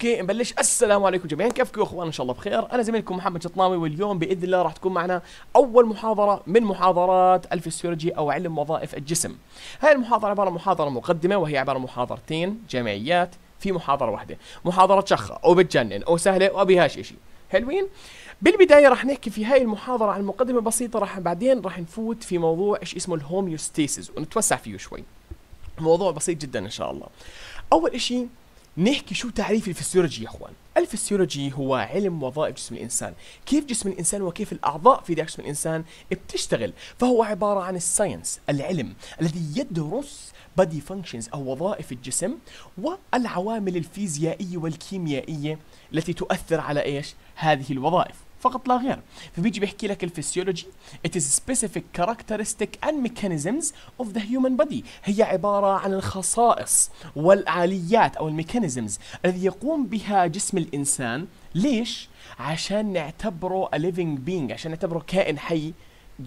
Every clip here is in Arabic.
okay نبلش. السلام عليكم جميعا. كيفكم يا أخوان؟ إن شاء الله بخير. أنا زميلكم محمد شطناوي واليوم بإذن الله راح تكون معنا أول محاضرة من محاضرات الفسيولوجي أو علم وظائف الجسم. هاي المحاضرة عبارة عن محاضرة مقدمة وهي عبارة عن محاضرتين جامعيات في محاضرة واحدة. محاضرة شخه أو بتجنن أو سهلة وما بيهاش شيء حلوين؟ بالبداية راح نحكي في هاي المحاضرة عن مقدمة بسيطة راح بعدين راح نفوت في موضوع إيش اسمه ال homeostasis ونتوسع فيه شوي. موضوع بسيط جدا إن شاء الله. أول شيء نحكي شو تعريف الفسيولوجي يا إخوان. الفسيولوجي هو علم وظائف جسم الإنسان. كيف جسم الإنسان وكيف الأعضاء في جسم الإنسان بتشتغل؟ فهو عبارة عن ال science العلم الذي يدرس body functions أو وظائف الجسم والعوامل الفيزيائية والكيميائية التي تؤثر على إيش؟ هذه الوظائف. فقط لا غير. فبيجي بيحكي لك الفسيولوجي it is specific characteristic and mechanisms of the human body. هي عبارة عن الخصائص والآليات أو ال mechanisms الذي يقوم بها جسم الإنسان. ليش؟ عشان نعتبره a living being عشان نعتبره كائن حي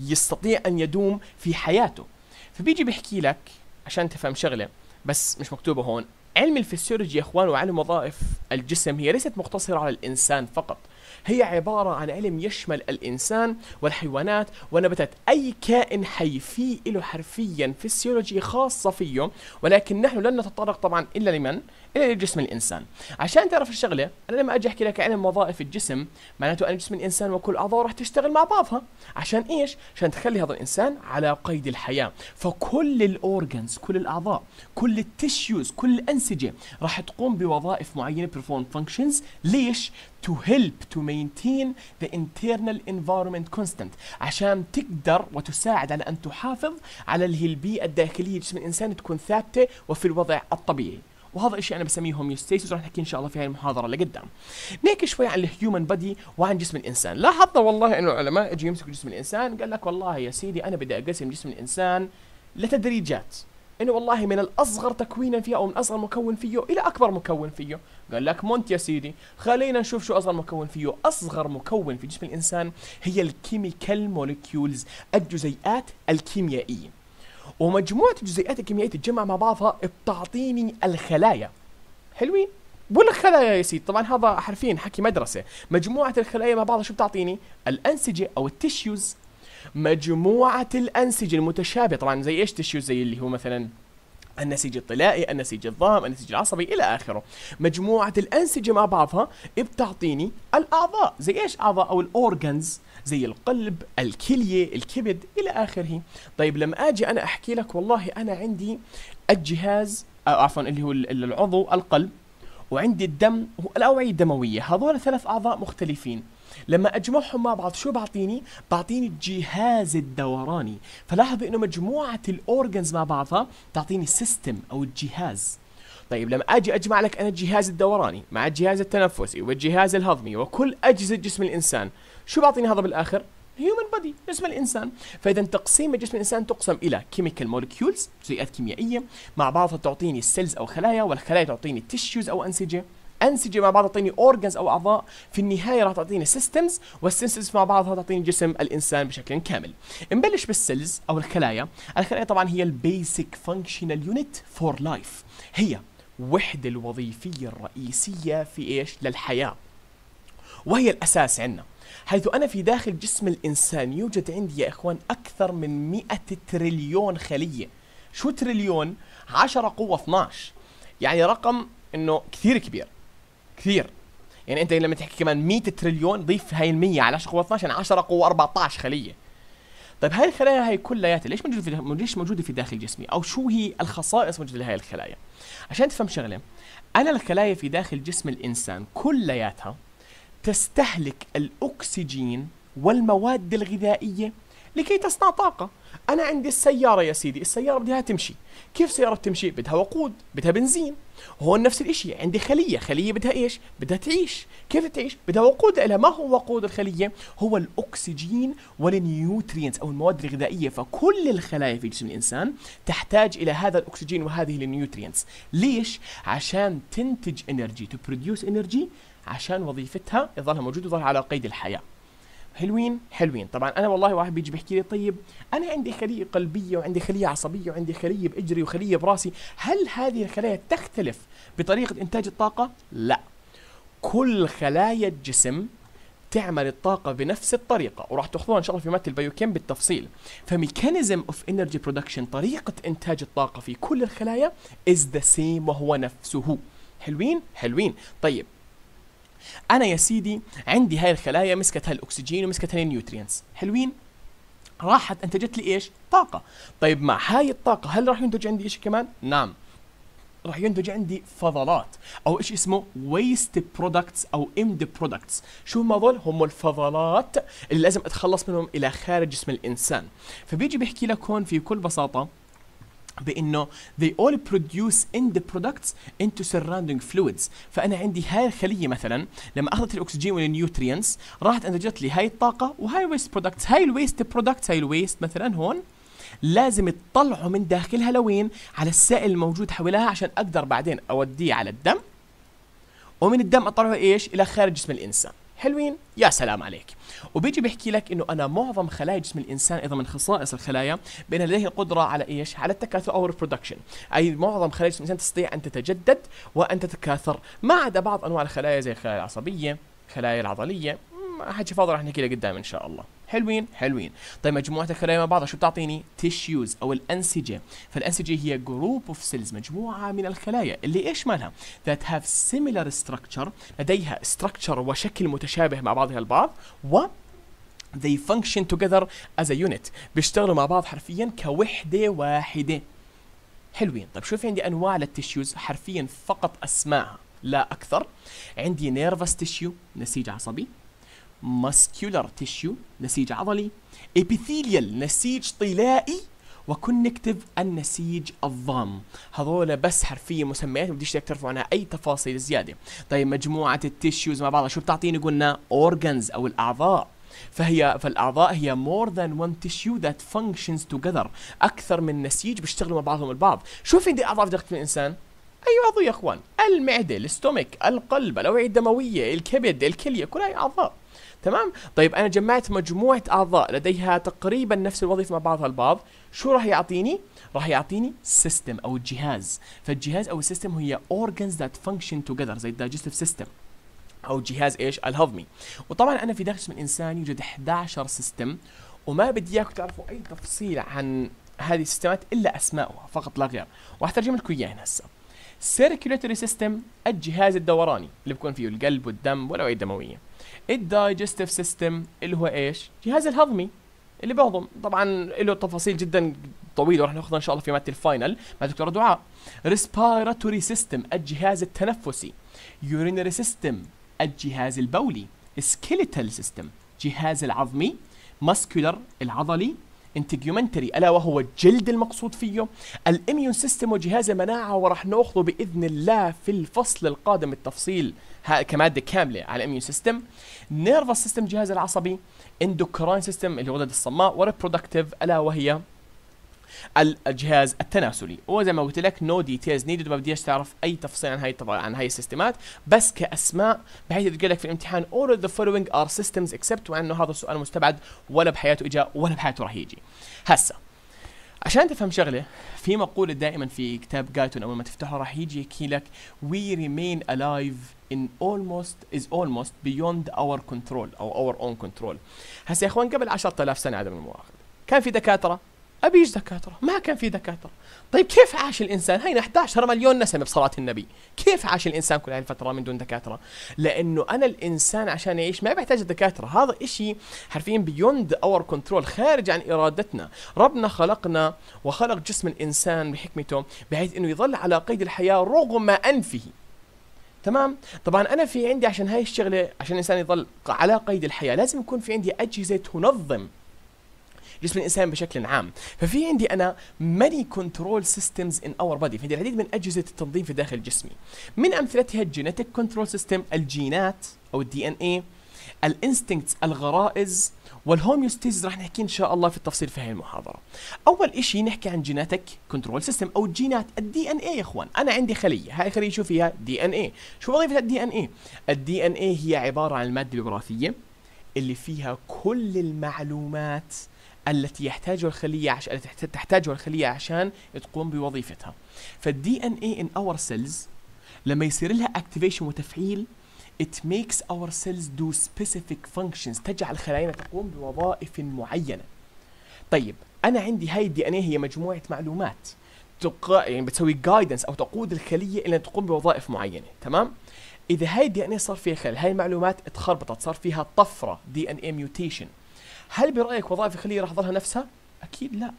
يستطيع أن يدوم في حياته. فبيجي بيحكي لك عشان تفهم شغلة بس مش مكتوبة هون علم الفسيولوجي يا إخوان وعلم وظائف الجسم هي ليست مقتصرة على الإنسان فقط. هي عبارة عن علم يشمل الإنسان والحيوانات والنباتات أي كائن حي فيه له حرفيا فسيولوجي خاصة فيه ولكن نحن لن نتطرق طبعا إلا لمن؟ إلى جسم الإنسان. عشان تعرف الشغلة أنا لما أجي أحكي لك علم وظائف الجسم معناته أن جسم الإنسان وكل أعضاء راح تشتغل مع بعضها. عشان إيش؟ عشان تخلي هذا الإنسان على قيد الحياة. فكل ال organs كل الأعضاء كل ال tissues كل الأنسجة راح تقوم بوظائف معينة perform functions. ليش؟ to help to maintain the internal environment constant. عشان تقدر وتساعد على أن تحافظ على اللي هي البيئة الداخلية. جسم الإنسان تكون ثابتة وفي الوضع الطبيعي. وهذا الشيء أنا بسميه homeostasis وراح نحكي إن شاء الله في هاي المحاضرة لقدام. نحكي شوي عن ال human body وعن جسم الإنسان. لاحظنا والله إنه العلماء إجوا يمسكوا جسم الإنسان قال لك والله يا سيدي أنا بدي أقسم جسم الإنسان لتدريجات. إنه والله من الأصغر تكوينا فيه أو من أصغر مكون فيه إلى أكبر مكون فيه. قال لك مونت يا سيدي خلينا نشوف شو أصغر مكون فيه. أصغر مكون في جسم الإنسان هي ال chemical molecules الجزيئات الكيميائية. ومجموعة الجزيئات الكيميائيه تتجمع مع بعضها بتعطيني الخلايا. حلوين؟ بقول لك خلايا يا سيدي طبعا هذا حرفيا حكي مدرسة. مجموعة الخلايا مع بعضها شو بتعطيني؟ الأنسجة أو ال tissues. مجموعة الأنسجة المتشابهة. طبعا زي إيش tissues؟ زي اللي هو مثلا النسيج الطلائي النسيج الضام النسيج العصبي إلى آخره. مجموعة الأنسجة مع بعضها بتعطيني الأعضاء. زي إيش؟ أعضاء أو ال organs زي القلب الكلية الكبد إلى آخره. طيب لما آجي أنا أحكي لك والله أنا عندي الجهاز أو عفوا اللي هو العضو القلب وعندي الدم والأوعية الدموية. هذول ثلاث أعضاء مختلفين. لما أجمعهم مع بعض شو بعطيني؟ بعطيني الجهاز الدوراني. فلاحظ إنه مجموعة ال organs مع بعضها تعطيني ال system أو الجهاز. طيب لما أجي أجمع لك أنا الجهاز الدوراني مع الجهاز التنفسي والجهاز الهضمي وكل أجهزة جسم الإنسان شو بعطيني هذا بالآخر؟ human body جسم الإنسان. فإذا تقسيم جسم الإنسان تقسم إلى chemical molecules جزيئات كيميائية مع بعضها تعطيني ال cells أو خلايا والخلايا تعطيني tissues أو انسجه انسجه مع بعض تعطيني organs أو أعضاء. في النهاية راح تعطيني systems وال systems مع بعضها تعطيني جسم الإنسان بشكل كامل. نبلش بال cells أو الخلايا. الخلايا طبعا هي ال basic functional unit for life هي وحدة الوظيفية الرئيسية في إيش؟ للحياة. وهي الأساس عندنا. حيث أنا في داخل جسم الإنسان يوجد عندي يا إخوان أكثر من 100 تريليون خلية. شو تريليون؟ 10 قوة 12 يعني رقم إنه كثير كبير. كثير. يعني أنت لما تحكي كمان 100 تريليون ضيف هاي ال 100 على 10 قوة 12 يعني 10 قوة 14 خلية. طيب هاي الخلايا هاي كلياتها ليش موجودة في ليش موجودة في داخل جسمي؟ أو شو هي الخصائص موجودة لهي الخلايا؟ عشان تفهم شغلة أنا الخلايا في داخل جسم الإنسان كلياتها تستهلك الأكسجين والمواد الغذائية لكي تصنع طاقة. أنا عندي السيارة يا سيدي السيارة بدها تمشي. كيف سيارة تمشي؟ بدها وقود بدها بنزين. هون نفس الإشي عندي خلية. خلية بدها إيش؟ بدها تعيش. كيف تعيش؟ بدها وقود لها ما هو وقود الخلية؟ هو الأكسجين وال nutrients أو المواد الغذائية. فكل الخلايا في جسم الإنسان تحتاج إلى هذا الأكسجين وهذه ال nutrients. ليش؟ عشان تنتج energy to produce energy عشان وظيفتها يظلها موجوده يظل على قيد الحياة. حلوين حلوين. طبعا أنا والله واحد بيجي بيحكي لي طيب أنا عندي خلية قلبية وعندي خلية عصبية وعندي خلية بإجري وخلية براسي هل هذه الخلايا تختلف بطريقة إنتاج الطاقة؟ لا. كل خلايا الجسم تعمل الطاقة بنفس الطريقة وراح تأخذوها إن شاء الله في مادة ال biochem بالتفصيل. ف mechanism of energy production طريقة إنتاج الطاقة في كل الخلايا is the same وهو نفسه. حلوين؟ حلوين. طيب أنا يا سيدي عندي هاي الخلايا مسكت هاي الأكسجين ومسكت هاي ال nutrients حلوين؟ راحت. انتجت لي إيش؟ طاقة. طيب مع هاي الطاقة هل راح ينتج عندي شيء كمان؟ نعم. راح ينتج عندي فضلات أو إيش اسمه waste products أو end products شو هم هذول؟ هم الفضلات اللي لازم أتخلص منهم إلى خارج جسم الإنسان. فبيجي بيحكي لك هون في كل بساطة بإنه they all produce the products into surrounding fluids. فأنا عندي هاي الخلية مثلا لما أخذت الأكسجين وال nutrients راحت أنتجت لي هاي الطاقة وهاي ال waste products هاي ال waste products هاي ال waste مثلا هون لازم تطلعه من داخلها لوين؟ على السائل الموجود حولها عشان أقدر بعدين أوديه على الدم. ومن الدم أطلعه إيش؟ إلى خارج جسم الإنسان. حلوين يا سلام عليك. وبيجي بيحكي لك إنه أنا معظم خلايا جسم الإنسان أيضا من خصائص الخلايا بان لديه القدره على إيش؟ على التكاثر أو ال reproduction أي معظم خلايا جسم الإنسان تستطيع أن تتجدد وأن تتكاثر. ما عدا بعض أنواع الخلايا زي الخلايا العصبية الخلايا العضلية. حاجة فاضله رح نحكي لها قدام إن شاء الله. حلوين حلوين. طيب مجموعة الخلايا مع بعضها شو بتعطيني؟ tissues أو الأنسجة. فالأنسجة هي group of cells مجموعة من الخلايا اللي إيش مالها؟ that have similar structure لديها structure وشكل متشابه مع بعضها البعض و they function together as a unit. بيشتغلوا مع بعض حرفيا كوحدة واحدة. حلوين. طيب شوف عندي أنواع لل tissues حرفيا فقط اسمائها لا أكثر. عندي nervous tissue نسيج عصبي. muscular tissue نسيج عضلي epithelial نسيج طلائي و connective النسيج الضام هذول بس حرفيا مسميات بديش ترفعوا عنها أي تفاصيل زيادة. طيب مجموعة التيشيوز مع بعضها شو بتعطيني؟ قلنا organs أو الأعضاء. فهي فالأعضاء هي more than one tissue that functions together. أكثر من نسيج بيشتغلوا مع بعضهم البعض. شوف عندي اعضاء في داخل الإنسان؟ أي عضو يا إخوان؟ المعدة ال stomach القلب الأوعية الدموية الكبد الكلية كلها أعضاء. تمام؟ طيب أنا جمعت مجموعة أعضاء لديها تقريبا نفس الوظيفة مع بعضها البعض. شو راح يعطيني؟ راح يعطيني system أو الجهاز فالجهاز أو ال system هي organs that function together زي ال digestive system أو جهاز إيش؟ الهضمي وطبعا أنا في داخل جسم الانسان يوجد 11 system وما بدي إياكم تعرفوا أي تفصيل عن هذه ال systemات إلا اسمائها فقط لا غير. وحترجم لكم إياها هسه. circulatory system الجهاز الدوراني اللي بيكون فيه القلب والدم والاوعيه الدمويه ال digestive system اللي هو إيش؟ الجهاز الهضمي اللي بيهضم طبعا له تفاصيل جدا طويلة وراح ناخذها إن شاء الله في مادة ال final. مع دكتورة دعاء. respiratory system الجهاز التنفسي. urinary system الجهاز البولي. skeletal system جهاز العظمي. muscular العضلي. integumentary ألا وهو الجلد المقصود فيه. ال immune system وجهاز المناعة وراح نأخذه بإذن الله في الفصل القادم التفصيل. كمادة كاملة على ال immune system nervous system جهاز العصبي endocrine system اللي هو الغدد الصماء و reproductive ألا وهي الجهاز التناسلي. وزي ما قلت لك no details needed ما بديش تعرف أي تفصيل عن هاي عن هاي ال systemات. بس كأسماء بحيث تقول لك في الامتحان of the following are systems except وأنه هذا السؤال مستبعد ولا بحياته إجا ولا بحياته راح يجي. هسه عشان تفهم شغلة في مقولة دائما في كتاب جايتون أول ما تفتحه راح يجي يحكي لك we remain alive in almost is almost beyond our control أو our own control. هسه يا إخوان قبل 10000 سنة عدم المؤاخذة كان في دكاترة أبيش دكاترة؟ ما كان في دكاترة. طيب كيف عاش الإنسان؟ هينا 11 مليون نسمة بصلاة النبي. كيف عاش الإنسان كل هاي الفترة من دون دكاترة؟ لأنه أنا الإنسان عشان يعيش ما بيحتاج الدكاتره هذا إشي حرفيا beyond our control خارج عن إرادتنا. ربنا خلقنا وخلق جسم الإنسان بحكمته بحيث إنه يظل على قيد الحياة رغم أنفه. تمام؟ طبعا أنا في عندي عشان هاي الشغلة عشان الإنسان يظل على قيد الحياة لازم يكون في عندي أجهزة تنظم. جسم الإنسان بشكل عام. ففي عندي أنا many control systems in our body في عندي العديد من أجهزة التنظيم في داخل جسمي. من أمثلتها ال genetic control system الجينات أو ال DNA ال instincts الغرائز وال homeostasis راح نحكي إن شاء الله في التفصيل في هذه المحاضرة. أول شيء نحكي عن genetic control system أو الجينات ال DNA يا إخوان. أنا عندي خلية. هاي الخليه شو فيها؟ DNA شو وظيفة ال DNA ال DNA هي عبارة عن المادة الوراثية اللي فيها كل المعلومات التي يحتاجها الخلية عشان التي تحتاجها الخلية عشان تقوم بوظيفتها. فال DNA in our cells لما يصير لها activation وتفعيل it makes our cells do specific functions. تجعل خلايانا تقوم بوظائف معينة. طيب أنا عندي هاي ال DNA هي مجموعة معلومات تق... يعني بتسوي guidance أو تقود الخلية إلى تقوم بوظائف معينة. تمام؟ إذا هاي ال DNA صار فيها خلل هاي المعلومات اتخربطت صار فيها طفرة DNA mutation هل برأيك وظائف الخلية راح تظلها نفسها؟ أكيد لا.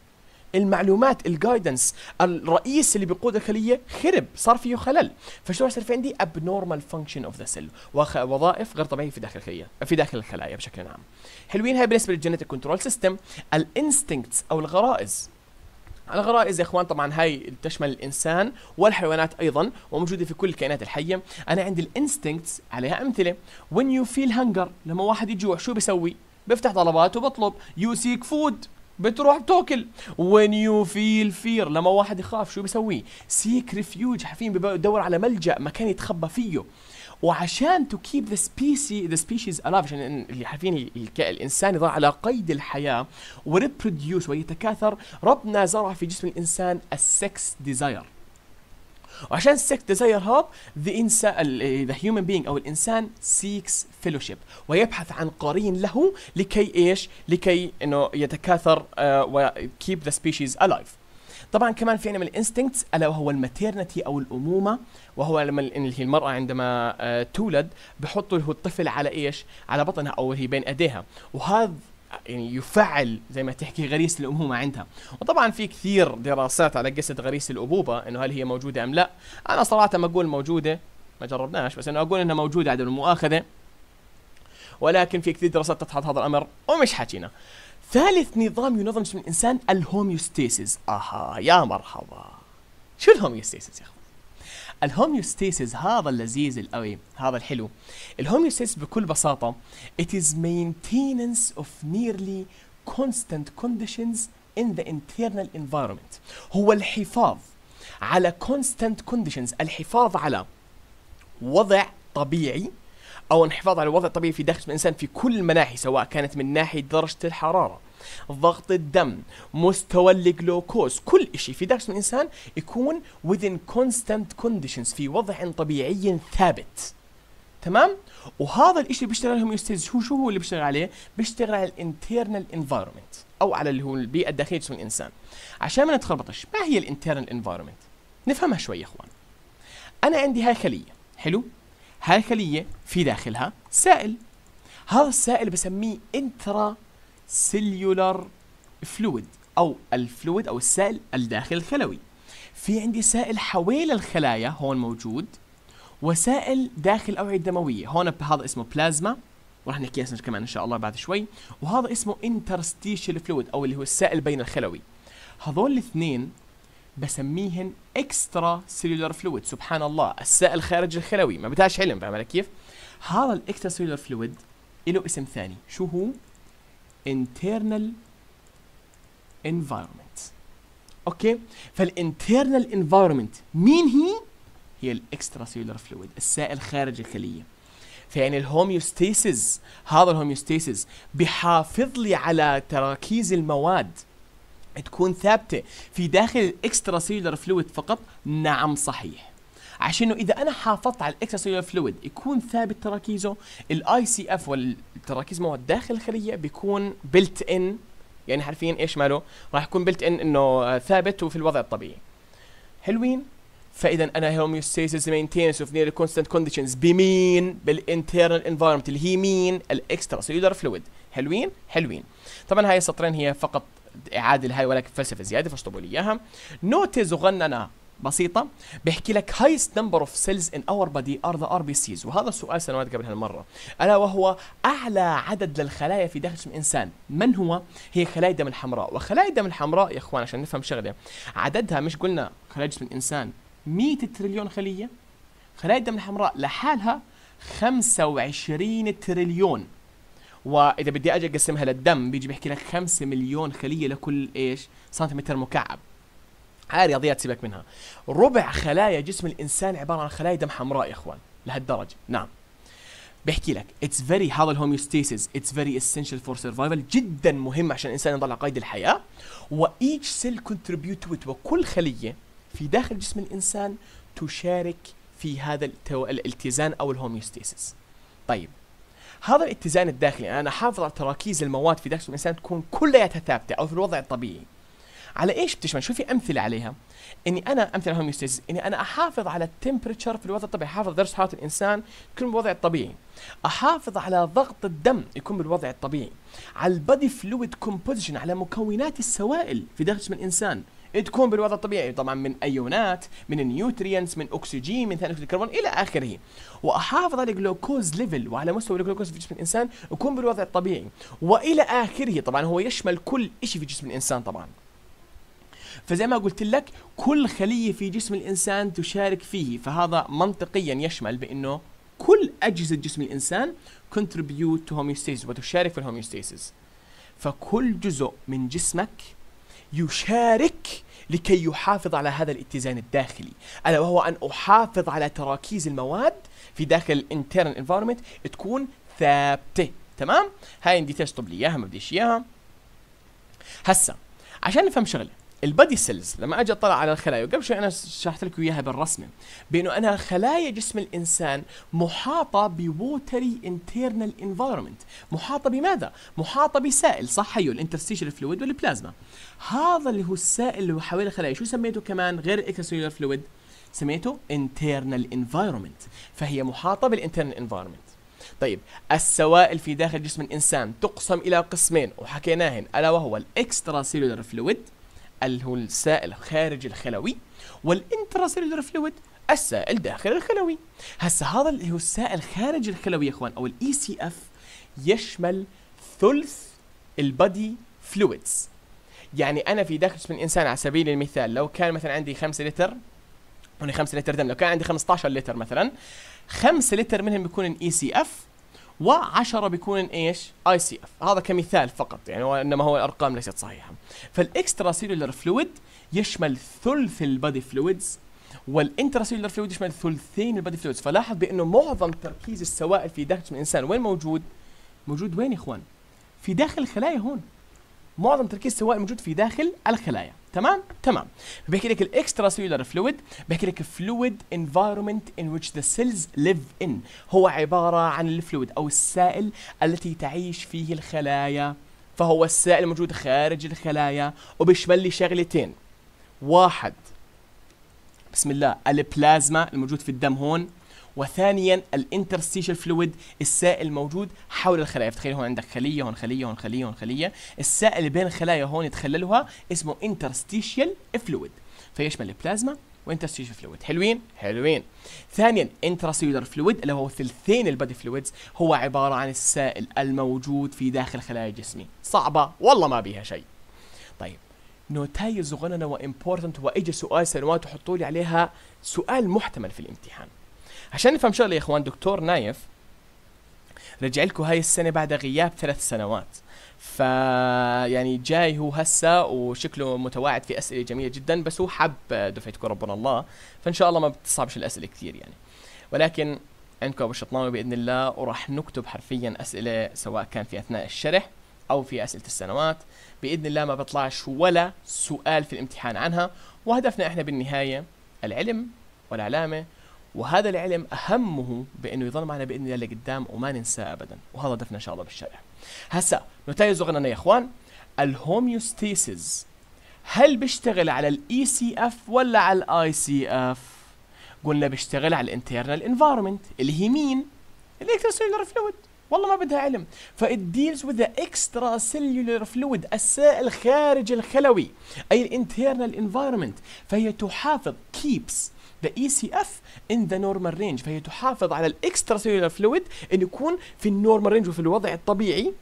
المعلومات ال guidance الرئيس اللي بيقود الخلية خرب صار فيه خلل. فشو يصير في عندي؟ abnormal function of the cell. وظائف غير طبيعية في داخل الخلية في داخل الخلايا بشكل عام. حلوين هاي بالنسبة لل genetic control system ال instincts أو الغرائز. الغرائز يا إخوان طبعا هاي تشمل الإنسان والحيوانات أيضا وموجودة في كل الكائنات الحية. أنا عندي ال instincts عليها أمثلة. When you feel hunger لما واحد يجوع شو بيسوي؟ بيفتح طلبات وبطلب. You seek food. بتروح بتاكل when you feel fear. لما واحد يخاف شو بيسوي؟ Seek refuge. حرفيا بدور على ملجأ مكان يتخبى فيه. وعشان to keep the speci- the species alive عشان اللي حرفيا الإنسان يظل على قيد الحياة و reproduce ويتكاثر ربنا زرع في جسم الإنسان ال sex desire وعشان ال sex desire هاب ذا انسان the human being أو الإنسان seeks fellowship ويبحث عن قرين له لكي إيش؟ لكي إنه يتكاثر و keep the species alive طبعا كمان في عندنا من ال instincts ألا وهو ال maternity أو الأمومة وهو لما اللي هي المرأة عندما آه تولد بحطوا له الطفل على إيش؟ على بطنها أو هي بين أيديها وهذا يعني يفعل زي ما تحكي غريزة الامومه عندها. وطبعا في كثير دراسات على قصة غريزة الأبوة إنه هل هي موجودة أم لا. أنا صراحة ما أقول موجودة ما جربناش بس انه أقول إنها موجودة عدم المؤاخذة. ولكن في كثير دراسات تدحض هذا الأمر ومش حكينا. ثالث نظام ينظم جسم الإنسان ال homeostasis. آها يا مرحبا. شو ال homeostasis يا اخوان ال homeostasis هذا اللذيذ القوي هذا الحلو. ال homeostasis بكل بساطة it is maintenance of nearly constant conditions in the internal environment. هو الحفاظ على constant conditions الحفاظ على وضع طبيعي أو الحفاظ على الوضع الطبيعي في داخل الإنسان في كل المناحي سواء كانت من ناحية درجة الحرارة ضغط الدم مستوى الجلوكوز كل شيء في داخل الانسان يكون within constant conditions في وضع طبيعي ثابت. تمام؟ وهذا الشيء بيشتغل ال homeostasis شو شو هو اللي بيشتغل عليه؟ بيشتغل على ال internal environment أو على اللي هو البيئة الداخلية جسم الإنسان. عشان ما نتخربطش ما هي ال internal environment نفهمها شوي يا إخوان. أنا عندي هاي خليه حلو؟ هاي الخليه في داخلها سائل. هذا السائل بسميه intracellular fluid أو ال fluid أو السائل الداخل الخلوي. في عندي سائل حوالي الخلايا هون موجود وسائل داخل الاوعيه الدمويه هون هذا اسمه بلازما وراح نحكي اسمه كمان إن شاء الله بعد شوي. وهذا اسمه interstitial fluid أو اللي هو السائل بين الخلوي. هذول الاثنين بسميهن extracellular fluid سبحان الله السائل خارج الخلوي. ما بدهاش علم فاهم كيف؟ هذا ال extracellular fluid له اسم ثاني. شو هو؟ Internal environment. okay فال internal environment مين هي? هي ال extracellular fluid السائل خارج الخليه فيعني ال homeostasis هذا ال homeostasis بحافظ لي على تراكيز المواد. تكون ثابتة في داخل ال extracellular fluid فقط؟ نعم صحيح. عشان إذا أنا حافظت على ال extra fluid يكون ثابت تراكيزه ال ECF والتراكيز مواد داخل الخلية بيكون built in يعني حرفيا إيش ماله؟ راح يكون built in إنه ثابت وفي الوضع الطبيعي. حلوين؟ فاذا أنا homeostasis maintenance of near constant conditions بمين؟ بال internal environment اللي هي مين؟ ال extracellular fluid حلوين؟ حلوين. طبعا هاي السطرين هي فقط إعادة لهي ولكن فلسفة زيادة فاشطبوا لي إياها. نوتة صغننه بسيطة. بيحكي لك highest number of cells in our body are the RBCs. وهذا السؤال سنوات قبل هالمرة. ألا وهو أعلى عدد للخلايا في داخل جسم الإنسان. من هو؟ هي خلايا الدم الحمراء. وخلايا الدم الحمراء يا إخوان عشان نفهم شغلة عددها مش قلنا خلايا جسم الإنسان 100 تريليون خلية؟ خلايا الدم الحمراء لحالها 25 تريليون. وإذا بدي أجي أقسمها للدم بيجي بيحكي لك 5 مليون خلية لكل إيش؟ سنتيمتر مكعب. هاي رياضيات سيبك منها. ربع خلايا جسم الإنسان عبارة عن خلايا دم حمراء يا إخوان لهالدرجة. نعم. بيحكي لك it's very هذا ال homeostasis it's very essential for survival جدا مهم عشان الإنسان يضل على قيد الحياة. و each cell contribute وكل خلية في داخل جسم الإنسان تشارك في هذا التو... الاتزان أو ال homeostasis طيب. هذا الاتزان الداخلي أنا احافظ على تراكيز المواد في داخل الإنسان تكون كلياتها ثابتة أو في الوضع الطبيعي. على إيش بتشمل؟ شو في أمثلة عليها؟ إني أنا أمثلة homeostasis إني أنا أحافظ على ال temperature في الوضع الطبيعي أحافظ درجة حرارة الإنسان تكون بالوضع الطبيعي. أحافظ على ضغط الدم يكون بالوضع الطبيعي. على ال body fluid composition على مكونات السوائل في داخل جسم الإنسان تكون بالوضع الطبيعي. طبعا من أيونات من ال nutrients من اكسجين من ثاني أكسيد الكربون إلى آخره. وأحافظ على ال glucose level وعلى مستوى الجلوكوز في جسم الإنسان يكون بالوضع الطبيعي. وإلى آخره طبعا هو يشمل كل شيء في جسم الإنسان طبعا. فزي ما قلت لك كل خلية في جسم الإنسان تشارك فيه. فهذا منطقيا يشمل بأنه كل أجهزة جسم الإنسان contribute to homeostasis وتشارك في ال homeostasis فكل جزء من جسمك يشارك لكي يحافظ على هذا الاتزان الداخلي. ألا وهو أن أحافظ على تراكيز المواد في داخل ال internal environment تكون ثابتة. تمام؟ هاي دي تشطب لي اياها ما بديش إياها. هسا عشان نفهم شغلة ال body cells لما أجي أطلع على الخلايا وقبل شوي أنا شرحت لكم إياها بالرسمة بأنه أنا خلايا جسم الإنسان محاطة ب watery internal environment محاطة بماذا؟ محاطة بسائل صح هيو ال interstitial fluid والبلازما هذا اللي هو السائل اللي حوالين الخلايا. شو سميته كمان غير ال extracellular fluid سميته internal environment. فهي محاطة بال internal environment طيب السوائل في داخل جسم الإنسان تقسم إلى قسمين وحكيناهن ألا وهو ال extracellular fluid اللي هو السائل خارج الخلوي وال intracellular fluid السائل داخل الخلوي. هسا هذا اللي هو السائل خارج الخلوي يا إخوان أو ال ECF يشمل ثلث ال body fluids يعني أنا في داخل جسم الإنسان على سبيل المثال لو كان مثلا عندي 5 لتر هون 5 لتر دم لو كان عندي 15 لتر مثلا 5 لتر منهم بيكون ال ECF و10 بيكون إيش؟ ICF، هذا كمثال فقط يعني هو إنما هو الأرقام ليست صحيحة. فال extracellular fluid يشمل ثلث ال body fluids وال intracellular fluid يشمل ثلثين ال body fluids، فلاحظ بأنه معظم تركيز السوائل في داخل الإنسان وين موجود؟ موجود وين يا إخوان؟ في داخل الخلايا هون. معظم تركيز السوائل موجود في داخل الخلايا. تمام؟ تمام. بحكي لك ال extracellular fluid بحكي لك fluid environment in which the cells live in هو عبارة عن ال fluid أو السائل التي تعيش فيه الخلايا. فهو السائل الموجود خارج الخلايا وبيشمل لي شغلتين. واحد بسم الله البلازما الموجود في الدم هون. وثانيا ال interstitial fluid السائل الموجود حول الخلايا. تخيل هون عندك خلية هون خلية هون خلية هون خلية. السائل اللي بين الخلايا هون يتخللها اسمه interstitial fluid فيشمل البلازما وانترستيشال فلويد حلوين؟ حلوين. ثانيا intracellular fluid اللي هو ثلثين ال body fluids هو عبارة عن السائل الموجود في داخل خلايا جسمي. صعبة والله ما بيها شيء. طيب نوتة صغننة و important واجى سؤال سنوات وحطوا لي عليها سؤال محتمل في الامتحان. عشان نفهم شغله يا إخوان دكتور نايف رجع لكم هاي السنة بعد غياب ثلاث سنوات. ف يعني جاي هو هسه وشكله متواعد في أسئلة جميلة جدا بس هو حب دفعتكم ربنا الله فإن شاء الله ما بتصعبش الأسئلة كثير يعني. ولكن عندكم أبو الشطناوي بإذن الله وراح نكتب حرفيا أسئلة سواء كان في أثناء الشرح أو في أسئلة السنوات. بإذن الله ما بيطلعش ولا سؤال في الامتحان عنها وهدفنا إحنا بالنهاية العلم والعلامة وهذا العلم أهمه بأنه يظل معنا بإذن الله لقدام وما ننساه ابدا. وهذا هدفنا إن شاء الله بالشرح. هسا نوتة صغننة يا إخوان. ال homeostasis هل بيشتغل على ال ECF ولا على ال ICF قلنا بيشتغل على ال internal environment اللي هي مين؟ ال extra fluid والله ما بدها علم. ف it deals with extracellular fluid السائل خارج الخلوي أي ال internal environment فهي تحافظ keeps the ECF in the normal range. فهي تحافظ على ال extracellular fluid انه يكون في ال normal range وفي الوضع الطبيعي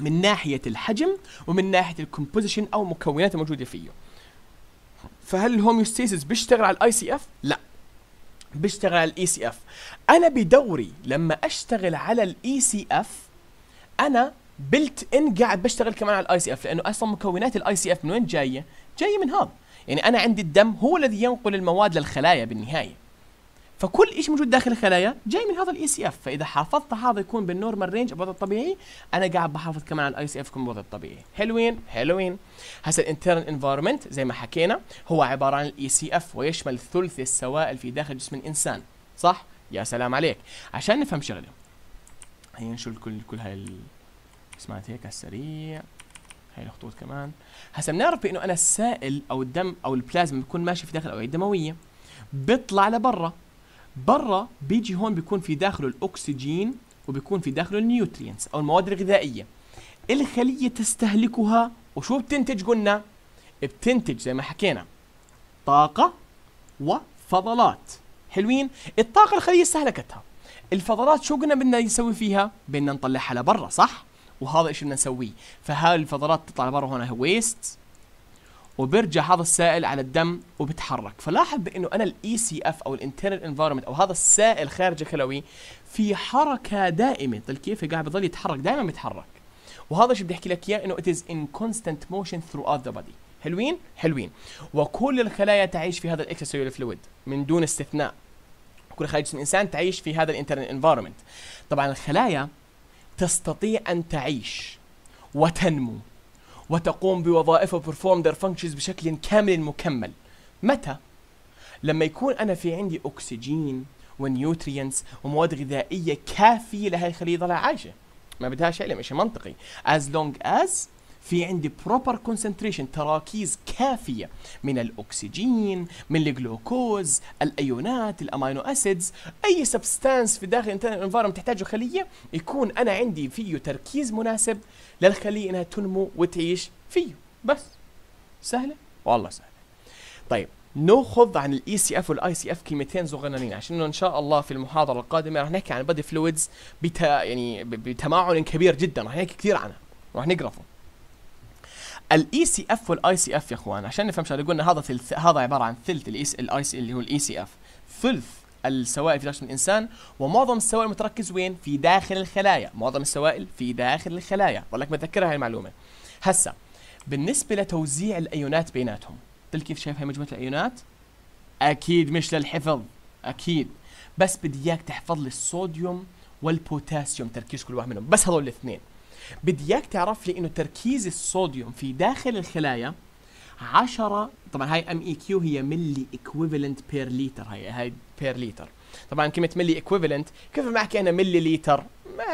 من ناحية الحجم ومن ناحية ال composition أو مكونات الموجودة فيه. فهل ال homeostasis بيشتغل على ال ICF لا. بيشتغل على ال ECF أنا بدوري لما أشتغل على ال ECF أنا built in قاعد بشتغل كمان على ال ICF لأنه أصلا مكونات ال ICF من وين جاية؟ جاية من هذا. يعني أنا عندي الدم هو الذي ينقل المواد للخلايا بالنهاية. فكل شيء موجود داخل الخلايا جاي من هذا ال ECF فإذا حافظت هذا يكون بال normal range الوضع الطبيعي أنا قاعد بحافظ كمان على ال ICF يكون بالوضع الطبيعي. حلوين حلوين هسه ال internal environment زي ما حكينا هو عبارة عن ال ECF ويشمل ثلث السوائل في داخل جسم الإنسان. صح؟ يا سلام عليك. عشان نفهم شغلة. هي نشوف كل كل هاي ال... اسمعت هيك على السريع هاي الخطوط كمان. هسا بنعرف بإنه أنا السائل أو الدم أو البلازما بيكون ماشي في داخل الأوعية الدموية بيطلع لبرا. برا بيجي هون بيكون في داخله الأكسجين وبيكون في داخله ال nutrients أو المواد الغذائية. الخلية تستهلكها وشو بتنتج قلنا؟ بتنتج زي ما حكينا طاقة وفضلات. حلوين؟ الطاقة الخلية استهلكتها. الفضلات شو قلنا بدنا نسوي فيها؟ بدنا نطلعها لبرا صح؟ وهذا إيش بدنا نسويه. فهاي الفضلات تطلع لبرا هون waste وبرجع هذا السائل على الدم وبتحرك. فلاحظ بانه أنا ال ECF أو ال internal environment أو هذا السائل خارج الخلوي في حركة دائمة. طيب كيف قاعد بضل يتحرك دائما بيتحرك. وهذا الشيء بدي أحكي لك إياه؟ إنه it is in constant motion throughout the body. حلوين؟ حلوين. وكل الخلايا تعيش في هذا ال extra fluid من دون استثناء. كل خلايا جسم الإنسان تعيش في هذا ال internal environment طبعا الخلايا تستطيع أن تعيش وتنمو وتقوم بوظائفها و perform their functions بشكل كامل مكمل. متى؟ لما يكون أنا في عندي أكسجين و nutrients ومواد غذائية كافية لهي الخلية تضلها عايشة. ما بدهاش علم شيء منطقي. As long as في عندي proper concentration تراكيز كافية. من الأكسجين من الجلوكوز الأيونات ال amino acids. أي substance في داخل ال environment تحتاجه خلية يكون أنا عندي فيه تركيز مناسب للخلية إنها تنمو وتعيش فيه. بس. سهلة؟ والله سهلة. طيب نأخذ عن ال ECF وال ICF كلمتين صغننين عشان إن شاء الله في المحاضرة القادمة رح نحكي عن ال body fluids بتا يعني بتمعن كبير جدا رح نحكي كثير عنها رح نقرفه ال ECF وال ICF يا أخوان عشان نفهم شغله قلنا هذا ثلث هذا عبارة عن ثلث ال EC اللي هو ال ECF ثلث السوائل في جسم الإنسان ومعظم السوائل متركز وين؟ في داخل الخلايا. معظم السوائل في داخل الخلايا. ضلك متذكرها هاي المعلومة. هسا بالنسبة لتوزيع الأيونات بيناتهم قلت كيف شايف هاي مجموعة الأيونات؟ أكيد مش للحفظ أكيد. بس بدي إياك تحفظ لي الصوديوم والبوتاسيوم تركيز كل واحد منهم. بس هذول الاثنين. بدي اياك تعرف لي إنه تركيز الصوديوم في داخل الخلايا 10 طبعا هاي mEq هي milliequivalent per liter هاي هاي per liter طبعا كلمة milliequivalent كيف ما احكي أنا ملي لتر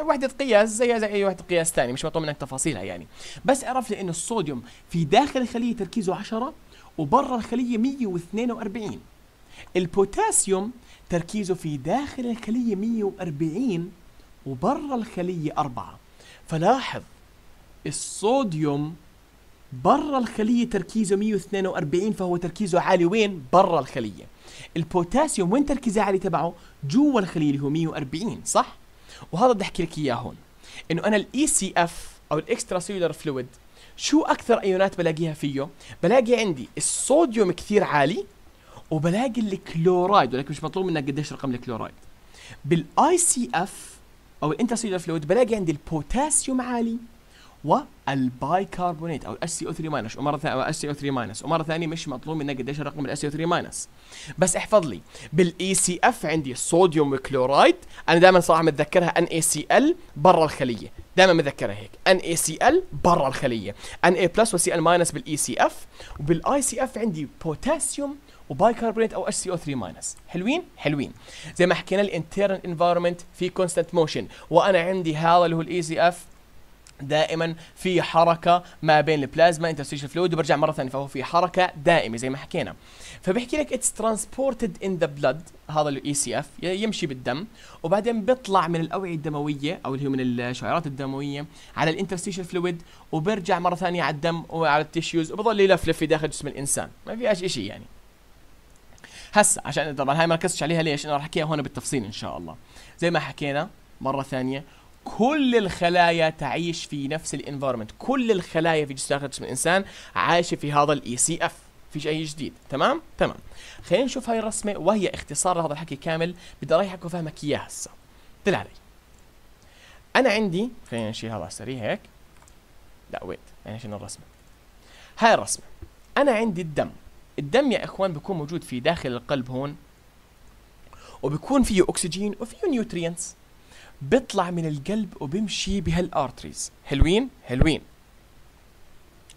وحدة قياس زيها زي أي وحدة قياس ثاني مش مطلوب منك تفاصيلها يعني. بس أعرف لي إنه الصوديوم في داخل الخلية تركيزه 10 وبرا الخلية 142 البوتاسيوم تركيزه في داخل الخلية 140 وبرا الخلية 4 فلاحظ الصوديوم برا الخلية تركيزه 142 فهو تركيزه عالي. وين؟ برا الخلية. البوتاسيوم وين تركيزه عالي تبعه؟ جوا الخلية اللي هو 140 صح؟ وهذا بدي أحكي لك إياه هون. إنه أنا ال ECF أو ال extracellular fluid شو أكثر إيونات بلاقيها فيه؟ بلاقي عندي الصوديوم كثير عالي وبلاقي الكلورايد ولكن مش مطلوب منك قديش رقم الكلورايد. بال ICF أو ال intracellular fluid بلاقي عندي البوتاسيوم عالي والبايكربونات أو ال HCO 3 minus ومرة ثانية HCO 3 minus ومرة ثانية مش مطلوب منك قديش الرقم ال HCO 3 minus بس احفظ لي بال ECF عندي صوديوم وكلورايد أنا دائما صراحة متذكرها NaCl برا الخلية. دائما متذكرها هيك NaCl برا الخلية. Na plus و Cl minus بال ECF وبال ICF عندي بوتاسيوم وبايكربونات أو HCO 3 minus حلوين؟ حلوين. زي ما حكينا ال internal environment في constant motion وأنا عندي هذا اللي هو ال ECF دائما في حركة ما بين البلازما interstitial fluid وبرجع مرة ثانية فهو في حركة دائمة زي ما حكينا. فبيحكي لك it's transported in the blood هذا ال ECF يمشي بالدم. وبعدين بيطلع من الأوعية الدموية أو اللي هو من الشعيرات الدموية على ال interstitial fluid وبرجع مرة ثانية على الدم وعلى ال tissues وبضل يلفلف في داخل جسم الإنسان. ما فيهاش شيء يعني. هسا عشان طبعا هاي ما ركزتش عليها ليش؟ أنا راح أحكيها هون بالتفصيل إن شاء الله. زي ما حكينا مرة ثانية كل الخلايا تعيش في نفس ال environment. كل الخلايا في جسم الإنسان عايشة في هذا ال ECF فيش اي جديد. تمام؟ تمام. خلينا نشوف هاي الرسمة وهي اختصار لهذا الحكي كامل. بدي أريحك وفهمك اياه هسه. طلع علي. أنا عندي خلينا نشيل هذا على السريع هيك. لا wait يعني شنو الرسمة؟ هاي الرسمة. أنا عندي الدم. الدم يا إخوان بيكون موجود في داخل القلب هون وبيكون فيه أكسجين وفيه nutrients بيطلع من القلب وبيمشي بهال arteries حلوين؟ حلوين.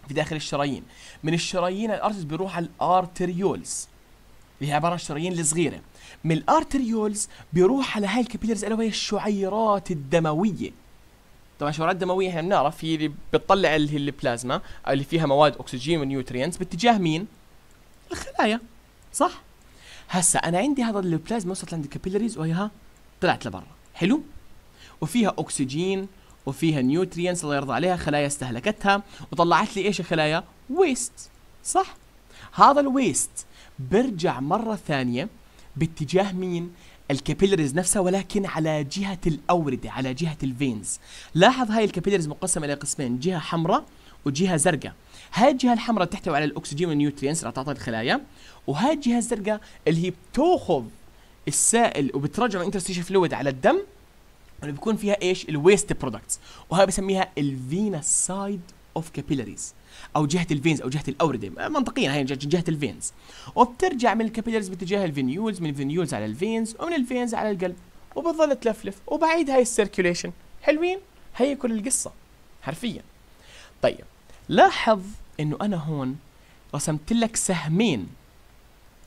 في داخل الشرايين. من الشرايين ال arteries بيروح على ال arterioles اللي هي عبارة عن الشرايين الصغيرة. من ال arterioles بيروح على هاي ال capillaries الا وهي الشعيرات الدموية. طبعا الشعيرات الدمويه إحنا بنعرف هي اللي بتطلع اللي هي البلازما اللي فيها مواد أكسجين و nutrients باتجاه مين؟ الخلايا صح؟ هسا أنا عندي هذا البلازما وصلت عند ال capillaries وهي طلعت لبرا حلو؟ وفيها أكسجين وفيها nutrients الله يرضى عليها خلايا استهلكتها وطلعت لي إيش الخلايا؟ waste صح؟ هذا ال waste برجع مرة ثانية باتجاه مين؟ ال capillaries نفسها ولكن على جهة الأوردة على جهة ال veins لاحظ هاي ال capillaries مقسمة إلى قسمين جهة حمراء وجهة زرقاء هاي الجهة الحمراء تحتوي على الأكسجين وال nutrients اللي تعطي الخلايا. وهاي الجهة الزرقاء اللي هي بتأخذ السائل وبترجع من interstitial fluid على الدم اللي بيكون فيها إيش؟ ال waste products وهاي بسميها ال venous side of capillaries أو جهة ال veins أو جهة الاورده منطقيا هي جهه ال veins وبترجع من الكابيلاريز باتجاه الفينيولز من الفينيولز على الفينز ومن الفينز على القلب. وبتظل تلفلف. وبعيد هاي ال circulation حلوين؟ هي كل القصة حرفيا. طيب لاحظ إنه أنا هون رسمت لك سهمين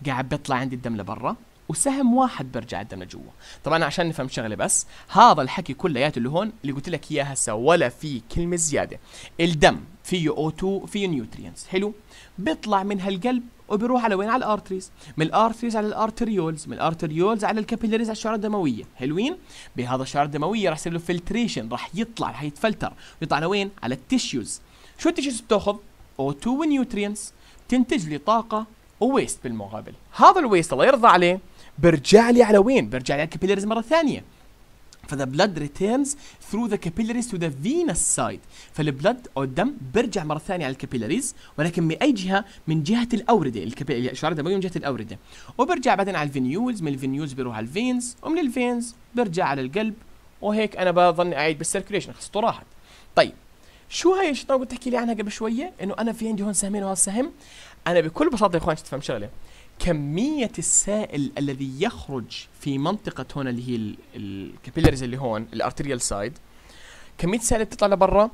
قاعد بيطلع عندي الدم لبرا وسهم واحد برجع الدم لجوا. طبعا عشان نفهم شغله بس هذا الحكي كلياته اللي هون اللي قلت لك إياه هسه ولا في كلمة زيادة. الدم فيه O2 فيه nutrients حلو؟ بيطلع من هالقلب وبيروح على وين؟ على الارتريز من الارتريز على الارتريولز من الارتريولز على الكابيلاريز على الشعيرات الدموية. حلوين؟ بهذا الشعيرات الدموية راح يصير له filtration راح يطلع راح يتفلتر. ويطلع لوين على ال tissues شو ال tissues بتأخذ؟ O2 و nutrients تنتج لي طاقة و waste بالمقابل. هذا ال waste الله يرضى عليه برجع لي على وين؟ برجع لي على ال capillaries مرة ثانية. ف the blood returns through the capillaries to the venous side فال blood أو الدم برجع مرة ثانية على ال capillaries ولكن من أي جهة؟ من جهة الأوردة. الشعر الدموي من جهة الأوردة. وبرجع بعدين على الفينيولز من الفينيولز بيروح على الفينز ومن الفينز برجع على القلب. وهيك أنا بظل أعيد بال circulation خلصت راحت. طيب. شو هاي الشيطان كنت تحكي لي عنها قبل شوية؟ إنه أنا في عندي هون سهمين وهذا سهم. أنا بكل بساطة يا إخوان تفهم شغلة؟ كمية السائل الذي يخرج في منطقة هون اللي هي ال capillaries اللي هون ال arterial side كمية السائل اللي بتطلع لبرا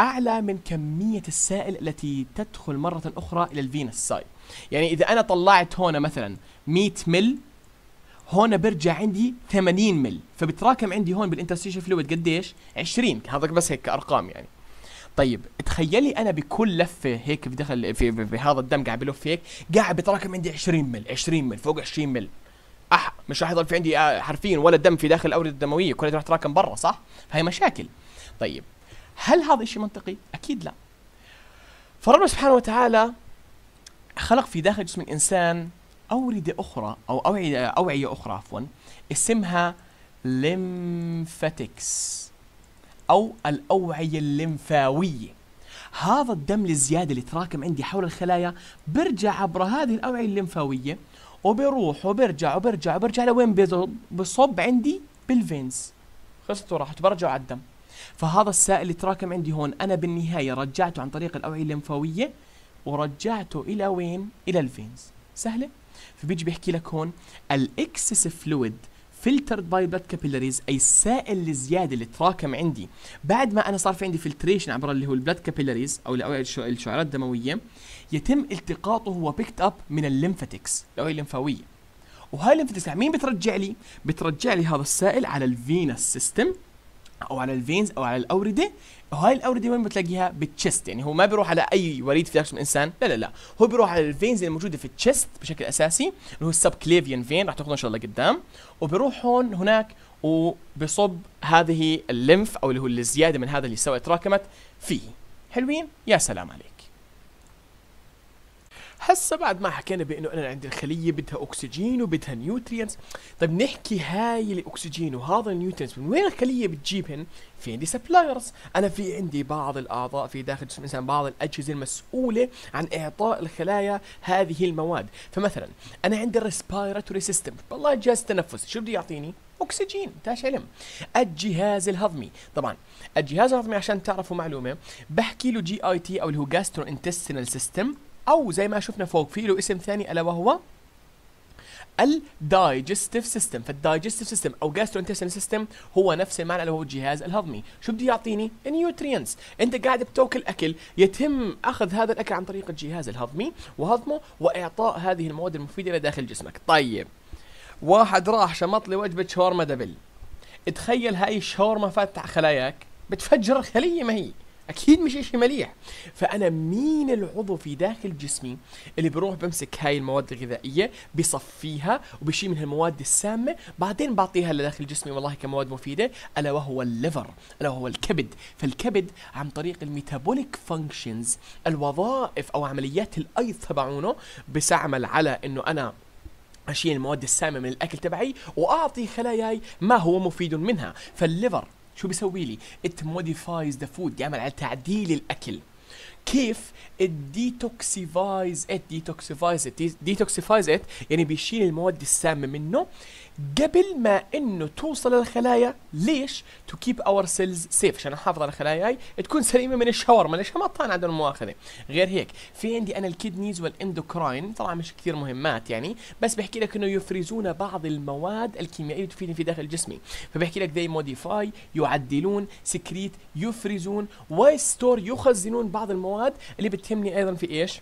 أعلى من كمية السائل التي تدخل مرة أخرى إلى ال venous side يعني إذا أنا طلعت هون مثلا 100 مل هون برجع عندي 80 مل فبتراكم عندي هون بال interstitial fluid قديش؟ 20 هذا بس هيك ارقام يعني. طيب تخيلي أنا بكل لفة هيك بدخل في بهذا الدم قاعد بلف هيك قاعد بتراكم عندي 20 مل 20 مل فوق 20 مل. أح مش راح يضل في عندي آه، حرفيا ولا دم في داخل الأوردة الدموية كلها راح تراكم برا صح؟ فهي مشاكل. طيب هل هذا الشيء منطقي؟ أكيد لا. فربنا سبحانه وتعالى خلق في داخل جسم الإنسان أوردة أخرى أو أوعية, أوعية أخرى عفوا اسمها lymphatics. أو الأوعية الليمفاوية. هذا الدم الزيادة اللي تراكم عندي حول الخلايا برجع عبر هذه الأوعية الليمفاوية وبيروح وبرجع وبرجع وبرجع لوين بصب عندي؟ بال veins خلصت وراحت برجع على الدم. فهذا السائل اللي تراكم عندي هون أنا بالنهاية رجعته عن طريق الأوعية الليمفاوية ورجعته إلى وين؟ إلى ال veins سهلة؟ فبيجي بيحكي لك هون ال excess fluid filtered by blood capillaries اي السائل الزياده اللي تراكم عندي. بعد ما أنا صار في عندي filtration عبر اللي هو ال blood capillaries أو الشعيرات الدموية يتم التقاطه و picked up من ال lymphatics الاوعيه الليمفاويه وهاي ال lymphatics مين بترجع لي؟ بترجع لي هذا السائل على ال venous system أو على ال veins أو على الأوردة وهاي الأوردة وين بتلاقيها؟ بال chest يعني هو ما بيروح على أي وريد في جسم الانسان لا لا لا. هو بيروح على ال veins اللي موجودة في ال chest بشكل أساسي اللي هو ال subclavian vein راح تاخذه إن شاء الله قدام. وبيروح هون هناك وبصب هذه ال lymph أو اللي هو الزيادة من هذا اللي سوى تراكمت فيه. حلوين؟ يا سلام عليك. هسه بعد ما حكينا بإنه أنا عندي الخلية بدها أكسجين وبدها nutrients طيب نحكي هاي الأكسجين وهذا ال nutrients من وين الخلية بتجيبهن؟ في عندي suppliers أنا في عندي بعض الأعضاء في داخل جسم الإنسان بعض الأجهزة المسؤولة عن إعطاء الخلايا هذه المواد. فمثلا أنا عندي ال respiratory system والله جهاز التنفس شو بده يعطيني؟ أكسجين تاش علم. الجهاز الهضمي. طبعا الجهاز الهضمي عشان تعرفوا معلومة بحكي له GIT أو اللي هو gastrointestinal system أو زي ما شفنا فوق في له اسم ثاني ألا وهو ال digestive system فال digestive system أو gastrointestinal system هو نفس المعنى اللي هو الجهاز الهضمي. شو بده يعطيني؟ nutrients أنت قاعد بتأكل أكل يتم أخذ هذا الأكل عن طريق الجهاز الهضمي وهضمه وإعطاء هذه المواد المفيدة إلى داخل جسمك. طيب. واحد راح شمط لي وجبة شاورما double. تخيل هاي الشاورما فاتت على خلاياك بتفجر الخلية ما هي. أكيد مش إشي مليح. فأنا مين العضو في داخل جسمي اللي بروح بمسك هاي المواد الغذائية بصفيها وبشيل منها المواد السامة بعدين بعطيها لداخل جسمي والله كمواد مفيدة ألا وهو ال liver ألا وهو الكبد. فالكبد عن طريق ال metabolic functions الوظائف أو عمليات الأيض تبعونه بيعمل على إنه أنا أشيل المواد السامة من الأكل تبعي وأعطي خلاياي ما هو مفيد منها. فال liver شو بيسوي لي؟ It modifies the food. يعمل على تعديل الأكل. كيف it detoxifies it detoxifies it detoxifies it يعني بيشيل المواد السامة منه. قبل ما إنه توصل للخلايا ليش؟ to keep our cells safe عشان احافظ على خلاياي تكون سليمة من الشاورما ليش ما طعن عدم المؤاخذة؟ غير هيك في عندي أنا ال kidneys وال endocrine طبعا مش كثير مهمات يعني بس بحكي لك إنه يفرزون بعض المواد الكيميائية تفيدني في داخل جسمي فبحكي لك they modify يعدلون secrete يفرزون و store يخزنون بعض المواد اللي بتهمني أيضا في إيش؟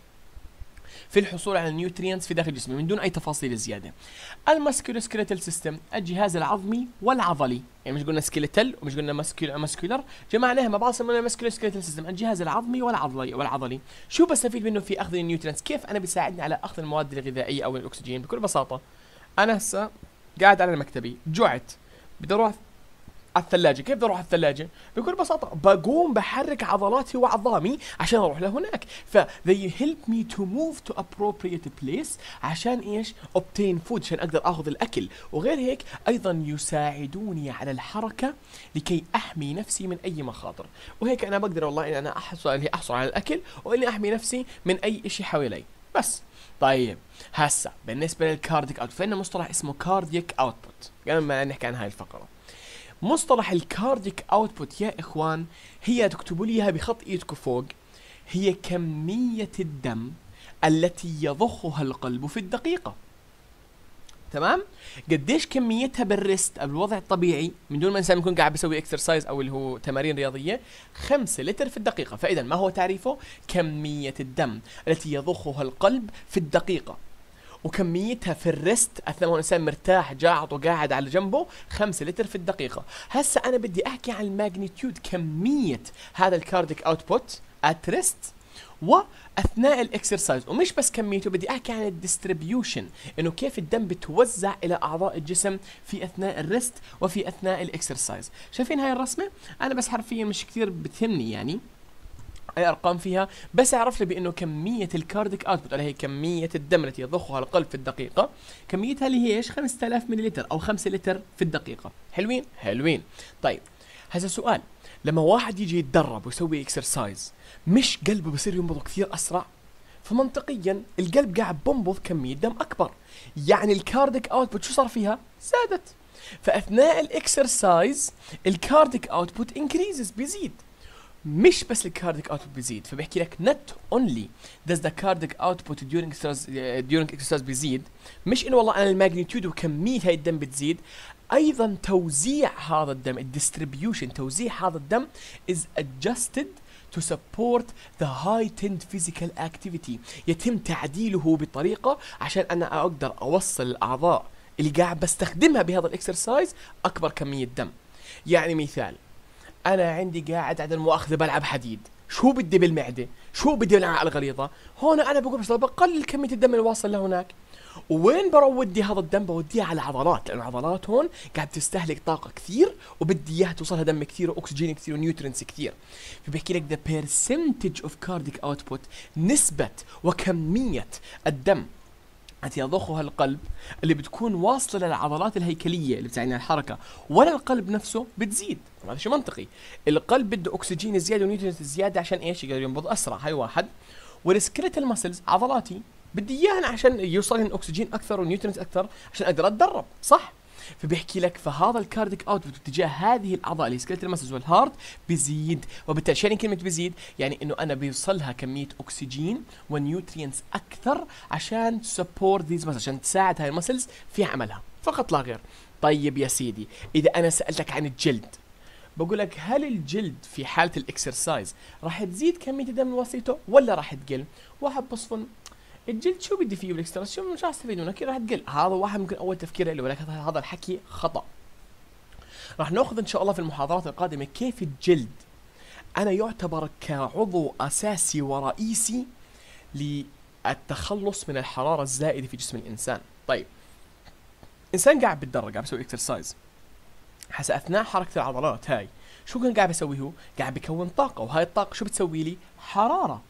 في الحصول على ال nutrients في داخل جسمي من دون أي تفاصيل زيادة. ال musculoskeletal system الجهاز العظمي والعضلي. يعني مش قلنا skeletal ومش قلنا muscular جمعناها مع بعض سمونا musculoskeletal system الجهاز العظمي والعضلي والعضلي. شو بستفيد منه في أخذ ال nutrients كيف أنا بيساعدني على أخذ المواد الغذائية أو الأكسجين؟ بكل بساطة أنا هسه قاعد على مكتبي جعت بدي أروح على الثلاجة. كيف بدي أروح على الثلاجة؟ بكل بساطة بقوم بحرك عضلاتي وعظامي عشان أروح لهناك. ف they help me to move to appropriate place عشان إيش؟ obtain food عشان أقدر آخذ الأكل. وغير هيك أيضا يساعدوني على الحركة لكي أحمي نفسي من أي مخاطر. وهيك أنا بقدر والله اني أنا احصل إني أحصل على الأكل وإني أحمي نفسي من أي شيء حوالي. بس. طيب. هسا بالنسبة لل cardiac out فإن مصطلح اسمه cardiac output قبل ما نحكي عن هاي الفقرة. مصطلح ال cardiac output يا إخوان هي تكتبوا لي إياها بخط ايدكم فوق. هي كمية الدم التي يضخها القلب في الدقيقة. تمام؟ قديش كميتها بال rest بالوضع الطبيعي من دون ما الانسان يكون قاعد بيسوي exercise أو اللي هو تمارين رياضية 5 لتر في الدقيقة. فإذا ما هو تعريفه؟ كمية الدم التي يضخها القلب في الدقيقة. وكميتها في ال rest أثناء ما الإنسان مرتاح جاعط وقاعد على جنبه 5 لتر في الدقيقة. هسه أنا بدي أحكي عن ال magnitude كمية هذا ال cardiac output at rest وأثناء ال exercise. ومش بس كميته بدي أحكي عن ال distribution إنه كيف الدم بتوزع إلى أعضاء الجسم في أثناء ال rest وفي أثناء ال exercise. شايفين هاي الرسمة؟ أنا بس حرفيا مش كثير بتهمني يعني. أي أرقام فيها بس أعرف لي بأنه كمية ال cardiac output اللي هي كمية الدم التي يضخها القلب في الدقيقة كميتها اللي هي إيش؟ 5000 مليلتر أو 5 لتر في الدقيقة. حلوين؟ حلوين. طيب هذا سؤال. لما واحد يجي يتدرب ويسوي exercise مش قلبه بصير ينبض كثير أسرع؟ فمنطقيا القلب قاعد بنبض كمية دم أكبر. يعني ال cardiac output شو صار فيها؟ زادت. فأثناء ال exercise ال cardiac output increases بيزيد. مش بس ال cardiac output بيزيد فبيحكي لك not only does the cardiac output during exercise during exercise بيزيد مش إنه والله أنا ال magnitude وكمية هاي الدم بتزيد أيضا توزيع هذا الدم ال distribution توزيع هذا الدم is adjusted to support the heightened physical activity. يتم تعديله بطريقة عشان أنا أقدر أوصل الأعضاء اللي قاعد بستخدمها بهذا ال exercise أكبر كمية دم. يعني مثال أنا عندي قاعد على المؤاخذه بلعب حديد. شو بدي بالمعدة؟ شو بدي بالامعاء الغليظة؟ هون أنا بقول بس بقلل كمية الدم اللي واصل لهناك وين بودي هذا الدم؟ بوديه على عضلات لأنه العضلات هون قاعد تستهلك طاقة كثير وبدي إياها توصلها دم كثير وأكسجين كثير و nutrients كثير. فبيحكي لك the percentage of cardiac output نسبة وكمية الدم التي يضخها القلب اللي بتكون واصلة للعضلات الهيكلية اللي على الحركة. ولا القلب نفسه بتزيد. هذا شيء منطقي. القلب بده أكسجين زيادة و nutrients زيادة عشان إيش؟ يقدر ينبض أسرع. هاي واحد. وال skeletal muscles عضلاتي بدي اياها عشان يوصل أكسجين أكثر و nutrients أكثر عشان أقدر أتدرب. صح؟ فبيحكي لك فهذا ال cardiac output باتجاه هذه الأعضاء اللي skeletal muscles وال heart بيزيد. وبالتالي يعني كلمة بيزيد يعني إنه أنا بيوصلها كمية اكسجين و nutrients أكثر عشان support these muscles عشان تساعد هاي ال muscles في عملها. فقط لا غير. طيب يا سيدي إذا أنا سألتك عن الجلد بقول لك هل الجلد في حالة ال exercise راح تزيد كمية الدم الواصلة ولا راح تقل؟ واحد بصفن الجلد شو بدي فيه بالاكسترا شو مش راح استفيد منه؟ أكيد راح تقل. هذا واحد ممكن أول تفكير له ولكن هذا الحكي خطأ. راح نأخذ إن شاء الله في المحاضرات القادمة كيف الجلد. أنا يعتبر كعضو أساسي ورئيسي للتخلص من الحرارة الزائدة في جسم الإنسان. طيب. إنسان قاعد بالدرج قاعد بيسوي exercise هسا أثناء حركة العضلات هاي شو كان قاعد بيسوي هو قاعد بيكون طاقة وهاي الطاقة شو بتسوي لي؟ حرارة.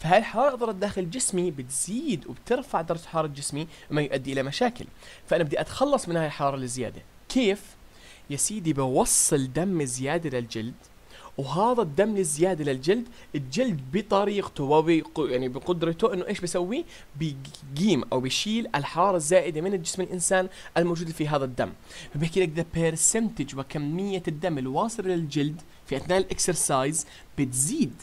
فهاي الحراره ضربت داخل جسمي بتزيد وبترفع درجة حرارة جسمي ما يؤدي إلى مشاكل؟ فأنا بدي أتخلص من هاي الحرارة الزيادة. كيف؟ يا سيدي بوصل دم زيادة للجلد وهذا الدم الزيادة للجلد الجلد بطريقته وب يعني بقدرته إنه إيش بيسوي بيقيم أو بيشيل الحرارة الزائدة من جسم الإنسان الموجوده في هذا الدم. فبيحكي لك the percentage وكمية الدم الواصل للجلد في أثناء ال exercise بتزيد.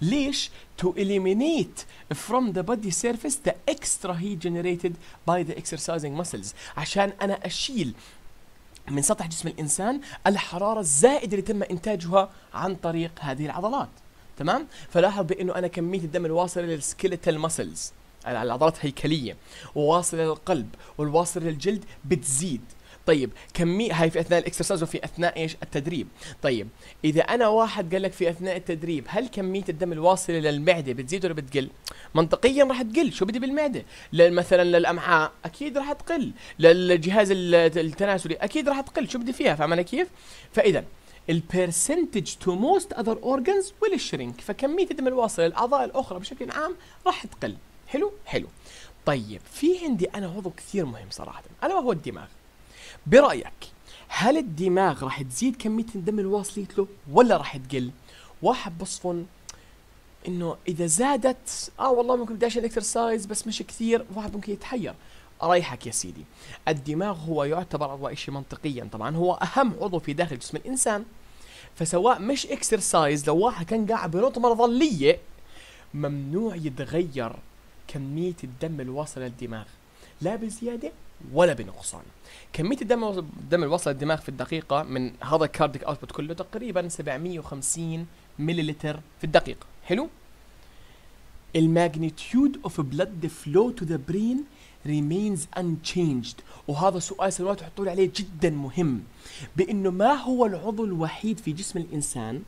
ليش؟ To eliminate from the body surface the extra heat generated by the exercising muscles عشان أنا أشيل من سطح جسم الإنسان الحرارة الزائدة اللي تم إنتاجها عن طريق هذه العضلات تمام؟ فلاحظ بأنه أنا كمية الدم الواصلة لل skeletal muscles العضلات الهيكلية وواصلة للقلب والواصلة للجلد بتزيد طيب كمية هاي في أثناء ال exercise وفي أثناء إيش؟ التدريب. طيب إذا أنا واحد قال لك في أثناء التدريب هل كمية الدم الواصلة للمعدة بتزيد ولا بتقل؟ منطقيا راح تقل. شو بدي بالمعدة؟ مثلا للأمعاء أكيد راح تقل. للجهاز التناسلي أكيد راح تقل. شو بدي فيها؟ فاهم كيف؟ فاذا ال percentage to most other organs will shrink فكمية الدم الواصلة للأعضاء الأخرى بشكل عام راح تقل. حلو؟ حلو. طيب في عندي أنا عضو كثير مهم صراحة. الا وهو الدماغ. برأيك هل الدماغ راح تزيد كمية الدم الواصله له ولا راح تقل؟ واحد بصفن إنه إذا زادت آه والله ممكن بدي أشيل exercise بس مش كثير واحد ممكن يتحير. أريحك يا سيدي. الدماغ هو يعتبر اول شيء منطقيا. طبعا هو أهم عضو في داخل جسم الإنسان. فسواء مش exercise لو واحد كان قاعد بنط مظلية ممنوع يتغير كمية الدم الواصل للدماغ. لا بزيادة ولا بنقصان. كمية الدم الدم الوصل للدماغ في الدقيقة من هذا ال cardiac output كله تقريبا 750 مليلتر في الدقيقة. حلو؟ ال magnitude of blood flow to the brain remains unchanged. وهذا سؤال سنوات تحطوا لي عليه جدا مهم. بأنه ما هو العضو الوحيد في جسم الإنسان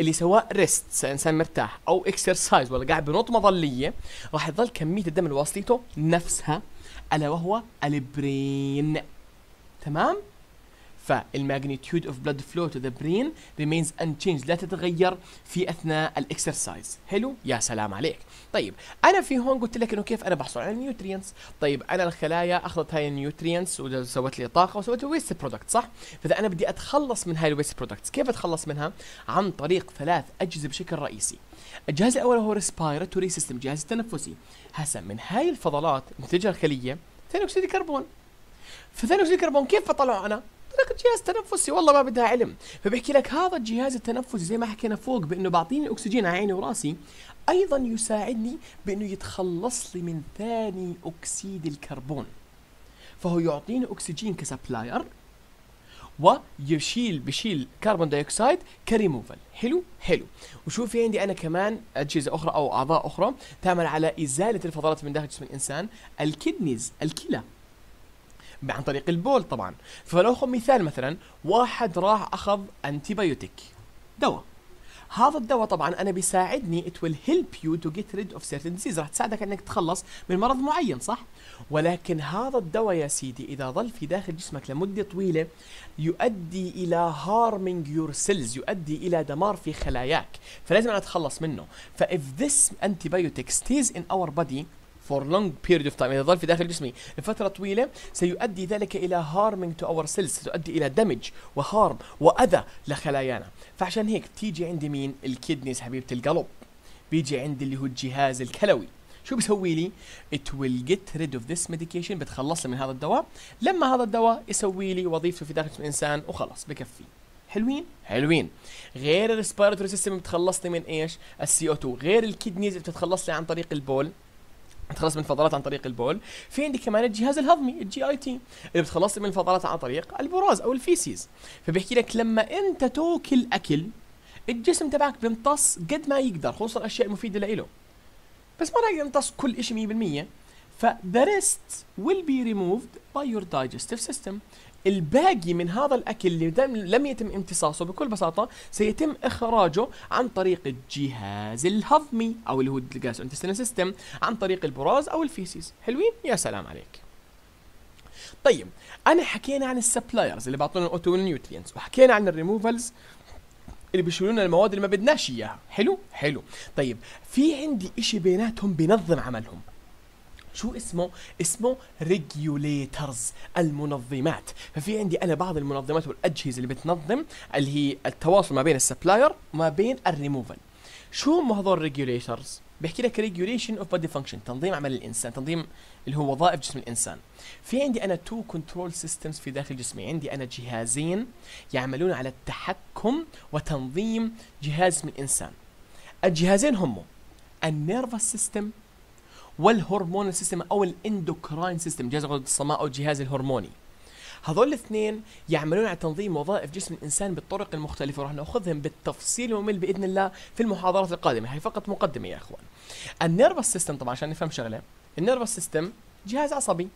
اللي سواء rest إنسان مرتاح أو exercise ولا قاعد بنط مظلية راح يظل كمية الدم اللي واصلته نفسها ألا وهو ال brain. تمام؟ فال magnitude of blood flow to the brain remains unchanged لا تتغير في أثناء ال exercise. حلو؟ يا سلام عليك. طيب أنا في هون قلت لك إنه كيف أنا بحصل على ال nutrients طيب أنا الخلايا أخذت هاي ال nutrients وسوت لي طاقة وسوت waste product صح؟ فإذا أنا بدي أتخلص من هاي ال waste products كيف أتخلص منها؟ عن طريق ثلاث أجهزة بشكل رئيسي. الجهاز الأول هو respiratory system الجهاز التنفسي هسا من هاي الفضلات المنتجه الخلية ثاني أكسيد الكربون. فثاني أكسيد الكربون كيف بطلعه أنا؟ طريقة جهاز تنفسي. والله ما بدها علم. فبيحكي لك هذا الجهاز التنفسي زي ما حكينا فوق بأنه بعطيني أكسجين على عيني وراسي أيضا يساعدني بأنه يتخلص لي من ثاني أكسيد الكربون. فهو يعطيني أكسجين ك supplier ويشيل بشيل كربون دايوكسيد كريموفل. حلو؟ حلو. وشوف في عندي أنا كمان أجهزة أخرى أو أعضاء أخرى تعمل على إزالة الفضلات من داخل جسم الإنسان. ال kidneys الكلى. عن طريق البول طبعا. فلو مثال مثلا واحد راح أخذ antibiotic دواء. هذا الدواء طبعا أنا بيساعدني it will help you to get rid of certain disease. راح تساعدك إنك تخلص من مرض معين صح؟ ولكن هذا الدواء يا سيدي إذا ظل في داخل جسمك لمدة طويلة يؤدي إلى harming your cells يؤدي إلى دمار في خلاياك. فلازم أنا أتخلص منه. ف if this antibiotic stays in our body for long period of time. إذا ظل في داخل جسمي لفترة طويلة سيؤدي ذلك إلى harming to our cells ستؤدي إلى دمج و harm وأذى لخلايانا. فعشان هيك بتيجي عندي مين؟ ال kidneys حبيبة القلب. بيجي عندي اللي هو الجهاز الكلوي. شو بيسوي لي؟ It will get rid of this medication. بتخلص من هذا الدواء. لما هذا الدواء يسوي لي وظيفته في داخل جسم الإنسان وخلاص بكفي. حلوين؟ حلوين. غير ال respiratory system بتخلص لي من إيش؟ ال CO2 غير ال kidneys بتتخلص لي عن طريق البول. بتخلص من الفضلات عن طريق البول. في عندي كمان الجهاز الهضمي ال GIT اللي بتخلص من الفضلات عن طريق البراز أو ال feces فبيحكي لك لما أنت تأكل أكل الجسم تبعك بيمتص قد ما يقدر خصوصا الاشياء المفيده لإله. بس ما راح يمتص كل شيء 100% ف the rest will be removed by your digestive system. الباقي من هذا الأكل اللي لم يتم امتصاصه بكل بساطة سيتم إخراجه عن طريق الجهاز الهضمي أو اللي هو ال gastrointestinal system عن طريق البراز أو ال feces. حلوين؟ يا سلام عليك. طيب أنا حكينا عن ال suppliers اللي بعطونا ال O2 و nutrients وحكينا عن الريموفلز اللي بيشيلوا لنا المواد اللي ما بدناش إياها. حلو؟ حلو. طيب في عندي إشي بيناتهم بينظم عملهم. شو اسمه؟ اسمه regulators المنظمات، ففي عندي أنا بعض المنظمات والأجهزة اللي بتنظم اللي هي التواصل ما بين ال supplier وما بين الريموفل. شو هم هذول ال regulators؟ بيحكي لك regulation of body function تنظيم عمل الإنسان تنظيم اللي هو وظائف جسم الإنسان في عندي أنا two control systems في داخل جسمي عندي أنا جهازين يعملون على التحكم وتنظيم جهاز جسم الإنسان الجهازين هم ال nervous system وال hormone system أو ال endocrine system جهاز غدة الصماء أو الجهاز الهرموني. هذول الاثنين يعملون على تنظيم وظائف جسم الإنسان بالطرق المختلفة وراح نأخذهم بالتفصيل الممل بإذن الله في المحاضرات القادمة. هي فقط مقدمة يا إخوان. ال nervous system طبعا عشان نفهم شغلة. ال nervous system جهاز عصبي.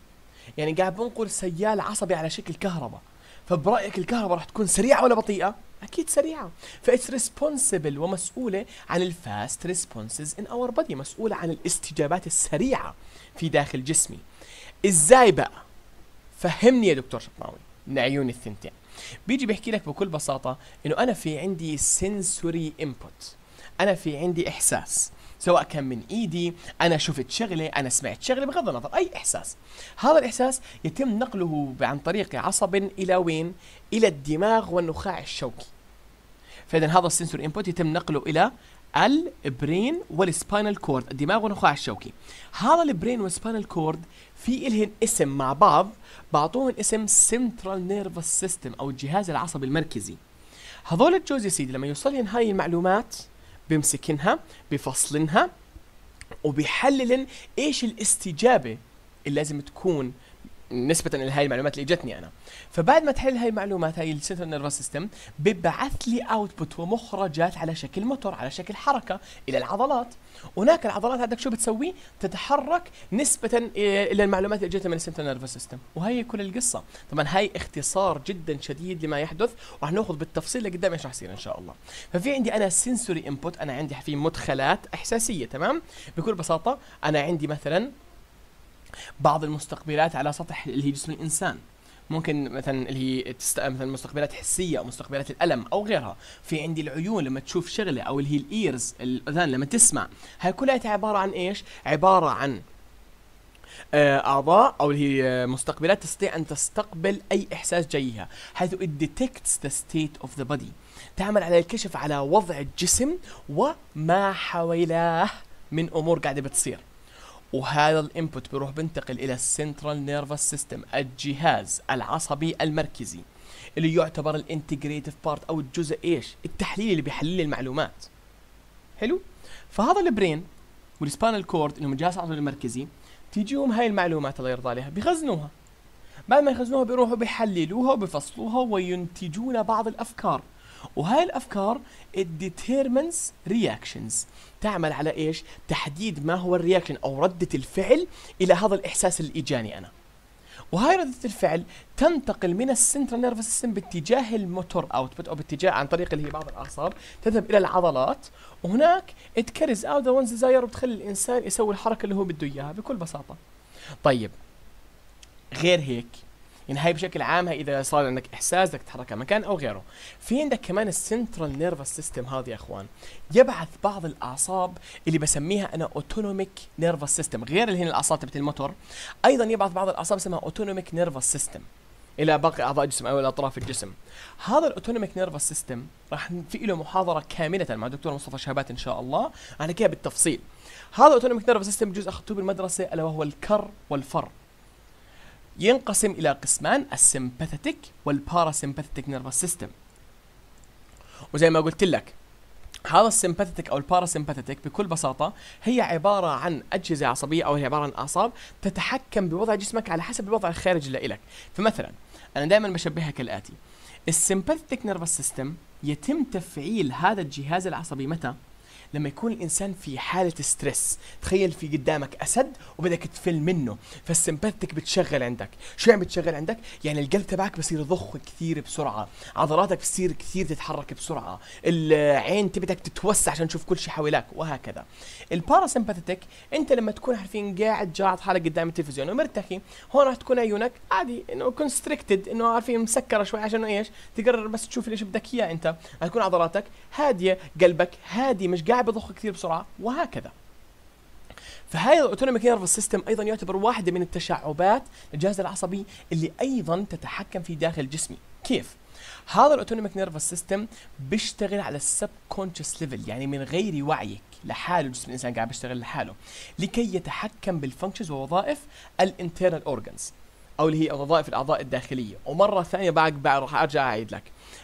يعني قاعد بنقل سيال عصبي على شكل كهرباء. فبرأيك الكهرباء راح تكون سريعة ولا بطيئة؟ أكيد سريعة. ف it's responsible ومسؤولة عن ال fast responses in our body مسؤولة عن الاستجابات السريعة في داخل جسمي. إزاي بقى؟ فهمني يا دكتور شطناوي من عيوني الثنتين. بيجي بيحكي لك بكل بساطة إنه أنا في عندي sensory input أنا في عندي إحساس. سواء كان من إيدي أنا شفت شغلة أنا سمعت شغلة بغض النظر أي إحساس. هذا الإحساس يتم نقله عن طريق عصب إلى وين؟ إلى الدماغ والنخاع الشوكي. فإذا هذا ال sensory input يتم نقله إلى ال brain وال spinal cord الدماغ والنخاع الشوكي. هذا ال brain وال spinal cord في إلهن اسم مع بعض بعطوهن اسم central nervous system أو الجهاز العصبي المركزي. هذول الجوز يا سيدي لما يوصلين هاي المعلومات بيمسكنها بفصلنها وبيحللن إيش الاستجابة اللي لازم تكون نسبة لهي المعلومات اللي إجتني أنا. فبعد ما تحل هاي المعلومات هاي ال central nervous system ببعث لي output ومخرجات على شكل موتور على شكل حركة إلى العضلات. هناك العضلات عندك شو بتسوي؟ تتحرك نسبة إلى المعلومات اللي اجتها من ال central nervous system وهي كل القصة. طبعا هاي اختصار جدا شديد لما يحدث وراح نأخذ بالتفصيل لقدام إيش راح يصير إن شاء الله. ففي عندي أنا sensory input أنا عندي في مدخلات إحساسية تمام؟ بكل بساطة أنا عندي مثلا بعض المستقبلات على سطح اللي هي جسم الإنسان. ممكن مثلا اللي هي تست... مثلا مستقبلات حسية أو مستقبلات الألم أو غيرها. في عندي العيون لما تشوف شغلة أو اللي هي ال ears الأذان لما تسمع. هاي كلها عبارة عن إيش؟ عبارة عن آه، أعضاء أو اللي هي مستقبلات تستطيع أن تستقبل أي إحساس جايها. حيث it detects the state of the body. تعمل على الكشف على وضع الجسم وما حولاه من أمور قاعدة بتصير. وهذا ال input بيروح بنتقل إلى ال central nervous system الجهاز العصبي المركزي اللي يعتبر ال integrative part أو الجزء إيش؟ التحليل اللي بيحلل المعلومات. حلو؟ فهذا ال brain وال spinal cord اللي هم الجهاز العصبي المركزي تيجيهم هاي المعلومات الله يرضى عليها بيخزنوها. بعد ما يخزنوها بيروحوا بيحللوها وبيفصلوها وينتجون بعض الأفكار. وهاي الأفكار determines reactions. تعمل على إيش؟ تحديد ما هو ال reaction أو ردة الفعل إلى هذا الإحساس اللي اجاني أنا. وهاي ردة الفعل تنتقل من ال central nervous system باتجاه ال motor output أو باتجاه عن طريق اللي هي بعض الأعصاب تذهب إلى العضلات وهناك it carries out the one's desire وبتخلي الإنسان يسوي الحركة اللي هو بده إياها بكل بساطة. طيب غير هيك يعني هاي بشكل عام إذا صار عندك إحساس بدك تتحرك مكان أو غيره. في عندك كمان ال central nervous system هذا يا إخوان. يبعث بعض الأعصاب اللي بسميها أنا autonomic nervous system غير اللي هي الأعصاب تبعت الموتور. أيضا يبعث بعض الأعصاب اسمها autonomic nervous system إلى باقي أعضاء الجسم أو إلى أطراف الجسم. هذا ال autonomic nervous system راح في له محاضرة كاملة مع الدكتور مصطفى شهبات إن شاء الله. نحكيها بالتفصيل. هذا ال autonomic nervous system جزء اخذتوه بالمدرسة ألا وهو الكر والفر. ينقسم إلى قسمان ال sympathetic وال parasympathetic nervous system. وزي ما قلت لك هذا ال sympathetic أو ال parasympathetic بكل بساطة هي عبارة عن أجهزة عصبية أو هي عبارة عن أعصاب تتحكم بوضع جسمك على حسب الوضع الخارجي لك فمثلا أنا دائما بشبهها كالآتي. ال sympathetic nervous system يتم تفعيل هذا الجهاز العصبي متى؟ لما يكون الإنسان في حالة stress تخيل في قدامك أسد وبدك تفل منه فال sympathetic بتشغل عندك. شو يعني بتشغل عندك؟ يعني القلب تبعك بصير يضخ كثير بسرعة عضلاتك بتصير كثير تتحرك بسرعة العين تبدك تتوسع عشان تشوف كل شيء حواليك وهكذا. ال parasympathetic أنت لما تكون عارفين قاعد جاعد حالك قدام التلفزيون ومرتخي هون راح تكون عيونك عادي إنه constricted إنه عارفين مسكرة شوي عشان إيش؟ تقدر بس تشوف اللي بدك اياه أنت. تكون عضلاتك هادية قلبك هادي مش قاعد بضخ كثير بسرعة وهكذا. فهاي ال autonomic nervous system أيضا يعتبر واحدة من التشعبات الجهاز العصبي اللي أيضا تتحكم في داخل جسمي كيف؟ هذا ال autonomic nervous system بيشتغل على ال subconscious level يعني من غير وعيك لحاله جسم الإنسان قاعد بيشتغل لحاله لكي يتحكم بال functions ووظائف ال internal organs أو اللي هي وظائف الأعضاء الداخلية. ومرة ثانية بعد راح أرجع أعيد لك.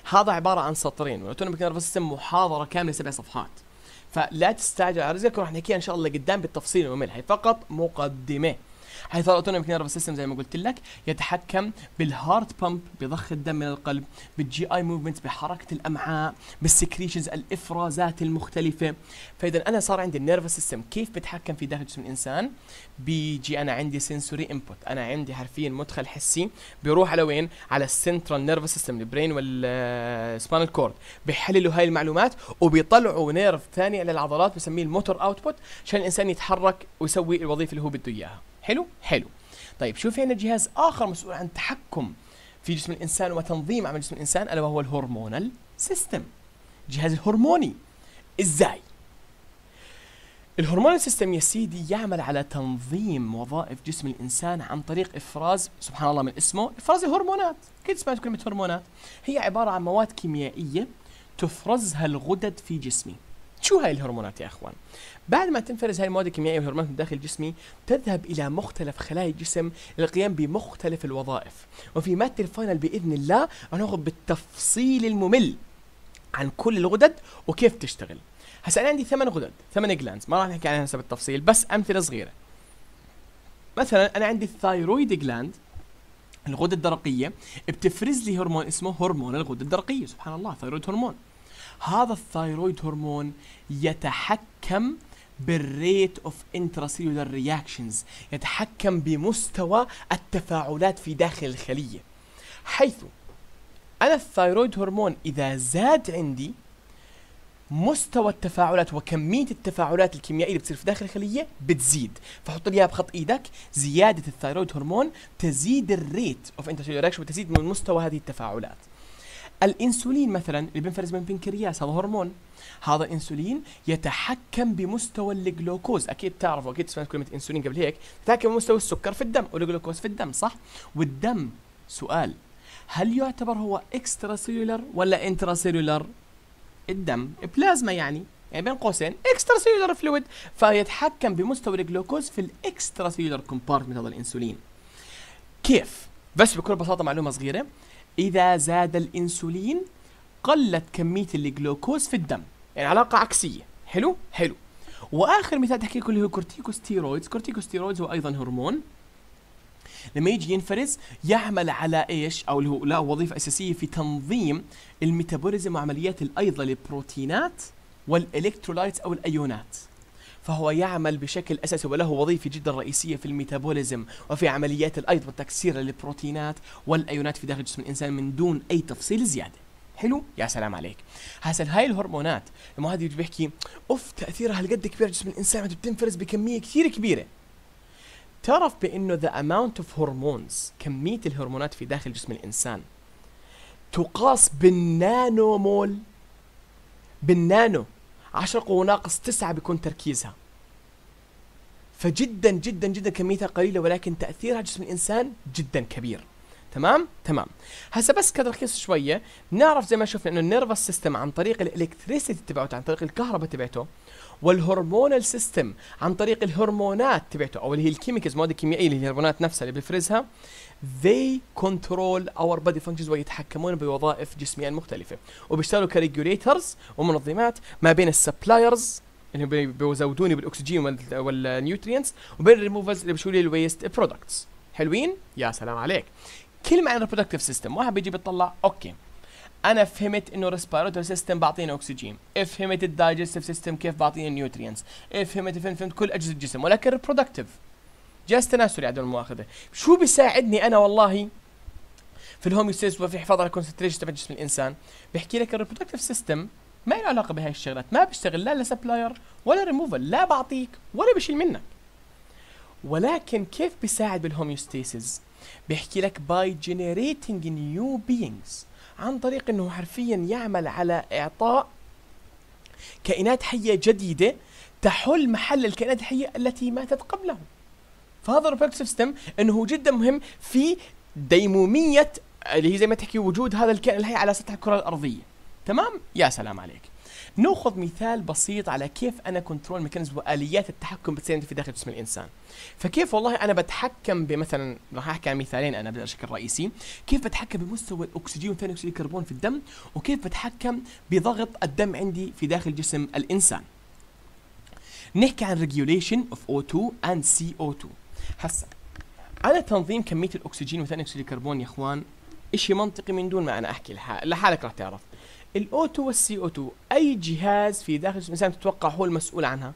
هذا عبارة عن سطرين. وال autonomic nervous system محاضرة كاملة سبع صفحات. فلا تستعجل على رزقك. راح نحكيها إن شاء الله قدام بالتفصيل الممل. هي فقط مقدمة. حيث ال autonomic nervous system زي ما قلت لك يتحكم بال heart pump بضخ الدم من القلب بال GI movement بحركة الأمعاء بال secretions الإفرازات المختلفة. فإذا أنا صار عندي ال nervous system كيف بتحكم في داخل جسم الإنسان؟ بيجي أنا عندي sensory input أنا عندي حرفيا مدخل حسي بيروح على وين؟ على ال central nervous system ال brain وال spinal cord بيحللوا هاي المعلومات وبيطلعوا nerve ثاني على العضلات بسميه ال motor output عشان الإنسان يتحرك ويسوي الوظيفة اللي هو بده إياها. حلو؟ حلو. طيب شوف هنا جهاز آخر مسؤول عن التحكم في جسم الإنسان وتنظيم عمل جسم الإنسان ألا وهو ال hormonal system جهاز الهرموني إزاي؟ ال hormone system يا سيدي يعمل على تنظيم وظائف جسم الإنسان عن طريق إفراز سبحان الله من اسمه إفراز الهرمونات. كيف سمعت كلمة هرمونات؟ هي عبارة عن مواد كيميائية تفرزها الغدد في جسمي. شو هاي الهرمونات يا أخوان؟ بعد ما تنفرز هاي المواد الكيميائية والهرمونات من داخل جسمي تذهب إلى مختلف خلايا الجسم للقيام بمختلف الوظائف. وفي مادة ال final بإذن الله ناخذ بالتفصيل الممل عن كل الغدد وكيف تشتغل. هسا أنا عندي ثمان غدد ثمان glands ما راح نحكي عنها هسه بالتفصيل بس أمثلة صغيرة. مثلا أنا عندي ال thyroid gland الغدة الدرقية بتفرز لي هرمون اسمه هرمون الغدة الدرقية سبحان الله thyroid hormone هذا ال thyroid hormone يتحكم بال rate of intracellular reactions يتحكم بمستوى التفاعلات في داخل الخلية. حيث أنا ال thyroid hormone إذا زاد عندي مستوى التفاعلات وكمية التفاعلات الكيميائية اللي بتصير في داخل الخلية بتزيد. فحط لي بخط إيدك. زيادة ال thyroid hormone تزيد ال rate of intracellular وتزيد من مستوى هذه التفاعلات. الإنسولين مثلا اللي بينفرز من البنكرياس هذا هرمون. هذا الانسولين يتحكم بمستوى الجلوكوز. أكيد تعرفوا أكيد سمعت كلمة إنسولين قبل هيك. يتحكم بمستوى السكر في الدم والجلوكوز في الدم صح؟ والدم سؤال هل يعتبر هو extracellular ولا intracellular الدم بلازما يعني يعني بين قوسين extracellular fluid فيتحكم بمستوى الجلوكوز في ال extracellular compartment هذا الإنسولين. كيف؟ بس بكل بساطة معلومة صغيرة. إذا زاد الإنسولين قلت كمية الجلوكوز في الدم. يعني علاقة عكسية. حلو؟ حلو. وآخر مثال تحكي لكم اللي هو corticosteroids. corticosteroids هو أيضا هرمون. لما يجي ينفرز يعمل على إيش؟ أو اللي هو له وظيفة أساسية في تنظيم ال metabolism وعمليات الأيض للبروتينات وال electrolytes أو الأيونات. فهو يعمل بشكل أساسي وله وظيفة جدا رئيسية في ال metabolism وفي عمليات الأيض والتكسير للبروتينات والأيونات في داخل جسم الإنسان من دون أي تفصيل زيادة. حلو؟ يا سلام عليك. هسه هاي الهرمونات لما هذا بيحكي أوف تأثيرها هالقد كبير جسم الإنسان بتنفرز بكمية كثير كبيرة. تعرف بأنه the amount of hormones كمية الهرمونات في داخل جسم الإنسان تقاس بالنانو مول بالنانو 10 قوة ناقص 9 بيكون تركيزها. فجدا جدا جدا كميتها قليلة ولكن تأثيرها على جسم الإنسان جدا كبير. تمام؟ تمام. هسه بس كتركيز شوية. نعرف زي ما شفنا إنه ال nervous system عن طريق ال electricity تبعته عن طريق الكهرباء تبعته وال hormonal system عن طريق الهرمونات تبعته أو اللي هي ال chemicals المواد الكيميائيه اللي هي الهرمونات نفسها اللي بيفرزها they control our body functions ويتحكمون بوظائف جسميا مختلفة. وبيشتغلوا ك regulators ومنظمات ما بين ال suppliers اللي بي- بيزودوني بالأكسجين وال nutrients وبين الريموفرز اللي بيشيلوا لي ال waste products حلوين؟ يا سلام عليك. كلمة عن ال reproductive system واحد بيجي بيطلع okay أنا فهمت إنه respiratory system بعطينا أكسجين. فهمت ال digestive system كيف بعطينا nutrients فهمت فهمت فهمت كل أجهزة الجسم. ولكن ال reproductive جهاز تناسلي عدم المؤاخذة. شو بيساعدني أنا والله؟ في ال homeostasis وفي حفاظ على ال concentration تبع جسم الإنسان بيحكي لك ال reproductive system ما له علاقة بهاي الشغلات. ما بيشتغل لا ل supplier ولا ريموفال لا بعطيك ولا بشيل منك. ولكن كيف بيساعد بال homeostasis بيحكي لك by generating new beings. عن طريق إنه حرفيا يعمل على إعطاء كائنات حية جديدة تحل محل الكائنات الحية التي ماتت قبله. فهذا ال reproductive system إنه هو جدا مهم في ديمومية اللي هي زي ما تحكي وجود هذا الكائن الحي على سطح الكرة الأرضية. تمام؟ يا سلام عليك. نأخذ مثال بسيط على كيف أنا control mechanism وآليات التحكم بتصير في داخل جسم الإنسان. فكيف والله أنا بتحكم بمثلا راح أحكي عن مثالين أنا بشكل رئيسي كيف بتحكم بمستوى الأكسجين وثاني أكسيد الكربون في الدم؟ وكيف بتحكم بضغط الدم عندي في داخل جسم الإنسان؟ نحكي عن regulation of O2 and CO2 هسا أنا تنظيم كمية الأكسجين وثاني اكسيد الكربون يا إخوان إشي منطقي من دون ما أنا أحكي لح- لحالك راح تعرف. الاو 2 والسي أو 2 أي جهاز في داخل الإنسان تتوقع هو المسؤول عنها؟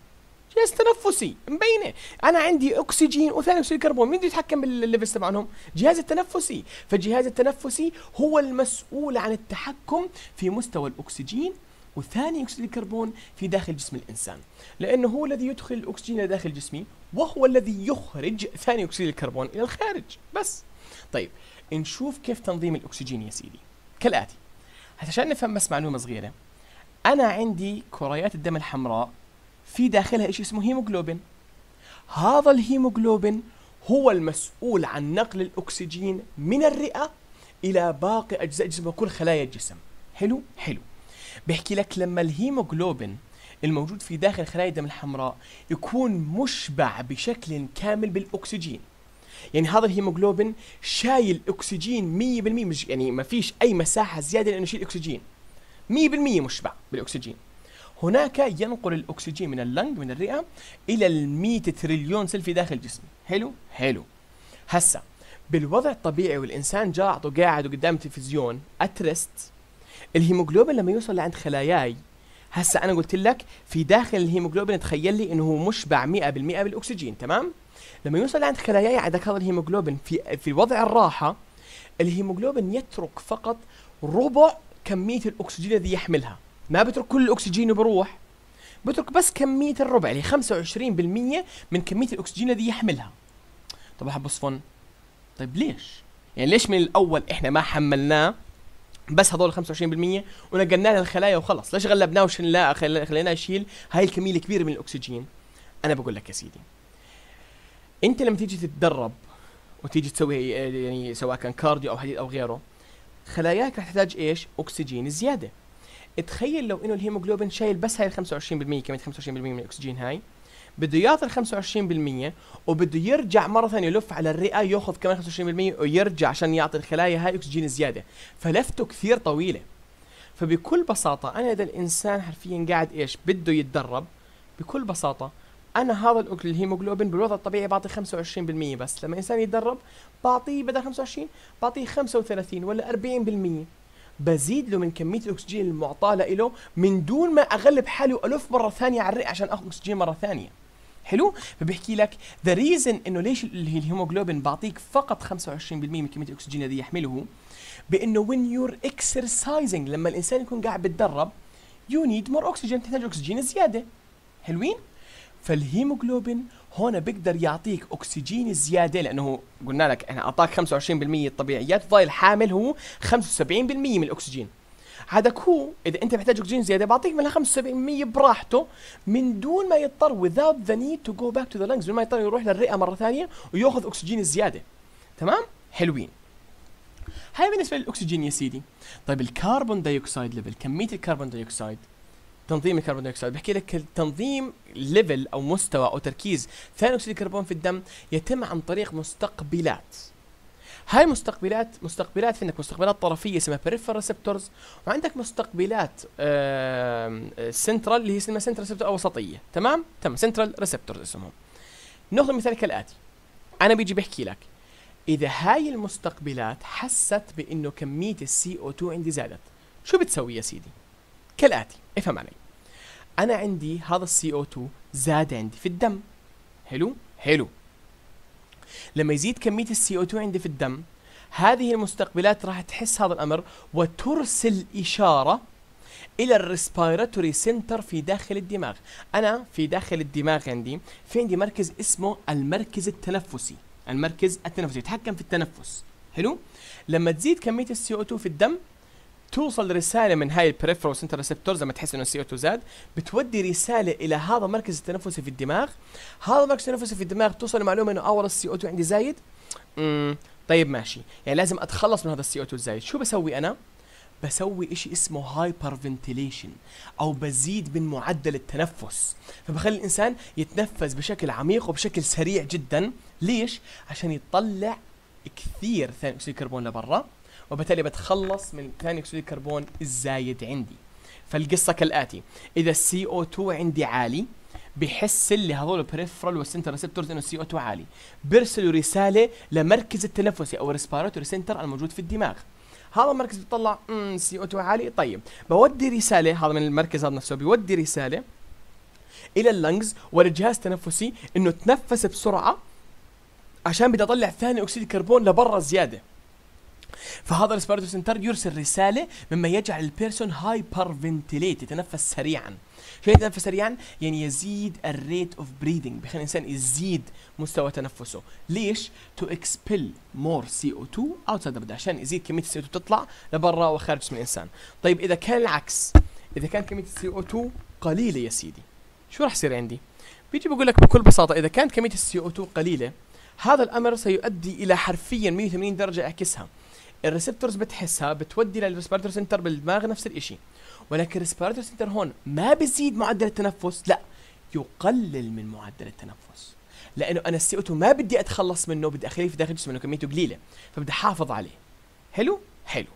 جهاز تنفسي مبينة. أنا عندي أكسجين وثاني اكسيد الكربون مين بده يتحكم بال levels تبعهم؟ جهاز التنفسي. فالجهاز التنفسي هو المسؤول عن التحكم في مستوى الأكسجين وثاني أكسيد الكربون في داخل جسم الإنسان. لأنه هو الذي يدخل الأكسجين إلى داخل جسمي وهو الذي يخرج ثاني أكسيد الكربون إلى الخارج. بس. طيب نشوف كيف تنظيم الأكسجين يا سيدي. كالآتي. عشان نفهم بس معلومة صغيرة أنا عندي كريات الدم الحمراء في داخلها شيء اسمه هيموغلوبين. هذا الهيموغلوبين هو المسؤول عن نقل الأكسجين من الرئة إلى باقي أجزاء الجسم وكل خلايا الجسم. حلو؟ حلو. بيحكي لك لما الهيموغلوبين الموجود في داخل خلايا الدم الحمراء يكون مشبع بشكل كامل بالأكسجين. يعني هذا الهيموغلوبين شايل أكسجين 100% مش يعني ما فيش أي مساحة زيادة لأنه يشيل أكسجين. 100% مشبع بالأكسجين. هناك ينقل الأكسجين من ال lung من الرئة إلى ال 100 تريليون cell في داخل جسمي حلو؟ حلو. هسا بالوضع الطبيعي والإنسان جاعط وقاعد قدام التلفزيون at rest الهيموغلوبين لما يوصل لعند خلاياي هسا أنا قلت لك في داخل الهيموغلوبين تخيل لي إنه هو مشبع 100% بالأكسجين تمام؟ لما يوصل لعند خلاياي عندك هذا الهيموغلوبين في في وضع الراحة الهيموغلوبين يترك فقط ربع كمية الأكسجين الذي يحملها. ما بترك كل الأكسجين وبروح بترك بس كمية الربع اللي 25% من كمية الأكسجين الذي يحملها. طب حب فن طيب ليش؟ يعني ليش من الأول إحنا ما حملناه؟ بس هذول 25% ونقلناه للخلايا وخلص. ليش غلبناه وشلناه خل- خليناه يشيل. هاي الكمية الكبيرة من الأكسجين. أنا بقول لك يا سيدي أنت لما تيجي تتدرب وتيجي تسوي يعني سواء كان كارديو أو حديد أو غيره خلاياك رح تحتاج إيش؟ أكسجين زيادة. تخيل لو إنه الهيموغلوبين شايل بس هاي ال 25% كمية 25% من الأكسجين هاي بده ياخذ 25% وبده يرجع مرة ثانية يلف على الرئة ياخذ كمان 25% ويرجع عشان يعطي الخلايا هاي أكسجين زيادة. فلفته كثير طويلة. فبكل بساطة أنا إذا الإنسان حرفيا قاعد إيش بده يتدرب بكل بساطة أنا هذا الأك- الهيموغلوبين بالوضع الطبيعي بعطي 25% بس. لما إنسان يتدرب بعطيه بدل 25 بعطيه 35 ولا 40% بزيد له من كمية الأكسجين المعطاة له من دون ما أغلب حالي والف مرة ثانية على الرئة عشان آخذ أكسجين مرة ثانية. حلو؟ فبيحكي لك ذا ريزن إنه ليش ال- الهيموغلوبين بعطيك فقط 25% من كمية الأكسجين الذي يحمله بإنه when you're exercising لما الإنسان يكون قاعد بتدرب you need more oxygen تحتاج أكسجين زيادة. حلوين؟ فالهيموغلوبين هون بيقدر يعطيك أكسجين زيادة لأنه قلنا لك إحنا أعطاك 25% الطبيعيات فاضل حامل هو 75% من الأكسجين. عادك هو إذا أنت محتاج أكسجين زيادة بعطيك منها 75% براحته من دون ما يضطر without the need to go back to the lungs بدون ما يضطر يروح للرئة مرة ثانية ويأخذ أكسجين زيادة. تمام؟ حلوين. هاي بالنسبة للأكسجين يا سيدي. طيب ال carbon dioxide level كمية ال carbon dioxide تنظيم ال carbon dioxide بحكي لك تنظيم level أو مستوى أو تركيز ثاني أكسيد الكربون في الدم يتم عن طريق مستقبلات. هاي مستقبلات مستقبلات في عندك مستقبلات طرفية اسمها peripheral receptors وعندك مستقبلات سنترال اللي هي اسمها central receptor أو وسطيه تمام؟ تمام central receptors اسمهم. نأخذ مثال كالآتي. أنا بيجي بحكي لك. إذا هاي المستقبلات حست بإنه كمية ال CO2 عندي زادت شو بتسوي يا سيدي؟ كالآتي افهم علي. أنا عندي هذا ال CO2 زاد عندي في الدم. حلو؟ حلو. لما يزيد كمية ال CO2 عندي في الدم هذه المستقبلات راح تحس هذا الأمر وترسل إشارة إلى ال respiratory center في داخل الدماغ. أنا في داخل الدماغ عندي في عندي مركز اسمه المركز التنفسي. المركز التنفسي يتحكم في التنفس. حلو؟ لما تزيد كمية ال CO2 في الدم توصل رسالة من هاي ال peripheral central receptors لما تحس إنه ال CO2 زاد بتودي رسالة إلى هذا المركز التنفسي في الدماغ. هذا المركز التنفسي في الدماغ توصل المعلومه إنه اول ال CO2 عندي زايد؟ امم طيب ماشي. يعني لازم أتخلص من هذا ال CO2 الزايد. شو بسوي أنا؟ بسوي إشي اسمه hyperventilation أو بزيد من معدل التنفس. فبخلي الإنسان يتنفس بشكل عميق وبشكل سريع جدا. ليش؟ عشان يطلع كثير ثاني أكسيد الكربون لبرا. وبالتالي بتخلص من ثاني أكسيد الكربون الزايد عندي. فالقصة كالآتي. إذا ال CO2 عندي عالي بحس لي هذول ال peripheral وال central receptors إنه ال CO2 عالي. بيرسلوا رسالة لمركز التنفسي أو ال respiratory center الموجود في الدماغ. هذا المركز بيطلع CO2 عالي طيب. بودي رسالة هذا من المركز هذا نفسه بيودي رسالة إلى ال lungs والجهاز التنفسي إنه تنفس بسرعة عشان بدي أطلع ثاني أكسيد الكربون لبرا زيادة. فهذا ال respiratory center يرسل رسالة مما يجعل ال person hyperventilate يتنفس سريعا. شو يتنفس سريعا؟ يعني يزيد ال rate of breathing بخلي الإنسان يزيد مستوى تنفسه. ليش؟ to expel more CO2 outside the عشان يزيد كمية ال CO2 تطلع لبرا وخارج جسم الإنسان. طيب إذا كان العكس إذا كانت كمية ال CO2 قليلة يا سيدي شو راح يصير عندي؟ بيجي بقول لك بكل بساطة إذا كانت كمية ال CO2 قليلة هذا الأمر سيؤدي إلى حرفيا 180 درجة اعكسها ال receptors بتحسها بتودي لل respiratory center بالدماغ نفس الشيء ولكن ال respiratory center هون ما بزيد معدل التنفس لا يقلل من معدل التنفس. لأنه أنا ال CO2 ما بدي أتخلص منه بدي أخليه في داخل جسمي لأنه كميته قليلة فبدي أحافظ عليه. حلو؟ حلو.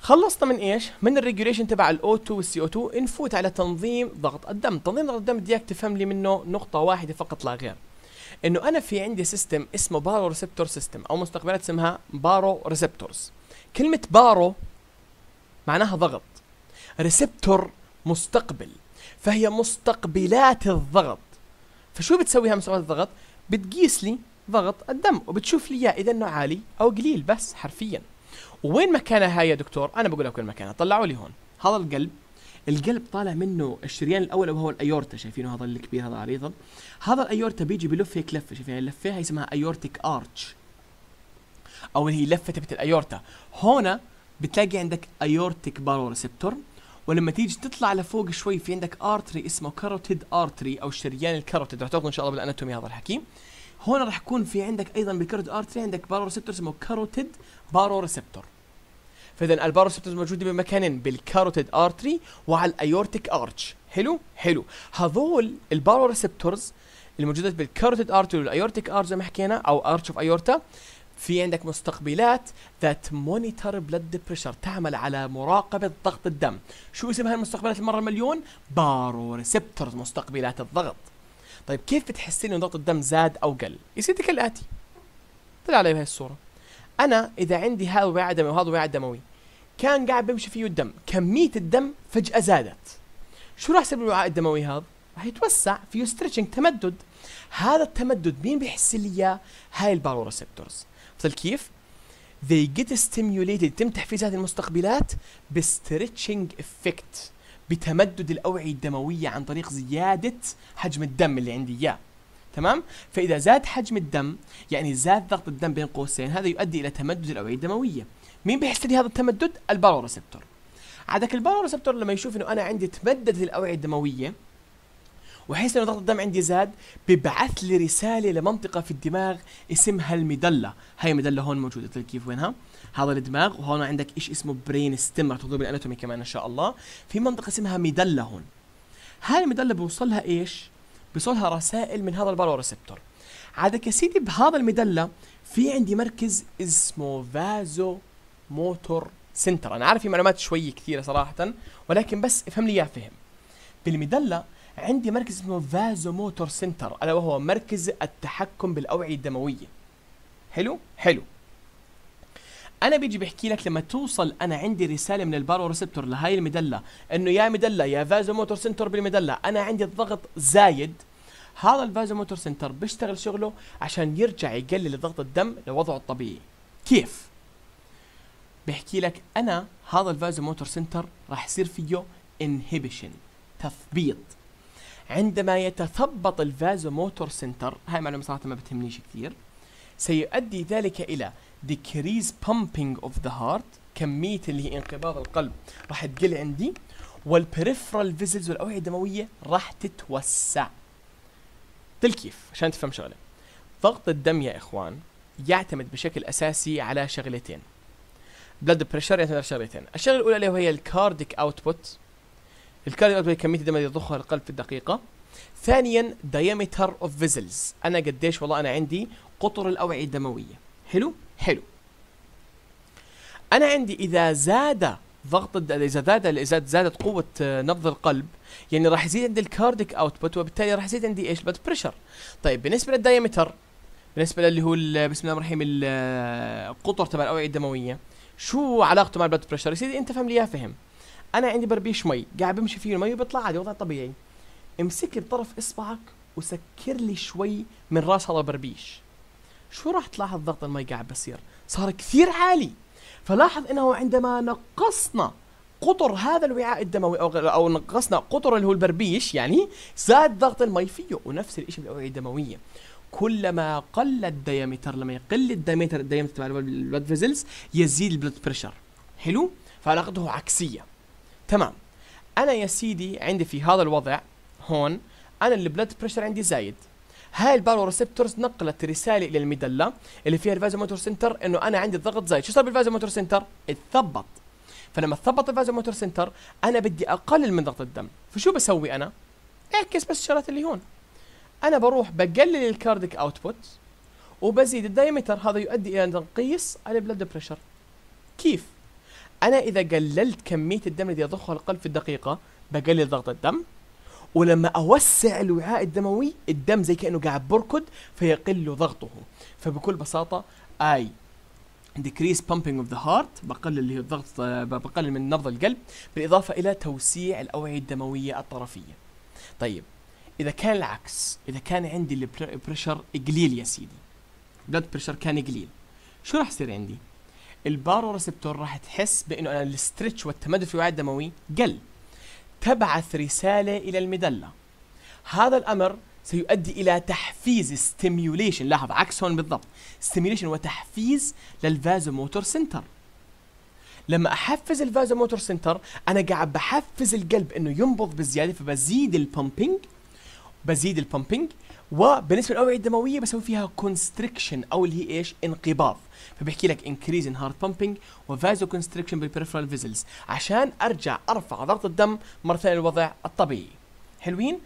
خلصنا من إيش؟ من ال regulation تبع الاو 2 والسي أو 2 نفوت على تنظيم ضغط الدم، تنظيم ضغط الدم بدي إياك تفهم لي منه نقطة واحدة فقط لا غير. إنه أنا في عندي system اسمه baroreceptor system أو مستقبلات اسمها baroreceptors. كلمة baro معناها ضغط. receptor مستقبل فهي مستقبلات الضغط. فشو بتسويها مستقبلات الضغط؟ بتقيس لي ضغط الدم وبتشوف لي إياه إذا إنه عالي أو قليل بس حرفيا. وين مكانها هاي يا دكتور؟ أنا بقول لك وين مكانها، طلعوا لي هون، هذا القلب القلب طالع منه الشريان الأول وهو الأيورتا شايفينه هذا الكبير هذا عريض. هذا الأيورتا بيجي بلف هيك لفة شايفين؟ اللفة هي اسمها aortic arch أو اللي هي لفة تبت الأيورتا. هنا بتلاقي عندك aortic baroreceptor ولما تيجي تطلع لفوق شوي في عندك artery اسمه carotid artery أو الشريان الكاروتيد رح تاخذوا إن شاء الله بال anatomy هذا الحكي هون راح يكون في عندك أيضا بال carotid artery عندك baroreceptor اسمه carotid baroreceptor فاذا ال baroreceptors موجودة بمكانين بال carotid artery وعلى ال aortic arch. حلو؟ حلو. هذول ال baroreceptors الموجودات بال carotid artery وال aortic arch زي ما حكينا أو arch of aorta في عندك مستقبلات that monitor blood pressure تعمل على مراقبة ضغط الدم. شو اسم هاي المستقبلات للمرة المليون baroreceptors مستقبلات الضغط. طيب كيف بتحس إن ضغط الدم زاد أو قل؟ يصير كالاتي طلع علي بهي الصورة. أنا إذا عندي هذا وعاء دموي وهذا وعاء دموي كان قاعد بمشي فيه الدم كمية الدم فجأة زادت. شو راح يصير بالوعاء الدموي هذا؟ راح يتوسع فيه stretching تمدد. هذا التمدد مين بيحس لي إياه؟ هاي ال baroreceptors مثل كيف؟ They get stimulated تم تحفيز هذه المستقبلات ب stretching effect بتمدد الأوعية الدموية عن طريق زيادة حجم الدم اللي عندي إياه. تمام؟ فإذا زاد حجم الدم يعني زاد ضغط الدم بين قوسين هذا يؤدي إلى تمدد الأوعية الدموية. مين بيحس لي هذا التمدد؟ ال baroreceptor. عندك ال baroreceptor لما يشوف إنه أنا عندي تمددت الأوعية الدموية وحيث إنه ضغط الدم عندي زاد ببعث لي رسالة لمنطقة في الدماغ اسمها ال medulla هاي ال medulla هون موجودة كيف وينها؟ هذا الدماغ وهون عندك شيء اسمه brain stem رح تاخذوه بال anatomy كمان إن شاء الله. في منطقة اسمها medulla هون. هاي ال medulla بوصلها إيش؟ بيوصلها رسائل من هذا ال baroreceptor. عادك يا سيدي بهذا ال medulla في عندي مركز اسمه vaso motor center. أنا عارف في معلومات شوي كثيرة صراحة ولكن بس افهم لي اياه فهم. بال medulla عندي مركز اسمه vasomotor center ألا وهو مركز التحكم بالأوعية الدموية. حلو؟ حلو. أنا بيجي بحكي لك لما توصل أنا عندي رسالة من ال baroreceptor لهاي ال medulla إنه يا medulla يا vasomotor center بال medulla أنا عندي الضغط زايد. هذا ال vasomotor center بيشتغل شغله عشان يرجع يقلل ضغط الدم لوضعه الطبيعي. كيف؟ بحكي لك أنا هذا ال vasomotor center راح يصير فيه inhibition تثبيط. عندما يتثبط ال vasomotor center هاي معلومة صراحة ما بتهمنيش كثير سيؤدي ذلك إلى decrease pumping of the heart كمية اللي هي انقباض القلب. راح تقل عندي وال peripheral vessels والأوعية الدموية راح تتوسع. تل كيف عشان تفهم شغلة. ضغط الدم يا إخوان يعتمد بشكل أساسي على شغلتين. Blood pressure يعتمد على شغلتين. الشغلة الأولى اللي هي ال cardiac output ال cardiac output كمية الدم اللي يضخها القلب في الدقيقة. ثانيا diameter of vessels. أنا قديش والله أنا عندي قطر الأوعية الدموية. حلو؟ حلو. أنا عندي إذا زاد ضغط. إذا زاد إذا زادت قوة نبض القلب يعني راح يزيد عندي ال cardiac output وبالتالي راح يزيد عندي إيش؟ blood pressure طيب بالنسبة لل diameter بالنسبة للي هو بسم الله الرحمن الرحيم القطر تبع الأوعية الدموية شو علاقته مع ال blood pressure يا سيدي أنت فهم لي اياها فهم. أنا عندي بربيش مي قاعد بمشي فيه المي وبيطلع عادي وضع طبيعي. امسك بطرف إصبعك وسكر لي شوي من رأس هذا البربيش. شو راح تلاحظ ضغط المي قاعد بصير صار كثير عالي. فلاحظ إنه عندما نقصنا قطر هذا الوعاء الدموي أو أو نقصنا قطر اللي هو البربيش يعني زاد ضغط المي فيه ونفس الشيء بالاوعيه الدموية. كلما قل ال diameter لما يقل ال diameter ال diameter تبع ال blood vessels يزيد ال blood pressure حلو؟ فعلاقته عكسية. تمام. أنا يا سيدي عندي في هذا الوضع هون أنا ال blood pressure عندي زايد. هاي ال baroreceptors نقلت رسالة إلى ال medulla اللي فيها ال vasomotor center إنه أنا عندي الضغط زايد. شو صار بال vasomotor center اتثبط. فلما تثبط ال vasomotor center أنا بدي أقلل من ضغط الدم. فشو بسوي أنا؟ اعكس بس الشغلات اللي هون. أنا بروح بقلل ال cardiac output وبزيد ال diameter. هذا يؤدي إلى تنقيص على ال blood pressure كيف؟ أنا إذا قللت كمية الدم اللي يضخها القلب في الدقيقة بقلل ضغط الدم. ولما أوسع الوعاء الدموي الدم زي كأنه قاعد بركض فيقل ضغطه. فبكل بساطة اي decrease pumping of the heart بقلل اللي هو الضغط بقلل من نبض القلب بالإضافة إلى توسيع الأوعية الدموية الطرفية. طيب إذا كان العكس إذا كان عندي ال pressure قليل يا سيدي. Blood pressure كان قليل. شو راح يصير عندي؟ ال baroreceptor راح تحس بإنه أنا ال stretch والتمدد في الوعاء الدموي قل. تبعث رسالة إلى ال medulla. هذا الأمر سيؤدي إلى تحفيز stimulation لاحظ عكس هون بالضبط. stimulation وتحفيز لل vasomotor center. لما أحفز ال vasomotor center أنا قاعد بحفز القلب إنه ينبض بزيادة فبزيد ال pumping بزيد ال pumping وبالنسبة للأوعية الدموية بسوي فيها constriction أو اللي هي إيش؟ انقباض. فبحكي لك increase in heart pumping و vasoconstriction بال peripheral vessels عشان أرجع أرفع ضغط الدم مرة ثانية للوضع الطبيعي. حلوين؟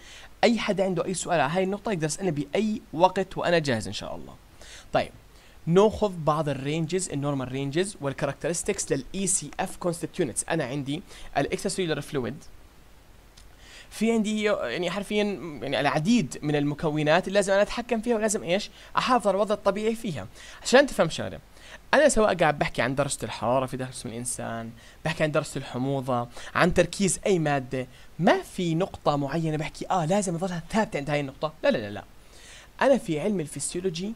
أي حدا عنده أي سؤال على هاي النقطة يقدر يسألني بأي وقت وأنا جاهز إن شاء الله. طيب نأخذ بعض ال ranges ال normal ranges وال characteristics لل ECF constituents أنا عندي ال extra fluid في عندي يعني حرفيا يعني العديد من المكونات اللي لازم أنا أتحكم فيها ولازم إيش؟ أحافظ على الوضع الطبيعي فيها. عشان تفهم شغلة أنا سواء قاعد بحكي عن درجة الحرارة في داخل جسم الإنسان بحكي عن درجة الحموضة عن تركيز أي مادة ما في نقطة معينة بحكي آه لازم اظلها ثابتة عند هاي النقطة. لا لا لا لا. أنا في علم الفسيولوجي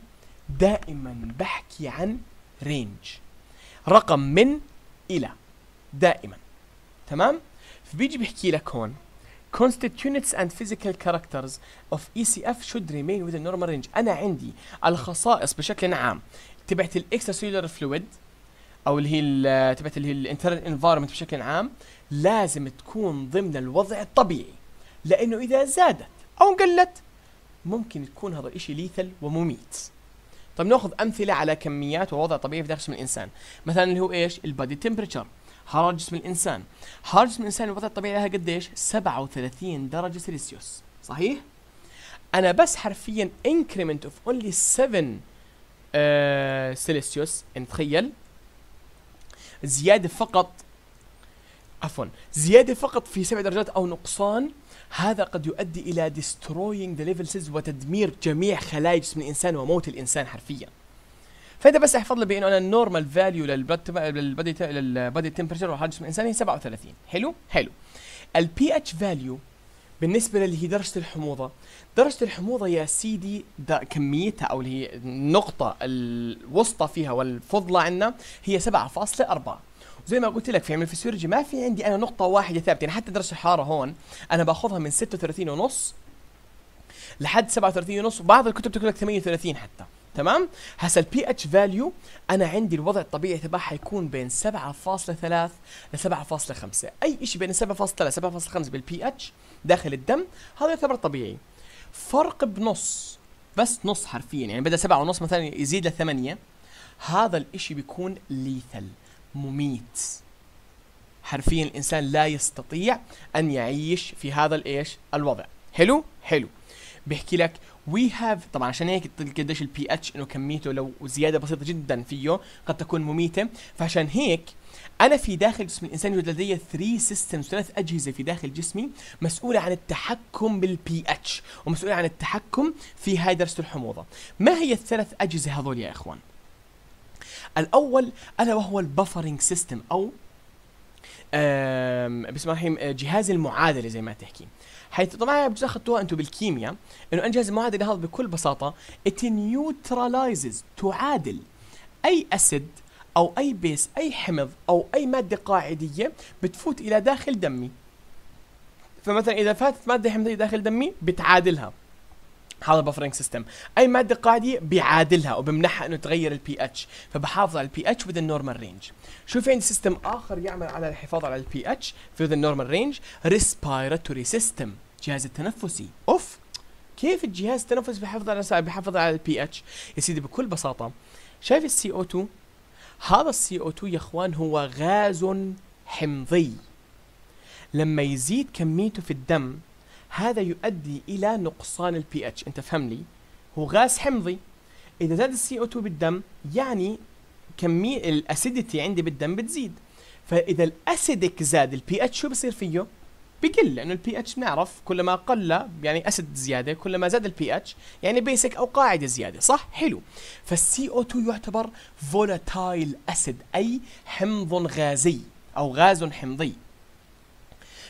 دائما بحكي عن range رقم من إلى دائما. تمام؟ فبيجي بيحكي لك هون. Constituents and physical characters of ECF should remain within normal range. أنا عندي الخصائص بشكل عام. تبعت ال extracellular fluid أو اللي هي تبعت اللي هي ال internal environment بشكل عام لازم تكون ضمن الوضع الطبيعي. لأنه إذا زادت أو قلت ممكن تكون هذا الإشي lethal ومميت. طيب نأخذ أمثلة على كميات ووضع طبيعي في داخل جسم الإنسان. مثلا اللي هو إيش؟ ال body temperature حراره جسم الإنسان. حراره جسم الإنسان الوضع الطبيعي لها قديش؟ 37 درجة سلسيوس صحيح؟ أنا بس حرفيا increment of only 7 آه يعني تخيل. زيادة فقط عفوا زيادة فقط في 7 درجات أو نقصان هذا قد يؤدي إلى destroying the living cells وتدمير جميع خلايا جسم الإنسان وموت الإنسان حرفيا. فانت بس احفظ لي بأنه أنا ال normal value لل body لل body temperature وحراره جسم الإنسان هي 37 حلو؟ حلو. ال pH value بالنسبة للي هي درجة الحموضة درجة الحموضة يا سيدي دا كميتها أو اللي هي النقطة الوسطى فيها والفضلى عندنا هي 7.4 زي ما قلت لك في علم الفسيولوجي ما في عندي أنا نقطة واحدة ثابتة. يعني حتى درجة الحرارة هون أنا باخذها من 36 ونص لحد 37 ونص. وبعض الكتب تقول لك 38 حتى. تمام؟ هسا ال pH value أنا عندي الوضع الطبيعي تبعها يكون بين 7.3 ل 7.5 أي شيء بين 7.3 7.5 بالبي اتش داخل الدم هذا يعتبر طبيعي. فرق بنص بس نص حرفيا يعني بدل سبعة ونص مثلا يزيد لثمانية هذا الإشي بيكون lethal مميت. حرفيا الإنسان لا يستطيع أن يعيش في هذا الايش الوضع. حلو؟ حلو. بيحكي لك we have طبعا عشان هيك قديش البي اتش إنه كميته لو زيادة بسيطة جدا فيه قد تكون مميتة. فعشان هيك أنا في داخل جسم الإنسان يوجد لدي 3 systems ثلاث أجهزة في داخل جسمي مسؤولة عن التحكم بالبي اتش ومسؤولة عن التحكم في هاي درجه الحموضة. ما هي الثلاث أجهزة هذول يا إخوان؟ الأول ألا وهو ال buffering system أو بسم الله الرحمن الرحيم جهاز المعادلة زي ما تحكي. حيث طبعا بجوز أخذتوها أنتم بالكيمياء إنه جهاز المعادله هذا بكل بساطة it neutralizes تعادل أي acid أو أي base أي حمض أو أي مادة قاعدية بتفوت إلى داخل دمي. فمثلا إذا فاتت مادة حمضية داخل دمي بتعادلها. هذا buffering system أي مادة قاعدية بيعادلها وبمنحها إنه تغير ال pH فبحافظ على ال pH within ال normal range شو في عندي system آخر يعمل على الحفاظ على ال pH في ال normal range respiratory system الجهاز التنفسي. أوف. كيف الجهاز التنفسي بيحافظ على بيحافظ على البي اتش يا سيدي بكل بساطة شايف السي أو 2 هذا السي أو 2 يا إخوان هو غاز حمضي. لما يزيد كميته في الدم هذا يؤدي إلى نقصان البي اتش أنت فهم لي؟ هو غاز حمضي. إذا زاد ال CO2 بالدم يعني كميه ال acidity عندي بالدم بتزيد. فإذا ال acidic زاد ال pH شو بصير فيه؟ بقل لأنه البي اتش نعرف كلما قل يعني acid زيادة كلما زاد ال pH يعني basic أو قاعدة زيادة صح؟ حلو. فال CO2 يعتبر volatile acid أي حمض غازي أو غاز حمضي.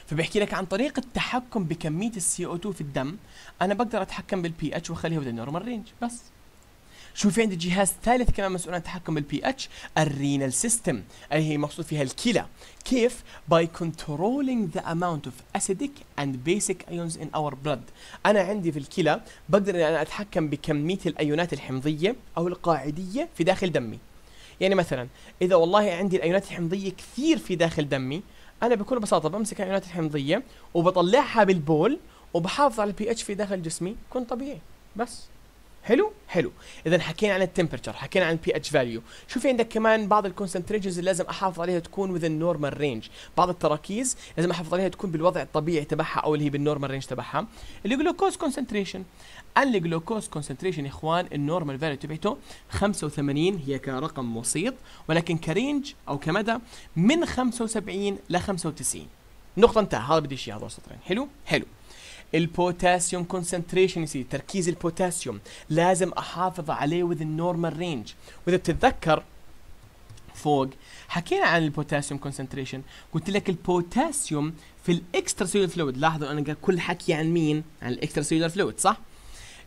فبيحكي لك عن طريقة التحكم بكمية ال CO2 في الدم. أنا بقدر أتحكم بال pH واخليه with ال normal range بس. شو في عندي جهاز ثالث كمان مسؤول عن التحكم بالبي اتش ال renal system. أي هي مقصود فيها الكلى كيف؟ by controlling the amount of acidic and basic ions in our blood أنا عندي في الكلى بقدر ان أنا أتحكم بكميه الأيونات الحمضية أو القاعدية في داخل دمي. يعني مثلا إذا والله عندي الأيونات الحمضية كثير في داخل دمي أنا بكل بساطة بمسك الأيونات الحمضية وبطلعها بالبول وبحافظ على البي اتش في داخل جسمي يكون طبيعي. بس. حلو؟ حلو. اذا حكينا عن ال temperature حكينا عن ال pH value شو في عندك كمان بعض ال concentrations اللي لازم أحافظ عليها تكون within normal range بعض التراكيز لازم أحافظ عليها تكون بالوضع الطبيعي تبعها أو اللي هي بال normal range تبعها. ال glucose concentration ال glucose concentration يا إخوان ال normal value تبعته 85 هي كرقم وسيط ولكن ك range أو كمدى من 75 ل 95 نقطة انتهى هذا بدي شيء هذا سطرين حلو؟ حلو. البوتاسيوم concentration يصير تركيز البوتاسيوم لازم أحافظ عليه within ال normal range وإذا بتتذكر فوق حكينا عن البوتاسيوم concentration قلت لك البوتاسيوم في ال extracellular fluid لاحظوا أنا كل حكي عن مين؟ عن ال extracellular fluid صح؟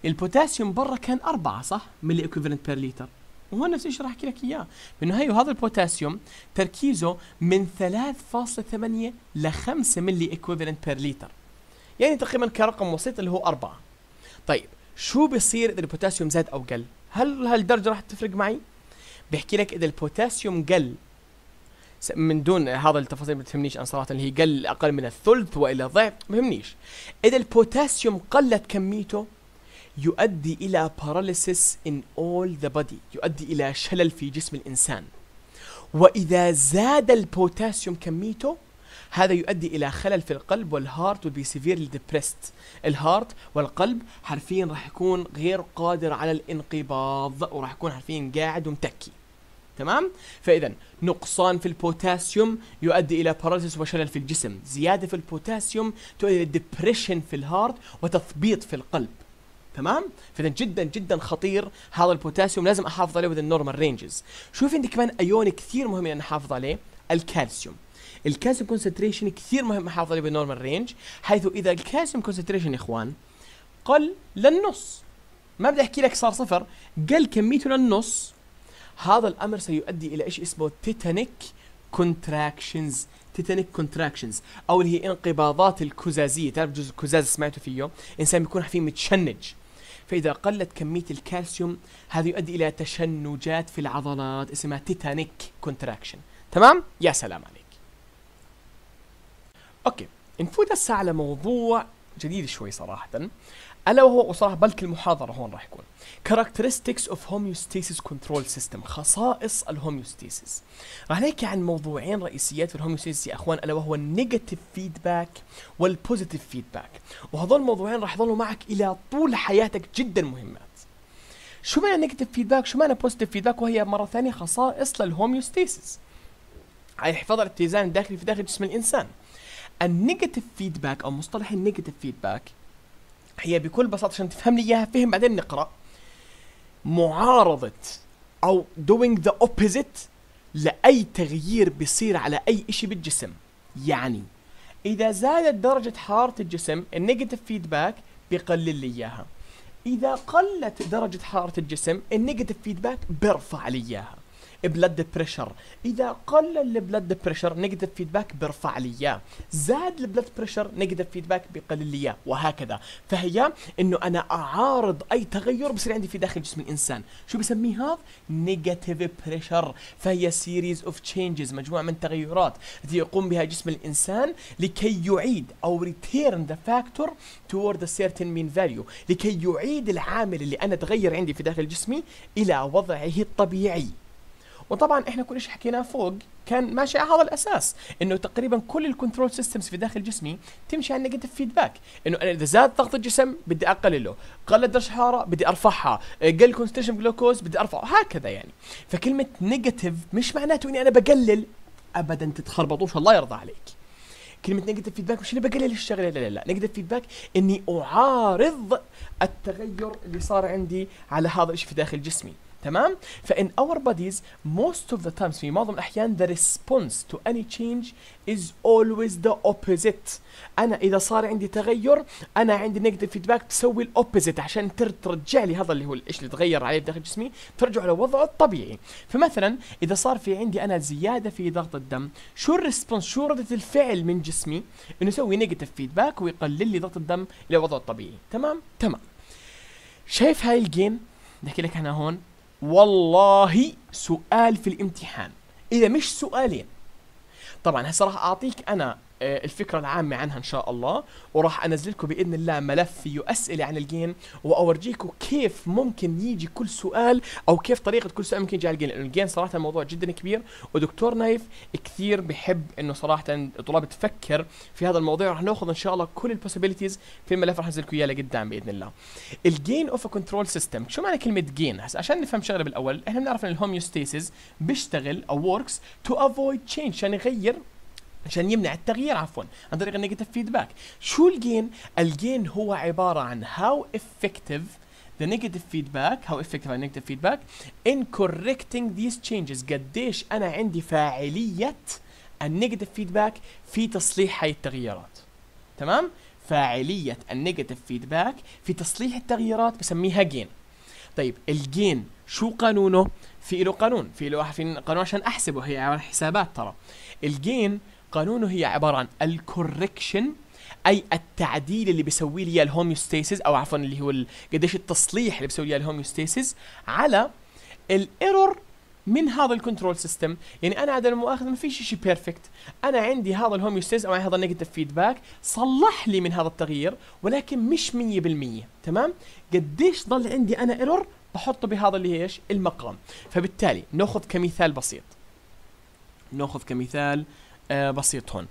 البوتاسيوم برا كان أربعة صح؟ milliequivalent per لتر وهو نفس الشيء راح أحكي لك إياه. انه هي هذا البوتاسيوم تركيزه من 3.8 ل 5 milliequivalent per لتر يعني تقريبا كرقم وسيط اللي هو أربعة. طيب شو بيصير إذا البوتاسيوم زاد أو قل؟ هل هالدرجة راح تفرق معي؟ بيحكي لك إذا البوتاسيوم قل من دون هذا التفاصيل ما تهمنيش أنا صراحة اللي هي قل أقل من الثلث وإلى ضعف ما يهمنيش إذا البوتاسيوم قلت كميته يؤدي إلى paralysis in all the body يؤدي إلى شلل في جسم الإنسان. وإذا زاد البوتاسيوم كميته هذا يؤدي إلى خلل في القلب وال heart will be severely depressed. ال heart والقلب حرفيا راح يكون غير قادر على الانقباض وراح يكون حرفيا قاعد ومتكي. تمام؟ فاذا نقصان في البوتاسيوم يؤدي إلى paralysis وشلل في الجسم. زيادة في البوتاسيوم تؤدي إلى depression في ال heart وتثبيط في القلب. تمام؟ فاذا جدا جدا خطير هذا البوتاسيوم لازم أحافظ عليه within ال normal ranges شوف عندي كمان ايون كثير مهم ان احافظ عليه الكالسيوم. الكالسيوم concentration كثير مهم احافظ عليه بال normal range حيث إذا الكالسيوم concentration يا إخوان قل للنص. ما بدي أحكي لك صار صفر قل كميته للنص. هذا الأمر سيؤدي إلى شيء اسمه؟ tetanic contractions tetanic contractions أو اللي هي انقباضات الكزازية. تعرف جزء الكزاز سمعتوا فيه؟ إنسان بيكون فيه متشنج. فإذا قلت كمية الكالسيوم هذا يؤدي إلى تشنجات في العضلات اسمها tetanic contraction تمام؟ يا سلام عليك okay. نفوت هسه على موضوع جديد شوي صراحة. ألا وهو وصراحة بلكي المحاضرة هون راح يكون. Characteristics of homeostasis control system خصائص ال homeostasis راح نحكي عن موضوعين رئيسيات في ال homeostasis يا أخوان ألا وهو ال negative feedback وال positive feedback وهذول الموضوعين راح يضلوا معك إلى طول حياتك جدا مهمات. شو معنى negative feedback شو معنى positive feedback وهي مرة ثانية خصائص لل homeostasis على حفاظ الاتزان الداخلي في داخل جسم الإنسان. ال negative feedback أو مصطلح ال negative feedback هي بكل بساطة عشان تفهم لي إياها فهم بعدين نقرأ. معارضة أو doing the opposite لأي تغيير بيصير على أي شيء بالجسم. يعني إذا زادت درجة حرارة الجسم ال negative feedback بيقلل لي إياها. إذا قلت درجة حرارة الجسم ال negative feedback بيرفع لي إياها. blood pressure إذا قل ال blood pressure negative feedback بيرفع لي اياه زاد ال blood pressure negative feedback بيقلل لي اياه وهكذا. فهي إنه أنا أعارض أي تغير بصير عندي في داخل جسم الإنسان. شو بسميه هذا negative pressure فهي series of changes مجموعة من التغيرات التي يقوم بها جسم الإنسان لكي يعيد أو return the factor toward a certain mean value. لكي يعيد العامل اللي أنا تغير عندي في داخل جسمي إلى وضعه الطبيعي. وطبعا إحنا كل شيء حكيناه فوق كان ماشي على هذا الأساس إنه تقريبا كل ال control systems في داخل جسمي تمشي على ال negative feedback إنه أنا إذا زاد ضغط الجسم بدي أقلله قلت درجه الحراره بدي أرفعها قل concentration جلوكوز بدي أرفعه هكذا يعني. فكلمة negative مش معناته إني أنا بقلل ابدا تتخربطوش الله يرضى عليك. كلمة negative feedback مش اللي بقلل الشغلة لا لا لا. negative feedback إني أعارض التغير اللي صار عندي على هذا الشيء في داخل جسمي. تمام؟ فإن our bodies most of the times في معظم الأحيان the response to any change is always the opposite. أنا إذا صار عندي تغير أنا عندي negative feedback تسوي ال opposite عشان تر- ترجع لي هذا اللي هو الإيش اللي تغير عليه داخل جسمي ترجعه لوضعه الطبيعي. فمثلا إذا صار في عندي أنا زيادة في ضغط الدم شو ال response شو ردة الفعل من جسمي؟ إنه يسوي negative feedback ويقلل لي ضغط الدم إلى وضعه الطبيعي. تمام؟ تمام. شايف هاي ال gain نحكي لك عنها هون. والله سؤال في الامتحان. إذا مش سؤالين. طبعا هسه راح أعطيك أنا الفكرة العامة عنها إن شاء الله وراح انزل لكم بإذن الله ملف فيه أسئلة عن ال gain وأورجيكم كيف ممكن يجي كل سؤال أو كيف طريقة كل سؤال ممكن يجي على ال gain لأنه ال gain صراحة الموضوع جدا كبير ودكتور نايف كثير بحب إنه صراحة الطلاب تفكر في هذا الموضوع راح نأخذ إن شاء الله كل ال possibilities في الملف راح انزل لكم إياه لقدام بإذن الله. ال gain of control system شو معنى كلمة gain عشان نفهم شغلة بالأول إحنا بنعرف إن ال homeostasis بيشتغل أو works to avoid change عشان يغير عشان يمنع التغيير عفوا عن طريق ال negative feedback شو ال gain؟ ال gain هو عبارة عن how effective the negative feedback how effective the negative feedback in correcting these changes. قديش أنا عندي فاعلية ال negative feedback في تصليح هاي التغييرات. تمام؟ فاعلية ال negative feedback في تصليح التغييرات بسميها gain. طيب ال gain شو قانونه؟ في له قانون. في له قانون عشان أحسبه هي على حسابات ترى. ال gain قانونه هي عبارة عن ال correction أي التعديل اللي بيسوي لي ال homeostasis أو عفوا اللي هو قديش التصليح اللي بيسوي لي ال homeostasis على ال error من هذا ال control system يعني أنا عدم المؤاخذة ما فيش شيء perfect أنا عندي هذا ال homeostasis أو هذا ال negative feedback صلح لي من هذا التغيير ولكن مش 100% تمام؟ قديش ضل عندي أنا error بحطه بهذا اللي هي إيش؟ المقام. فبالتالي نأخذ كمثال بسيط. نأخذ كمثال بسيط هون.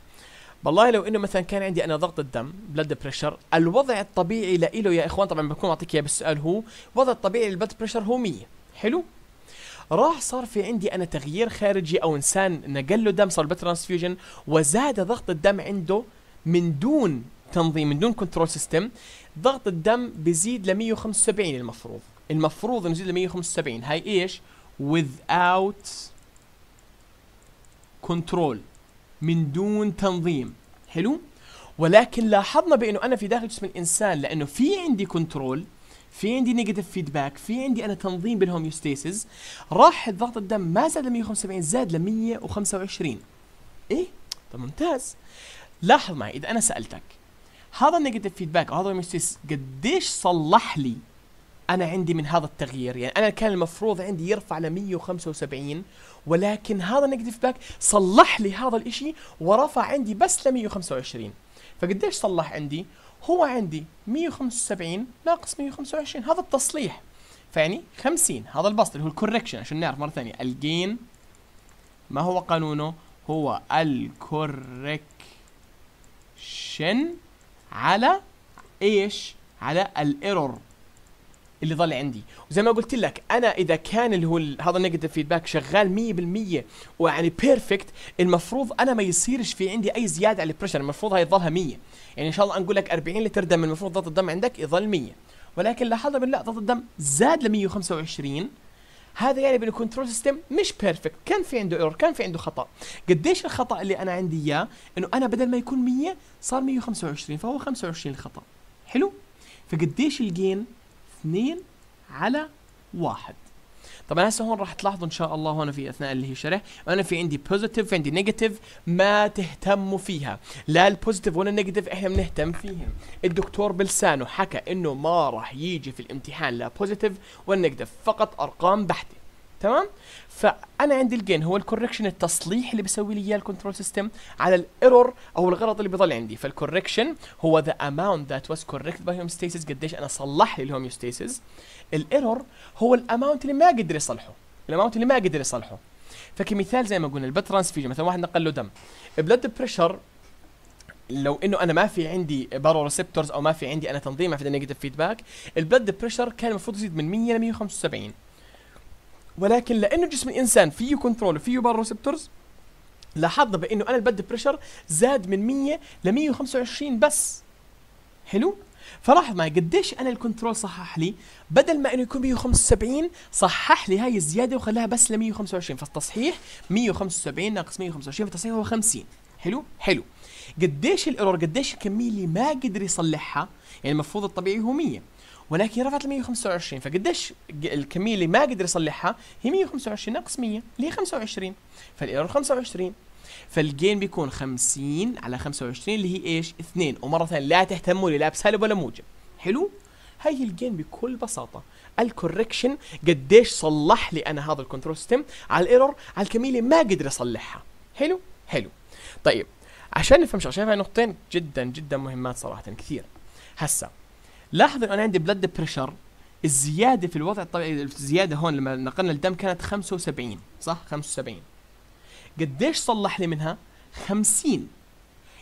والله لو إنه مثلا كان عندي أنا ضغط الدم blood pressure الوضع الطبيعي له يا إخوان طبعا بكون أعطيك إياه بالسؤال هو وضع الطبيعي لل blood pressure هو 100 حلو؟ راح صار في عندي أنا تغيير خارجي أو إنسان نقل له دم صار transfusion وزاد ضغط الدم عنده من دون تنظيم من دون control system ضغط الدم بزيد ل 175 المفروض. المفروض إنه يزيد ل 175 هاي إيش؟ without control من دون تنظيم. حلو؟ ولكن لاحظنا بأنه أنا في داخل جسم الإنسان لأنه في عندي control في عندي negative feedback في عندي أنا تنظيم بال homeostasis راح ضغط الدم ما زاد ل 175 زاد ل 125 إيه؟ طب ممتاز. لاحظ معي إذا أنا سألتك هذا ال negative feedback هذا ال homeostasis قديش صلح لي أنا عندي من هذا التغيير. يعني أنا كان المفروض عندي يرفع ل 175 ولكن هذا ال negative feedback صلح لي هذا الإشي ورفع عندي بس ل 125 فقديش صلح عندي؟ هو عندي 175 ناقص 125 هذا التصليح. فيعني 50 هذا البسط اللي هو ال correction عشان نعرف مرة ثانية. ال gain ما هو قانونه؟ هو ال correction على إيش؟ على ال error. اللي ضل عندي. وزي ما قلت لك أنا إذا كان اللي هو هذا ال negative feedback شغال 100% ويعني perfect المفروض أنا ما يصيرش في عندي أي زيادة على ال pressure المفروض هي تظلها 100 يعني إن شاء الله نقول لك 40 لتر دم المفروض ضغط الدم عندك يظل 100 ولكن لاحظنا بالله ضغط الدم زاد ل 125 هذا يعني بانه control system مش perfect كان في عنده error كان في عنده خطأ. قديش الخطأ اللي أنا عندي إياه؟ إنه أنا بدل ما يكون 100 صار 125 فهو 25 الخطأ. حلو؟ فقديش ال gain 2 على 1 طبعا هسه هون راح تلاحظوا إن شاء الله هون في أثناء اللي هي شرح. أنا في عندي positive عندي negative ما تهتموا فيها. لا ال positive ولا ال negative إحنا بنهتم فيهم الدكتور بلسانه حكى إنه ما راح يجي في الامتحان لا positive ولا negative فقط أرقام بحتة. تمام؟ فأنا عندي ال gain هو ال correction التصليح اللي بيسوي لي إياه ال control system على ال error أو الغلط اللي بيضل عندي. فال correction هو the amount that was corrected by homeostasis قديش أنا صلح لي ال homeostasis ال error هو ال amount اللي ما قدر يصلحه. ال amount اللي ما قدر يصلحه. فكمثال زي ما قلنا ال blood transfusion مثلا واحد نقل له دم. blood pressure لو إنه أنا ما في عندي baroreceptors أو ما في عندي أنا تنظيم ما في negative feedback ال blood pressure كان المفروض يزيد من 100 ل 175 ولكن لأنه جسم الإنسان فيه control وفيه baroreceptors لاحظنا بأنه أنا ال blood pressure زاد من 100 ل 125 بس. حلو؟ فلاحظ معي قديش أنا ال control صحح لي؟ بدل ما إنه يكون 175 صحح لي هاي الزيادة وخلاها بس ل 125 فالتصحيح 175 ناقص 125 فالتصحيح هو 50 حلو؟ حلو. قديش ال error قديش الكمية اللي ما قدر يصلحها؟ يعني المفروض الطبيعي هو 100 ولكن رفعت ل 125 فقديش الكمية اللي ما قدر يصلحها؟ هي 125 ناقص 100 اللي هي 25 فال error 25 فال gain بيكون 50 على 25 اللي هي إيش؟ 2 ومرة ثانية لا تهتموا لي لا بسالب ولا موجب حلو؟ هاي ال gain بكل بساطة. ال correction قديش صلح لي أنا هذا ال control system على ال error على الكمية اللي ما قدر يصلحها. حلو؟ حلو. طيب عشان نفهم شغلة هاي نقطتين جدا جدا مهمات صراحة كثير. هسا لاحظ انه أنا عندي بلد بريشر الزيادة في الوضع الطبيعي الزيادة هون لما نقلنا الدم كانت 75 صح؟ 75 قديش صلح لي منها؟ 50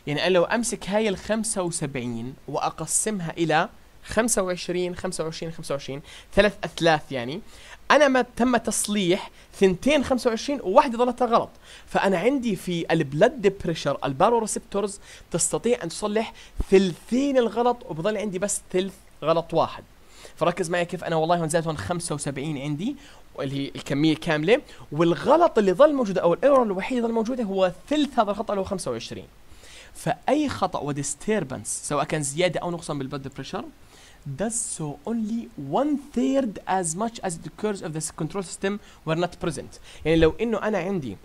يعني أنا لو أمسك هاي ال 75 وأقسمها إلى 25 25 25 ثلاث أثلاث يعني أنا ما تم تصليح ثنتين 25 وواحدة ظلتها غلط فأنا عندي في ال blood pressure ال baroreceptors تستطيع أن تصلح ثلثين الغلط وبضل عندي بس ثلث غلط واحد. فركز معي كيف أنا والله هون هون 75 عندي اللي هي الكمية كاملة. والغلط اللي ظل موجود أو ال error الوحيد اللي ظل موجود هو ثلث هذا الخطأ اللي هو 25 فأي خطأ و disturbance سواء كان زيادة أو نقصان بال blood pressure does so only one third as much as the curves of the control system were not present. يعني لو إنه أنا عندي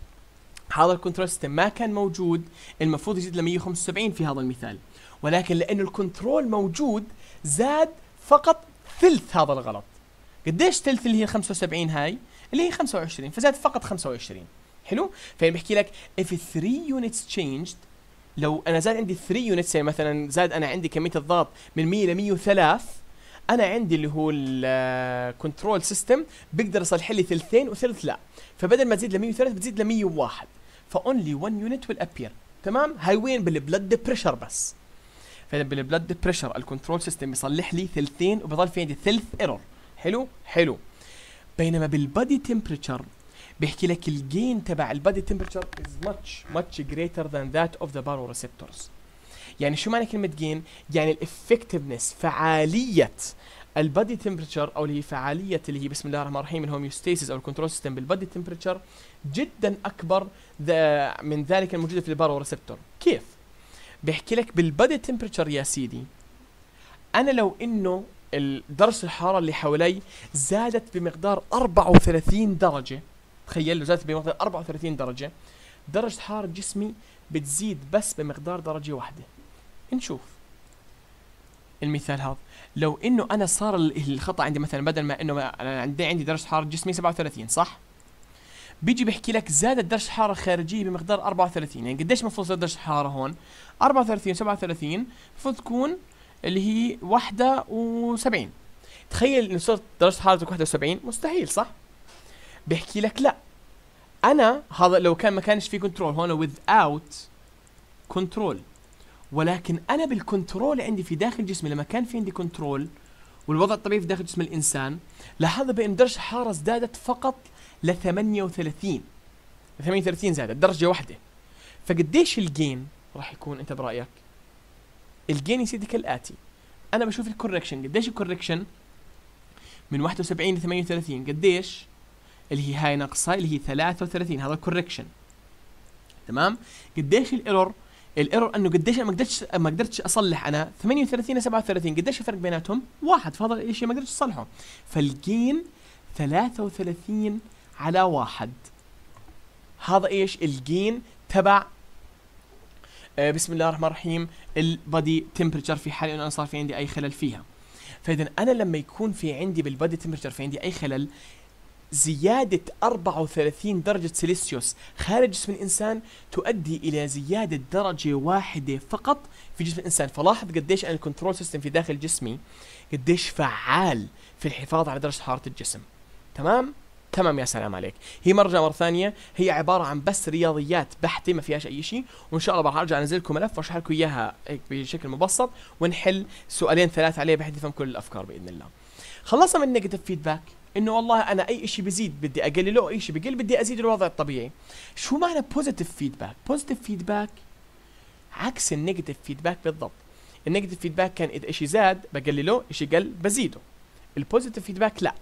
هذا ال control system ما كان موجود المفروض يزيد ل 175 في هذا المثال. ولكن لأنه ال control موجود زاد فقط ثلث هذا الغلط. قديش ثلث اللي هي 75 هاي؟ اللي هي 25 فزاد فقط 25 حلو؟ فين بحكي لك if 3 units changed لو أنا زاد عندي 3 units يعني مثلا زاد أنا عندي كمية الضغط من 100 ل 103 أنا عندي اللي هو ال control system بيقدر يصلح لي ثلثين وثلث لا. فبدل ما تزيد ل 103 بتزيد ل 101 ف only 1 unit will appear تمام؟ هاي وين؟ بال blood pressure بس. فبال blood pressure ال control system يصلح لي ثلثين وبضل في عندي ثلث error حلو؟ حلو. بينما بال body temperature بيحكي لك ال gain تبع ال body temperature is much much greater than that of the baroreceptors يعني شو معنى كلمة gain؟ يعني ال effectiveness فعالية ال body temperature أو اللي هي فعالية اللي هي بسم الله الرحمن الرحيم ال homeostasis أو ال control system بال body temperature جدا أكبر من ذلك الموجودة في ال baroreceptor كيف؟ بيحكي لك بال body temperature يا سيدي أنا لو إنه درجه الحرارة اللي حوالي زادت بمقدار 34 درجة تخيل لو زادت بمقدار 34 درجة درجة حرارة جسمي بتزيد بس بمقدار درجة واحدة. نشوف. المثال هذا. لو إنه أنا صار الخطأ عندي مثلا بدل ما إنه أنا عندي عندي درجة حرارة جسمي 37 صح؟ بيجي بيحكي لك زادت درجة الحراره الخارجيه بمقدار 34 يعني قديش المفروض تصير درجة الحراره هون؟ 34 37 المفروض تكون اللي هي 71 تخيل إنه صرت درجة حرارتك 71 مستحيل صح؟ بيحكي لك لا. أنا هذا لو كان ما كانش في control هون without كنترول ولكن أنا بال control عندي في داخل جسمي لما كان في عندي control والوضع الطبيعي في داخل جسم الإنسان لاحظ بإن درجة الحراره ازدادت فقط ل 38 38 زادت درجة واحدة. فقديش ال gain راح يكون أنت برأيك؟ ال gain يصير كالآتي. أنا بشوف ال correction قديش ال correction من 71 ل 38 قديش؟ اللي هي هاي ناقص هاي اللي هي 33 هذا correction تمام؟ قديش ال error ال error إنه قديش ما قدرتش ما قدرتش أصلح أنا 38 ل 37 قديش الفرق بيناتهم؟ واحد فهذا الشيء ما قدرتش أصلحه. فال gain 33 على واحد. هذا إيش؟ ال gain تبع آه بسم الله الرحمن الرحيم ال body temperature في حال إنه أنا صار في عندي أي خلل فيها. فاذا أنا لما يكون في عندي بال body temperature في عندي أي خلل زيادة 34 درجة سيليسيوس خارج جسم الإنسان تؤدي إلى زيادة درجة واحدة فقط في جسم الإنسان. فلاحظ قديش أنا ال control system في داخل جسمي قديش فعال في الحفاظ على درجة حرارة الجسم. تمام؟ تمام يا سلام عليك. هي مرجع مرة ثانية. هي عبارة عن بس رياضيات بحتة ما فيهاش أي شيء. وإن شاء الله راح أرجع أنزل لكم ملف وأشرح لكم إياها هيك بشكل مبسط ونحل سؤالين ثلاث عليه بحيث نفهم كل الأفكار بإذن الله. خلصنا من ال negative feedback إنه والله أنا أي شيء بزيد بدي اقلله اي شيء بقل بدي أزيد الوضع الطبيعي. شو معنى positive feedback positive feedback عكس ال negative feedback بالضبط. ال negative feedback كان إذا شيء زاد بقلله شيء قل بزيده. ال positive feedback لا.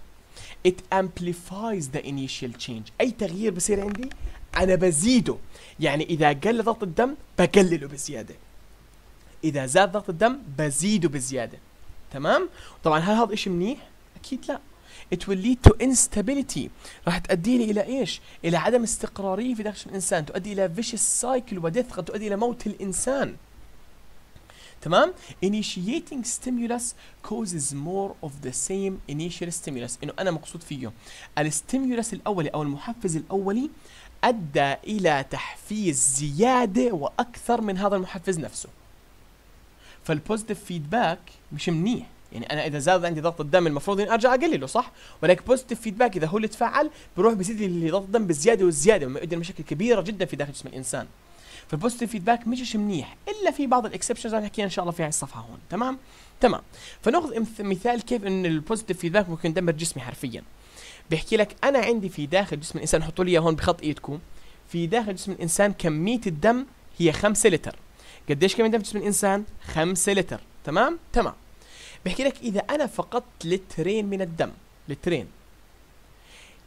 It amplifies the initial change. أي تغيير بصير عندي أنا بزيده. يعني إذا قل ضغط الدم بقلله بزيادة. إذا زاد ضغط الدم بزيده بزيادة. تمام؟ طبعا هل هذا شيء منيح؟ أكيد لا. It will lead to instability. راح تؤدي لي إلى إيش؟ إلى عدم استقرارية في داخل الإنسان. تؤدي إلى vicious cycle و death قد تؤدي إلى موت الإنسان. تمام؟ Initiating stimulus causes more of the same initial stimulus. إنه أنا مقصود فيه. ال stimulus الاولي أو المحفز الأولي أدى إلى تحفيز زيادة وأكثر من هذا المحفز نفسه. فال positive feedback مش منيح. يعني أنا إذا زاد عندي ضغط الدم المفروض إني أرجع أقلله صح؟ ولكن positive feedback إذا هو اللي تفعل بروح بيزيد لي ضغط الدم بزيادة والزيادة مما يؤدي لمشاكل كبيرة جدا في داخل جسم الإنسان. فال positive feedback مش منيح إلا في بعض ال exceptions رح نحكيها إن شاء الله في هاي الصفحة هون تمام؟ تمام. فنأخذ مثال كيف إن ال positive feedback ممكن يدمر جسمي حرفيا. بيحكي لك أنا عندي في داخل جسم الإنسان حطوا لي هون بخط إيدكم في داخل جسم الإنسان كمية الدم هي 5 لتر. قديش كمية الدم في جسم الإنسان؟ 5 لتر تمام؟ تمام. بحكي لك إذا أنا فقدت لترين من الدم لترين.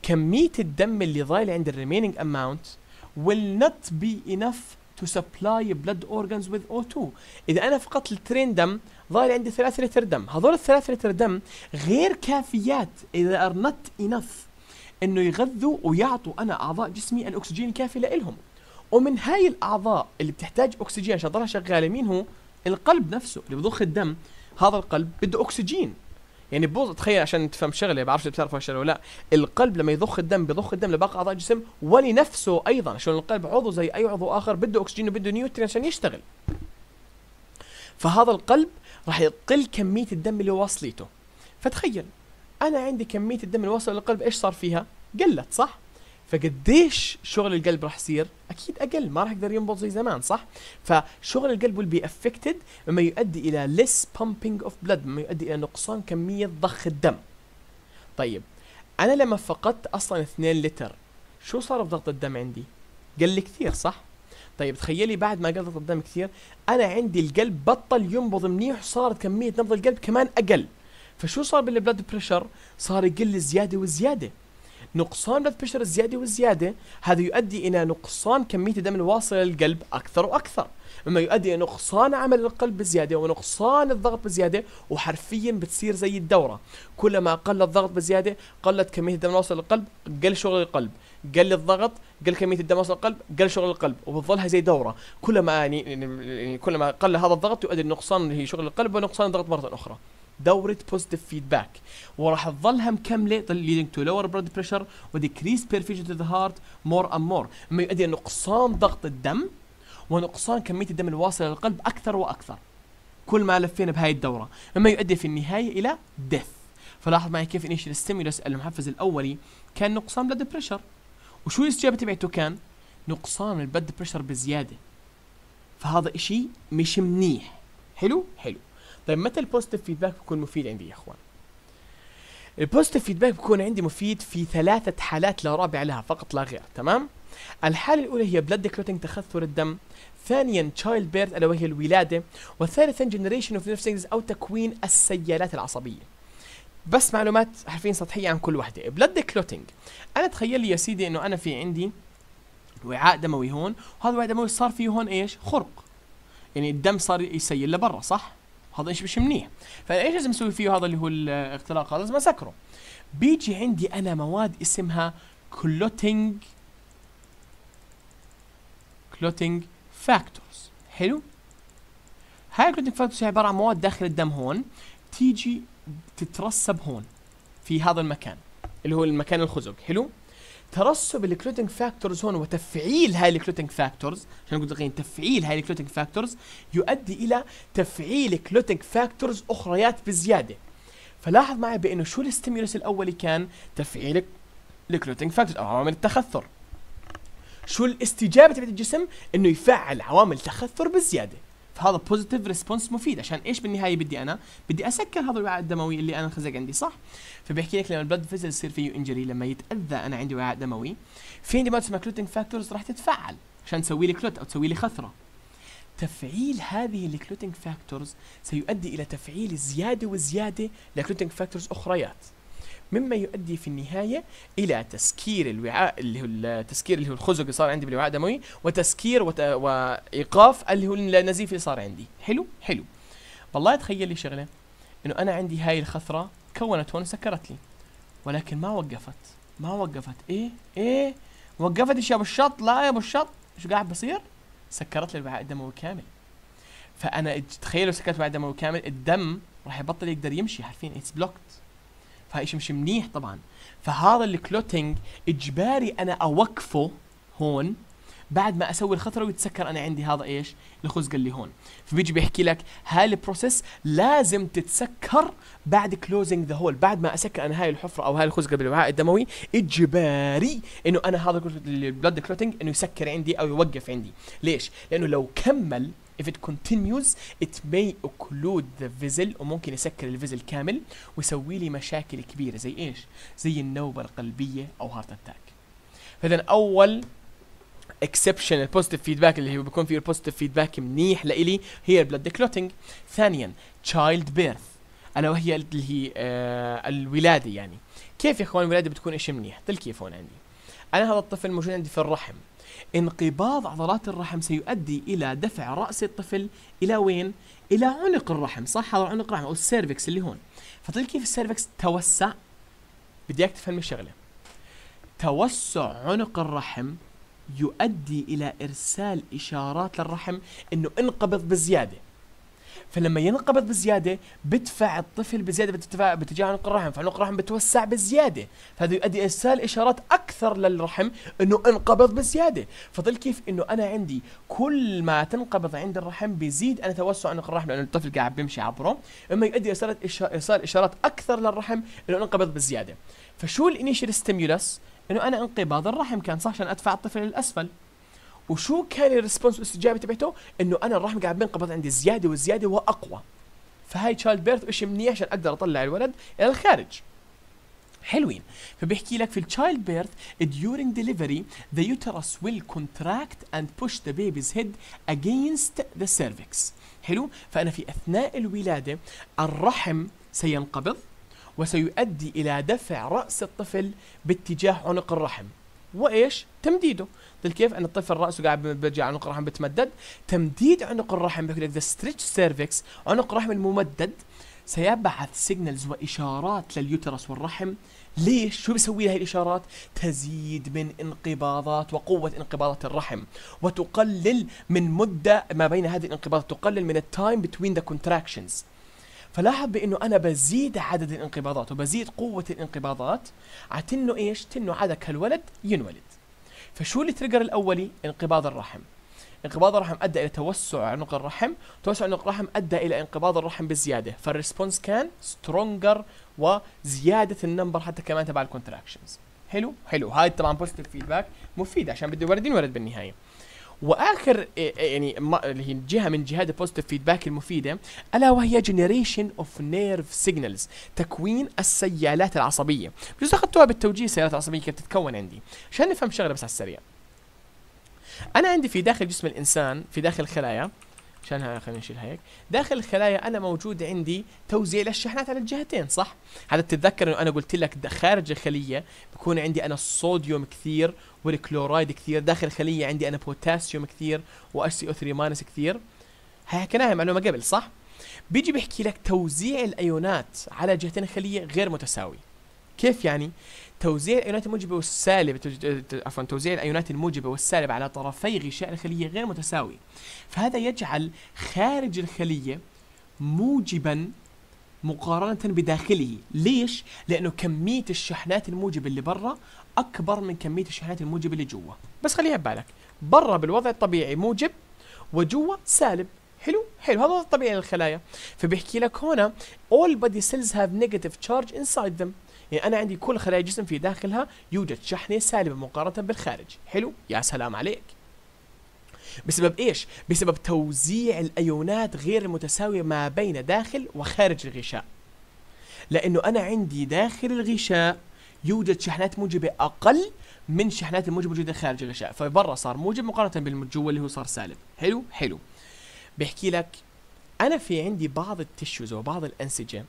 كمية الدم اللي ضايل عند ال remaining amount will not be enough to supply blood organs with O2 إذا أنا فقدت لترين دم ضايل عندي ثلاثة لتر دم. هذول الثلاثة لتر دم غير كافيات إذا are not enough. إنه يغذوا ويعطوا أنا أعضاء جسمي الأكسجين الكافي لهم ومن هاي الأعضاء اللي بتحتاج أكسجين عشان تضلها شغالة مين هو؟ القلب نفسه اللي بضخ الدم. هذا القلب بده أكسجين. يعني بوظ تخيل عشان تفهم شغلة بعرفش بتعرف هالشغلة ولا لا. القلب لما يضخ الدم بيضخ الدم لباقي أعضاء الجسم ولنفسه أيضا عشان القلب عضو زي أي عضو آخر بده أكسجين وبده نيوترين عشان يشتغل. فهذا القلب راح يقل كمية الدم اللي واصليته فتخيل أنا عندي كمية الدم اللي وصل للقلب إيش صار فيها؟ قلت صح؟ فقديش شغل القلب راح يصير؟ أكيد أقل ما راح يقدر ينبض زي زمان صح؟ فشغل القلب will be affected مما يؤدي إلى less pumping of blood مما يؤدي إلى نقصان كمية ضخ الدم. طيب أنا لما فقدت أصلا 2 لتر شو صار بضغط الدم عندي؟ قل كثير صح؟ طيب تخيلي بعد ما قل ضغط الدم كثير أنا عندي القلب بطل ينبض منيح صارت كمية نبض القلب كمان أقل. فشو صار بال blood pressure صار يقل زيادة وزيادة. نقصان blood pressure الزيادة والزيادة هذا يؤدي إلى نقصان كمية الدم الواصله للقلب أكثر وأكثر. مما يؤدي إلى نقصان عمل القلب بزيادة ونقصان الضغط بزيادة وحرفيا بتصير زي الدورة. كلما قل الضغط بزيادة قلت كمية الدم الواصل للقلب قل شغل القلب. قل الضغط قل كمية الدم واصل للقلب قل شغل القلب. وبتظلها زي دورة. كلما يعني, يعني كلما قل هذا الضغط يؤدي لنقصان اللي هي شغل القلب ونقصان الضغط مرة أخرى. دورة بوزيتيف فيدباك وراح تظلها مكملة leading to lower blood pressure و decreased perfusion to the heart more and more. مما يؤدي إلى نقصان ضغط الدم ونقصان كمية الدم الواصلة للقلب أكثر وأكثر كل ما لفينا بهاي الدورة. مما يؤدي في النهاية إلى death. فلاحظ معي كيف initial stimulus المحفز الأولي كان نقصان blood pressure وشو الإستجابة تبعته كان؟ نقصان ال blood pressure بزيادة. فهذا إشي مش منيح. حلو؟ حلو. طيب متى ال positive feedback بيكون مفيد عندي يا إخوان؟ ال positive feedback بيكون عندي مفيد في ثلاثة حالات لا رابع لها فقط لا غير تمام؟ الحالة الأولى هي blood clotting تخثر الدم. ثانيا childbirth ألا وهي الولادة. وثالثا generation of nerve أو تكوين السيالات العصبية. بس معلومات حرفيا سطحية عن كل واحدة. blood clotting أنا تخيل لي يا سيدي إنه أنا في عندي وعاء دموي هون وهذا الوعاء الدموي صار فيه هون إيش؟ خرق. يعني الدم صار يسيل لبرا صح؟ هذا شيء مش منيح فإيش لازم أسوي فيه هذا اللي هو الاختراق هذا لازم أسكره. بيجي عندي أنا مواد اسمها clotting clotting factors حلو؟ هاي ال clotting factors هي عبارة عن مواد داخل الدم هون تيجي تترسب هون في هذا المكان اللي هو المكان الخزق. حلو؟ ترسب ال clotting factors هون وتفعيل هاي ال clotting factors عشان نقول دقيقين تفعيل هاي ال clotting factors يؤدي إلى تفعيل clotting factors أخريات بزيادة. فلاحظ معي بإنه شو ال stimulus الاولي كان؟ تفعيل ال clotting factors أو عوامل التخثر. شو الاستجابة تبعت الجسم؟ إنه يفعل عوامل التخثر بزيادة. فهذا positive response مفيد. عشان إيش بالنهاية بدي أنا؟ بدي أسكر هذا الوعاء الدموي اللي أنا خزق عندي صح؟ فبيحكي لك لما ال blood vessel يصير فيه injury لما يتأذى أنا عندي وعاء دموي في عندي ماده اسمها clotting factors راح تتفعل عشان تسوي لي clot أو تسوي لي خثرة. تفعيل هذه ال clotting factors سيؤدي إلى تفعيل زيادة وزيادة ل clotting factors أخريات. مما يؤدي في النهاية إلى تسكير الوعاء اللي هو التسكير اللي هو الخزق اللي صار عندي بالوعاء الدموي وتسكير وت... وإيقاف اللي هو النزيف اللي صار عندي. حلو؟ حلو. والله تخيل لي شغلة إنه أنا عندي هاي الخثرة كونت هون وسكرت لي ولكن ما وقفت. ما وقفت. إيه؟ إيه؟ وقفت يا أبو الشط؟ لا يا أبو الشط. إيش قاعد بصير؟ سكرت لي الوعاء الدموي كامل. فأنا تخيلوا سكرت الوعاء الدموي كامل الدم راح يبطل يقدر يمشي. عارفين؟ it's blocked فهي شيء مش منيح طبعا. فهذا ال clotting إجباري أنا أوقفه هون بعد ما أسوي الخثرة ويتسكر أنا عندي هذا إيش؟ الخزق اللي هون. فبيجي بيحكي لك هاي ال process لازم تتسكر بعد closing the hole بعد ما أسكر أنا هاي الحفرة أو هاي الخزقة بالوعاء الدموي إجباري إنه أنا هذا ال blood clotting إنه يسكر عندي أو يوقف عندي. ليش؟ لأنه لو كمل if it continues it may occlude the vessel وممكن يسكر ال vessel كامل ويسوي لي مشاكل كبيرة. زي إيش؟ زي النوبة القلبية أو heart attack فاذا أول exception ال positive feedback اللي هو بيكون فيه ال positive feedback منيح لإلي هي ال blood clotting ثانيا childbirth ألا وهي اللي هي آه الولادة يعني. كيف يا إخوان الولادة بتكون شيء منيح؟ دل كيف هون عندي. أنا هذا الطفل موجود عندي في الرحم. انقباض عضلات الرحم سيؤدي إلى دفع رأس الطفل إلى وين؟ إلى عنق الرحم صح؟ هذا عنق الرحم أو ال cervix اللي هون. فطيب كيف ال cervix؟ توسع. بدي اياك تفهم الشغله توسع عنق الرحم يؤدي إلى إرسال إشارات للرحم إنه انقبض بزيادة. فلما ينقبض بزيادة بدفع الطفل بزيادة باتجاه باتجاه عنق الرحم فعنق الرحم بتوسع بزيادة. فهذا يؤدي إرسال إشارات أكثر للرحم إنه انقبض بزيادة. فضل كيف إنه أنا عندي كل ما تنقبض عند الرحم بيزيد أنا توسع عنق الرحم لأنه الطفل قاعد بيمشي عبره. مما يؤدي ارسال إرسال إشارات أكثر للرحم إنه انقبض بزيادة. فشو ال initial stimulus؟ إنه أنا انقباض الرحم كان صح عشان أدفع الطفل للأسفل. وشو كان ال response والاستجابه تبعته؟ إنه أنا الرحم قاعد بينقبض عندي زيادة وزيادة وأقوى. فهاي childbirth شيء منيح عشان أقدر أطلع الولد إلى الخارج. حلوين. فبيحكي لك في ال childbirth during delivery the uterus will contract and push the baby's head against the cervix. حلو؟ فأنا في أثناء الولادة الرحم سينقبض وسيؤدي إلى دفع رأس الطفل باتجاه عنق الرحم. وإيش؟ تمديده. مثل كيف أن الطفل رأسه قاعد بيرجع عنق الرحم بتمدد. تمديد عنق الرحم بيقول لك the stretched cervix عنق الرحم الممدد. سيبعث signals وإشارات لل uterus والرحم. ليش؟ شو بيسوي هاي الإشارات؟ تزيد من انقباضات وقوة انقباضات الرحم. وتقلل من مدة ما بين هذه الانقباضات تقلل من ال time between the contractions فلاحظ بأنه أنا بزيد عدد الانقباضات وبزيد قوة الانقباضات. عتنه إيش؟ تنه عدك هالولد ينولد. فشو ال trigger الأولي؟ انقباض الرحم. انقباض الرحم أدى إلى توسع عنق الرحم. توسع عنق الرحم أدى إلى انقباض الرحم بزيادة. فال response كان stronger وزيادة ال number حتى كمان تبع ال contractions حلو؟ حلو. هاي طبعا positive feedback مفيده عشان بده ولد ينولد بالنهاية. وآخر إيه، إيه، يعني اللي هي جهه من جهات ال positive feedback المفيدة ألا وهي generation of nerve signals تكوين السيالات العصبية. بجوز أخذتوها بالتوجيهي السيالات العصبية كيف تتكون عندي. عشان نفهم شغلة بس على السريع. أنا عندي في داخل جسم الإنسان في داخل الخلايا عشان خلينا نشيل هيك. داخل الخلايا أنا موجود عندي توزيع للشحنات على الجهتين صح؟ هذا تتذكر إنه أنا قلت لك خارج الخلية بكون عندي أنا الصوديوم كثير والكلورايد كثير داخل الخلية عندي أنا بوتاسيوم كثير وأس أو 3 ماينس كثير. حكيناها معلومة قبل صح؟ بيجي بيحكي لك توزيع الأيونات على جهتين الخلية غير متساوي. كيف يعني؟ توزيع الايونات الموجبه والسالبه عفوا توزيع الايونات الموجبه والسالبه على طرفي غشاء الخلية غير متساوي. فهذا يجعل خارج الخلية موجبا مقارنة بداخله. ليش؟ لأنه كمية الشحنات الموجبة اللي برا أكبر من كمية الشحنات الموجبة اللي جوا. بس خليها ببالك. برا بالوضع الطبيعي موجب وجوا سالب. حلو؟ حلو. هذا الوضع الطبيعي للخلايا. فبيحكي لك هنا all body cells have negative charge inside them. يعني أنا عندي كل خلايا الجسم في داخلها يوجد شحنة سالبة مقارنة بالخارج. حلو؟ يا سلام عليك. بسبب إيش؟ بسبب توزيع الأيونات غير المتساوية ما بين داخل وخارج الغشاء. لأنه أنا عندي داخل الغشاء يوجد شحنات موجبة أقل من شحنات الموجبة موجودة خارج الغشاء. فبرا صار موجب مقارنة بالجوا اللي هو صار سالب. حلو؟ حلو. بيحكي لك أنا في عندي بعض ال tissues وبعض الأنسجة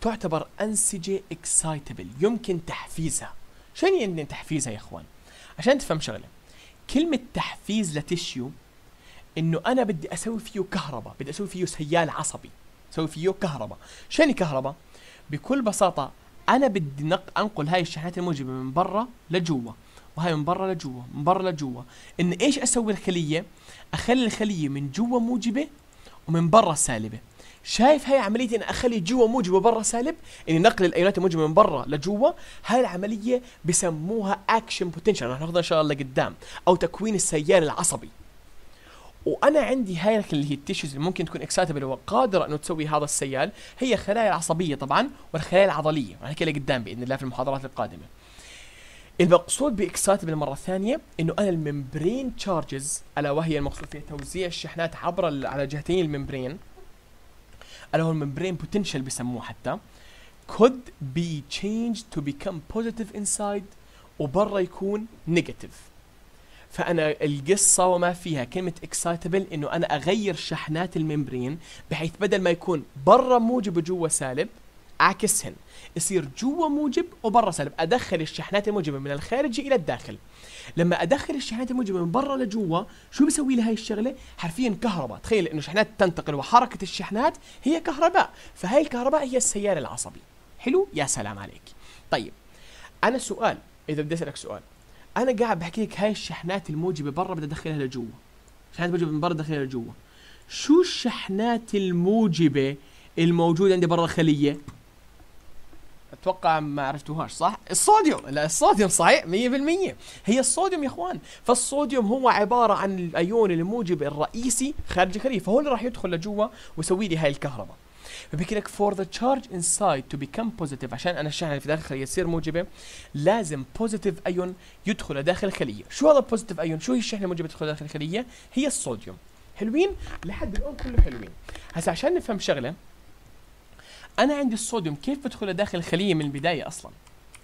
تعتبر أنسجة excitable يمكن تحفيزها. شو يعني تحفيزها يا إخوان؟ عشان تفهم شغلة كلمة تحفيز ل tissue إنه أنا بدي أسوي فيه كهرباء بدي أسوي فيه سيال عصبي أسوي فيه كهرباء. يعني كهرباء؟ بكل بساطة أنا بدي نق أنقل هاي الشحنات الموجبة من برا لجوا وهاي من برا لجوا من برا لجوا. إن إيش أسوي الخلية؟ أخلي الخلية من جوا موجبة ومن برا سالبة. شايف هاي عملية إن أخلي جوا موجب وبرا سالب؟ إني نقل الايونات الموجبة من برا لجوا. هاي العملية بسموها action potential رح ناخذها إن شاء الله لقدام أو تكوين السيال العصبي. وأنا عندي هاي اللي هي ال tissues اللي ممكن تكون excitable وقادرة إنه تسوي هذا السيال هي خلايا العصبية طبعا والخلايا العضلية. رح نحكي لقدام بإذن الله في المحاضرات القادمة. المقصود ب excitable مرة ثانية إنه أنا ال membrane charges ألا وهي المقصود فيها توزيع الشحنات عبر على جهتين ال membrane. اللي هو ال membrane potential بسموه حتى. Could be changed to become positive inside وبرا يكون negative فأنا القصة وما فيها كلمة excitable إنه أنا أغير شحنات ال membrane بحيث بدل ما يكون برا موجب وجوا سالب اعكسهن يصير جوا موجب وبرا سالب. أدخل الشحنات الموجبة من الخارج إلى الداخل. لما أدخل الشحنات الموجبة من برا لجوا شو بيسوي لي هاي الشغلة؟ حرفيا كهرباء. تخيل إنه شحنات تنتقل وحركة الشحنات هي كهرباء. فهاي الكهرباء هي السيال العصبي حلو؟ يا سلام عليك. طيب أنا سؤال إذا بدي أسألك سؤال. أنا قاعد بحكي لك هاي الشحنات الموجبة برا بدي أدخلها لجوا. شحنات موجبة من برا أدخلها لجوا. شو الشحنات الموجبة الموجودة عندي برا الخلية؟ أتوقع ما عرفتوهاش صح؟ الصوديوم لا الصوديوم صحيح 100% هي الصوديوم يا إخوان. فالصوديوم هو عبارة عن الأيون الموجب الرئيسي خارج الخلية فهو اللي راح يدخل لجوا ويسوي لي هاي الكهرباء. فبحكي لك for the charge inside to become positive عشان أنا الشحنه اللي في داخل الخلية تصير موجبة لازم positive ion يدخل داخل الخلية. شو هذا ال positive ion شو هي الشحنة الموجبة تدخل داخل الخلية؟ هي الصوديوم. حلوين؟ لحد الآن كله حلوين. هسا عشان نفهم شغلة أنا عندي الصوديوم كيف بدخل داخل الخلية من البداية أصلا؟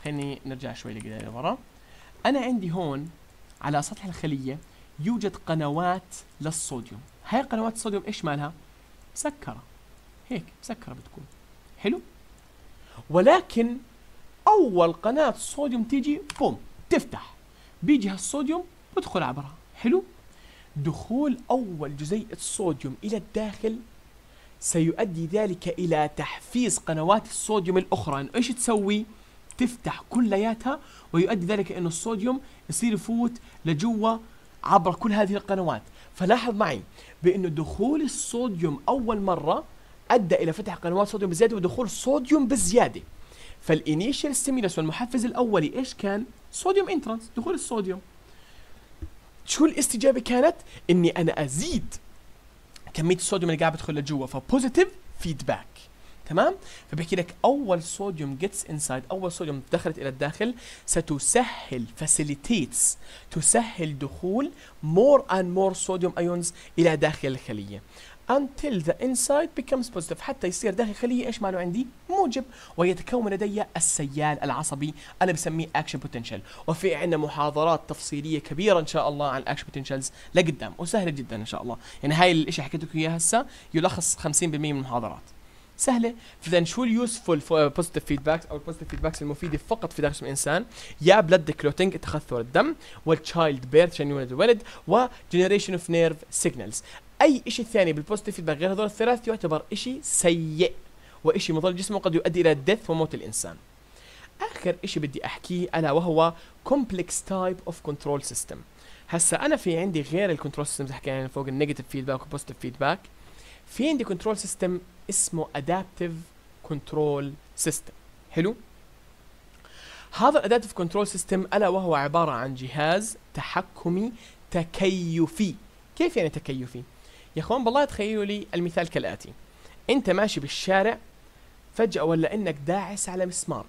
خليني نرجع شوي لورا أنا عندي هون على سطح الخلية يوجد قنوات للصوديوم. هاي قنوات الصوديوم إيش مالها؟ مسكرة. هيك مسكرة بتكون. حلو؟ ولكن أول قناة صوديوم تيجي بوم تفتح. بيجي هالصوديوم بدخل عبرها. حلو؟ دخول أول جزيئة صوديوم إلى الداخل سيؤدي ذلك إلى تحفيز قنوات الصوديوم الأخرى إنه إيش تسوي؟ تفتح كلياتها ويؤدي ذلك أنه الصوديوم يصير يفوت لجوا عبر كل هذه القنوات فلاحظ معي بأنه دخول الصوديوم أول مرة أدى إلى فتح قنوات صوديوم بزيادة ودخول صوديوم بزيادة فال initial stimulus والمحفز الأولي إيش كان؟ صوديوم entrance دخول الصوديوم شو الاستجابة كانت؟ إني أنا أزيد كمية الصوديوم اللي قاعد بدخل لجوا ف positive feedback تمام؟ فبحكي لك أول صوديوم gets inside أول صوديوم دخلت إلى الداخل ستسهل facilitates تسهل دخول more and more sodium ions إلى داخل الخلية. Until the inside becomes positive. حتى يصير داخل الخلية إيش ماله عندي؟ موجب ويتكون لدي السيال العصبي أنا بسميه action potential وفي عندنا محاضرات تفصيلية كبيرة إن شاء الله عن ال action potentials لقدام وسهلة جدا إن شاء الله. يعني هاي الاشي حكيت لكم اياه هسه؟ يلخص 50% من المحاضرات. سهلة. فاذا شو ال useful positive feedbacks أو ال positive feedbacks المفيدة فقط في داخل الإنسان. يا blood clotting تخثر الدم وال child birth عشان يولد الولد و generation of nerve signals أي شيء ثاني بال positive feedback غير هذول الثلاث يعتبر شيء سيء وشيء مضر الجسم وقد يؤدي إلى ال death وموت الإنسان. آخر شيء بدي أحكيه ألا وهو complex type of control system هسا أنا في عندي غير ال control system اللي حكينا فوق ال negative feedback وال positive feedback في عندي control system اسمه adaptive control system حلو؟ هذا ال adaptive control system ألا وهو عبارة عن جهاز تحكمي تكيفي. كيف يعني تكيفي؟ يا أخوان بالله تخيلوا لي المثال كالآتي. أنت ماشي بالشارع فجأة ولا إنك داعس على مسمار.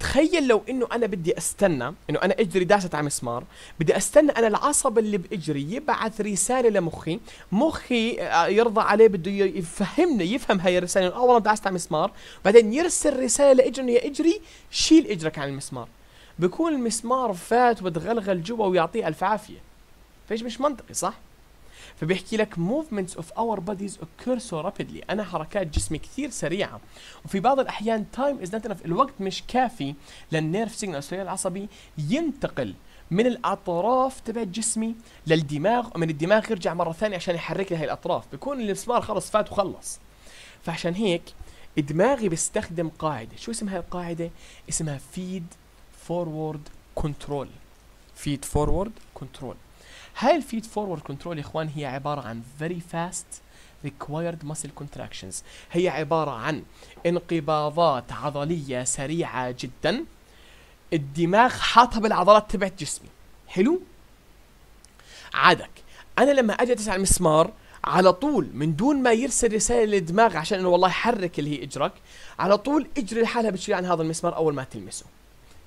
تخيل لو إنه أنا بدي أستنى إنه أنا إجري داست على مسمار بدي أستنى أنا العصب اللي بإجري يبعث رسالة لمخي مخي آه، يرضى عليه بده يفهمني يفهم هاي الرسالة إنه اولا داست على مسمار. بعدين يرسل رسالة لاجري إنه يا إجري شيل إجرك عن المسمار. بكون المسمار فات وتغلغل جوا ويعطيه ألف عافية. فايش مش منطقي صح؟ فبيحكي لك movements of our bodies occur so rapidly. أنا حركات جسمي كثير سريعة. وفي بعض الأحيان time is not enough. الوقت مش كافي لل nerve signal السيال العصبي ينتقل من الأطراف تبع جسمي للدماغ ومن الدماغ يرجع مرة ثانية عشان يحرك لي هاي الأطراف. بيكون المسمار خلص فات وخلص. فعشان هيك دماغي بيستخدم قاعدة. شو اسم هاي القاعدة؟ اسمها feed forward control. feed forward control. هاي ال feed forward control يا إخوان هي عبارة عن very fast required muscle contractions. هي عبارة عن انقباضات عضلية سريعة جدا. الدماغ حاطها بالعضلات تبعت جسمي. حلو؟ عادك. أنا لما أجي أدرس على المسمار على طول من دون ما يرسل رسالة للدماغ عشان إنه والله يحرك اللي هي إجرك على طول إجري لحالها بتشيل عن هذا المسمار أول ما تلمسه.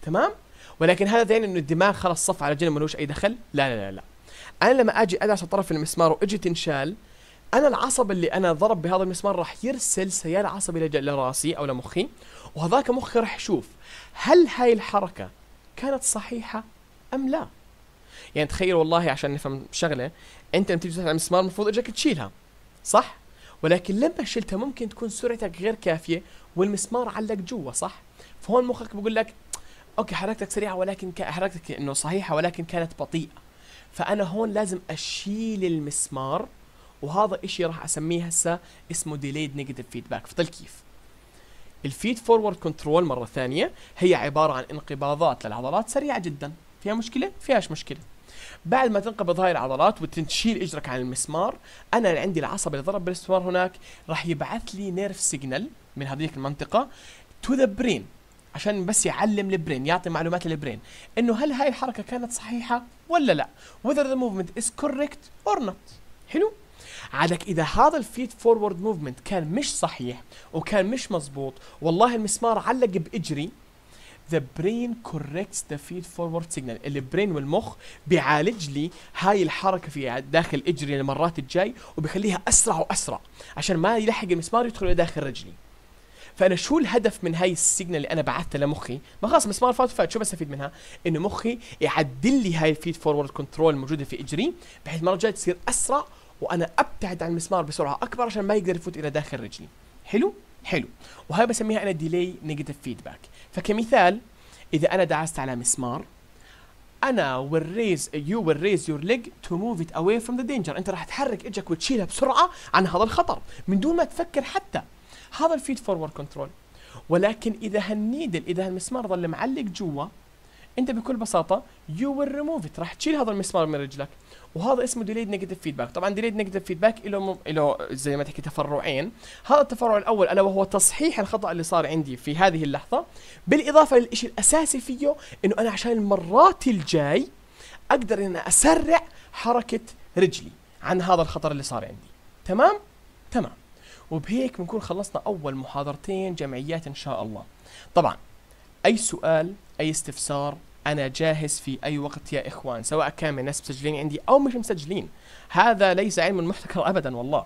تمام؟ ولكن هذا يعني إنه الدماغ خلص صف على جنب ملوش أي دخل؟ لا لا لا, لا. أنا لما أجي ادعس طرف المسمار وأجي تنشال أنا العصب اللي أنا ضرب بهذا المسمار راح يرسل سيال عصبي لرأسي أو لمخي وهذاك مخي راح يشوف هل هاي الحركة كانت صحيحة أم لا. يعني تخيل والله عشان نفهم شغلة أنت لما تيجي على المسمار المفروض اجرك تشيلها صح؟ ولكن لما شلتها ممكن تكون سرعتك غير كافية والمسمار علق جوا صح؟ فهون مخك بيقول لك أوكي حركتك سريعة ولكن حركتك إنه صحيحة ولكن كانت بطيئة. فأنا هون لازم أشيل المسمار وهذا إشي راح أسميه هسه اسمه delayed negative feedback فضل كيف ال feed forward control مرة ثانية هي عبارة عن انقباضات للعضلات سريعة جدا. فيها مشكلة؟ فيهاش مشكلة. بعد ما تنقبض هاي العضلات وتشيل إجرك عن المسمار أنا اللي عندي العصب اللي ضرب بالمسمار هناك راح يبعث لي nerve signal من هذيك المنطقة to the brain عشان بس يعلم ال brain يعطي معلومات لل brain. إنه هل هاي الحركة كانت صحيحة ولا لا؟ Whether the movement is correct or not. حلو؟ عادك إذا هذا ال feed forward movement كان مش صحيح وكان مش مزبوط والله المسمار علق بإجري the brain corrects the feed forward signal. ال brain والمخ بيعالج لي هاي الحركة في داخل إجري المرات الجاي وبيخليها أسرع وأسرع عشان ما يلحق المسمار يدخل إلى داخل رجلي. فأنا شو الهدف من هاي ال signal اللي أنا بعثتها لمخي؟ ما خلاص مسمار فات فات شو بستفيد منها؟ إنه مخي يعدل لي هاي ال feed forward control الموجوده في إجري بحيث المرة الجاية تصير أسرع وأنا أبتعد عن المسمار بسرعة أكبر عشان ما يقدر يفوت إلى داخل رجلي. حلو؟ حلو. وهاي بسميها أنا delayed negative feedback فكمثال إذا أنا دعست على مسمار أنا will raise you will raise your leg to move it away from the danger. أنت راح تحرك إجرك وتشيلها بسرعة عن هذا الخطر من دون ما تفكر حتى. هذا ال feed forward control. ولكن إذا هال needle إذا هالمسمار ظل معلق جوا أنت بكل بساطة يو ويل ريموف ات راح تشيل هذا المسمار من رجلك. وهذا اسمه delayed negative feedback طبعا delayed negative feedback له له زي ما تحكي تفرعين. هذا التفرع الأول ألا وهو تصحيح الخطأ اللي صار عندي في هذه اللحظة. بالإضافة للشيء الأساسي فيه إنه أنا عشان المرات الجاي أقدر ان أسرع حركة رجلي عن هذا الخطر اللي صار عندي. تمام؟ تمام. وبهيك بنكون خلصنا أول محاضرتين جمعيات إن شاء الله. طبعا أي سؤال أي استفسار أنا جاهز في أي وقت يا إخوان سواء كان من ناس مسجلين عندي أو مش مسجلين. هذا ليس علم محتكر ابدا والله.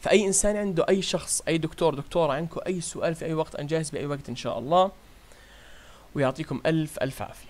فأي إنسان عنده أي شخص أي دكتور دكتورة عندكم أي سؤال في أي وقت أنا جاهز بأي وقت إن شاء الله. ويعطيكم ألف ألف عافية.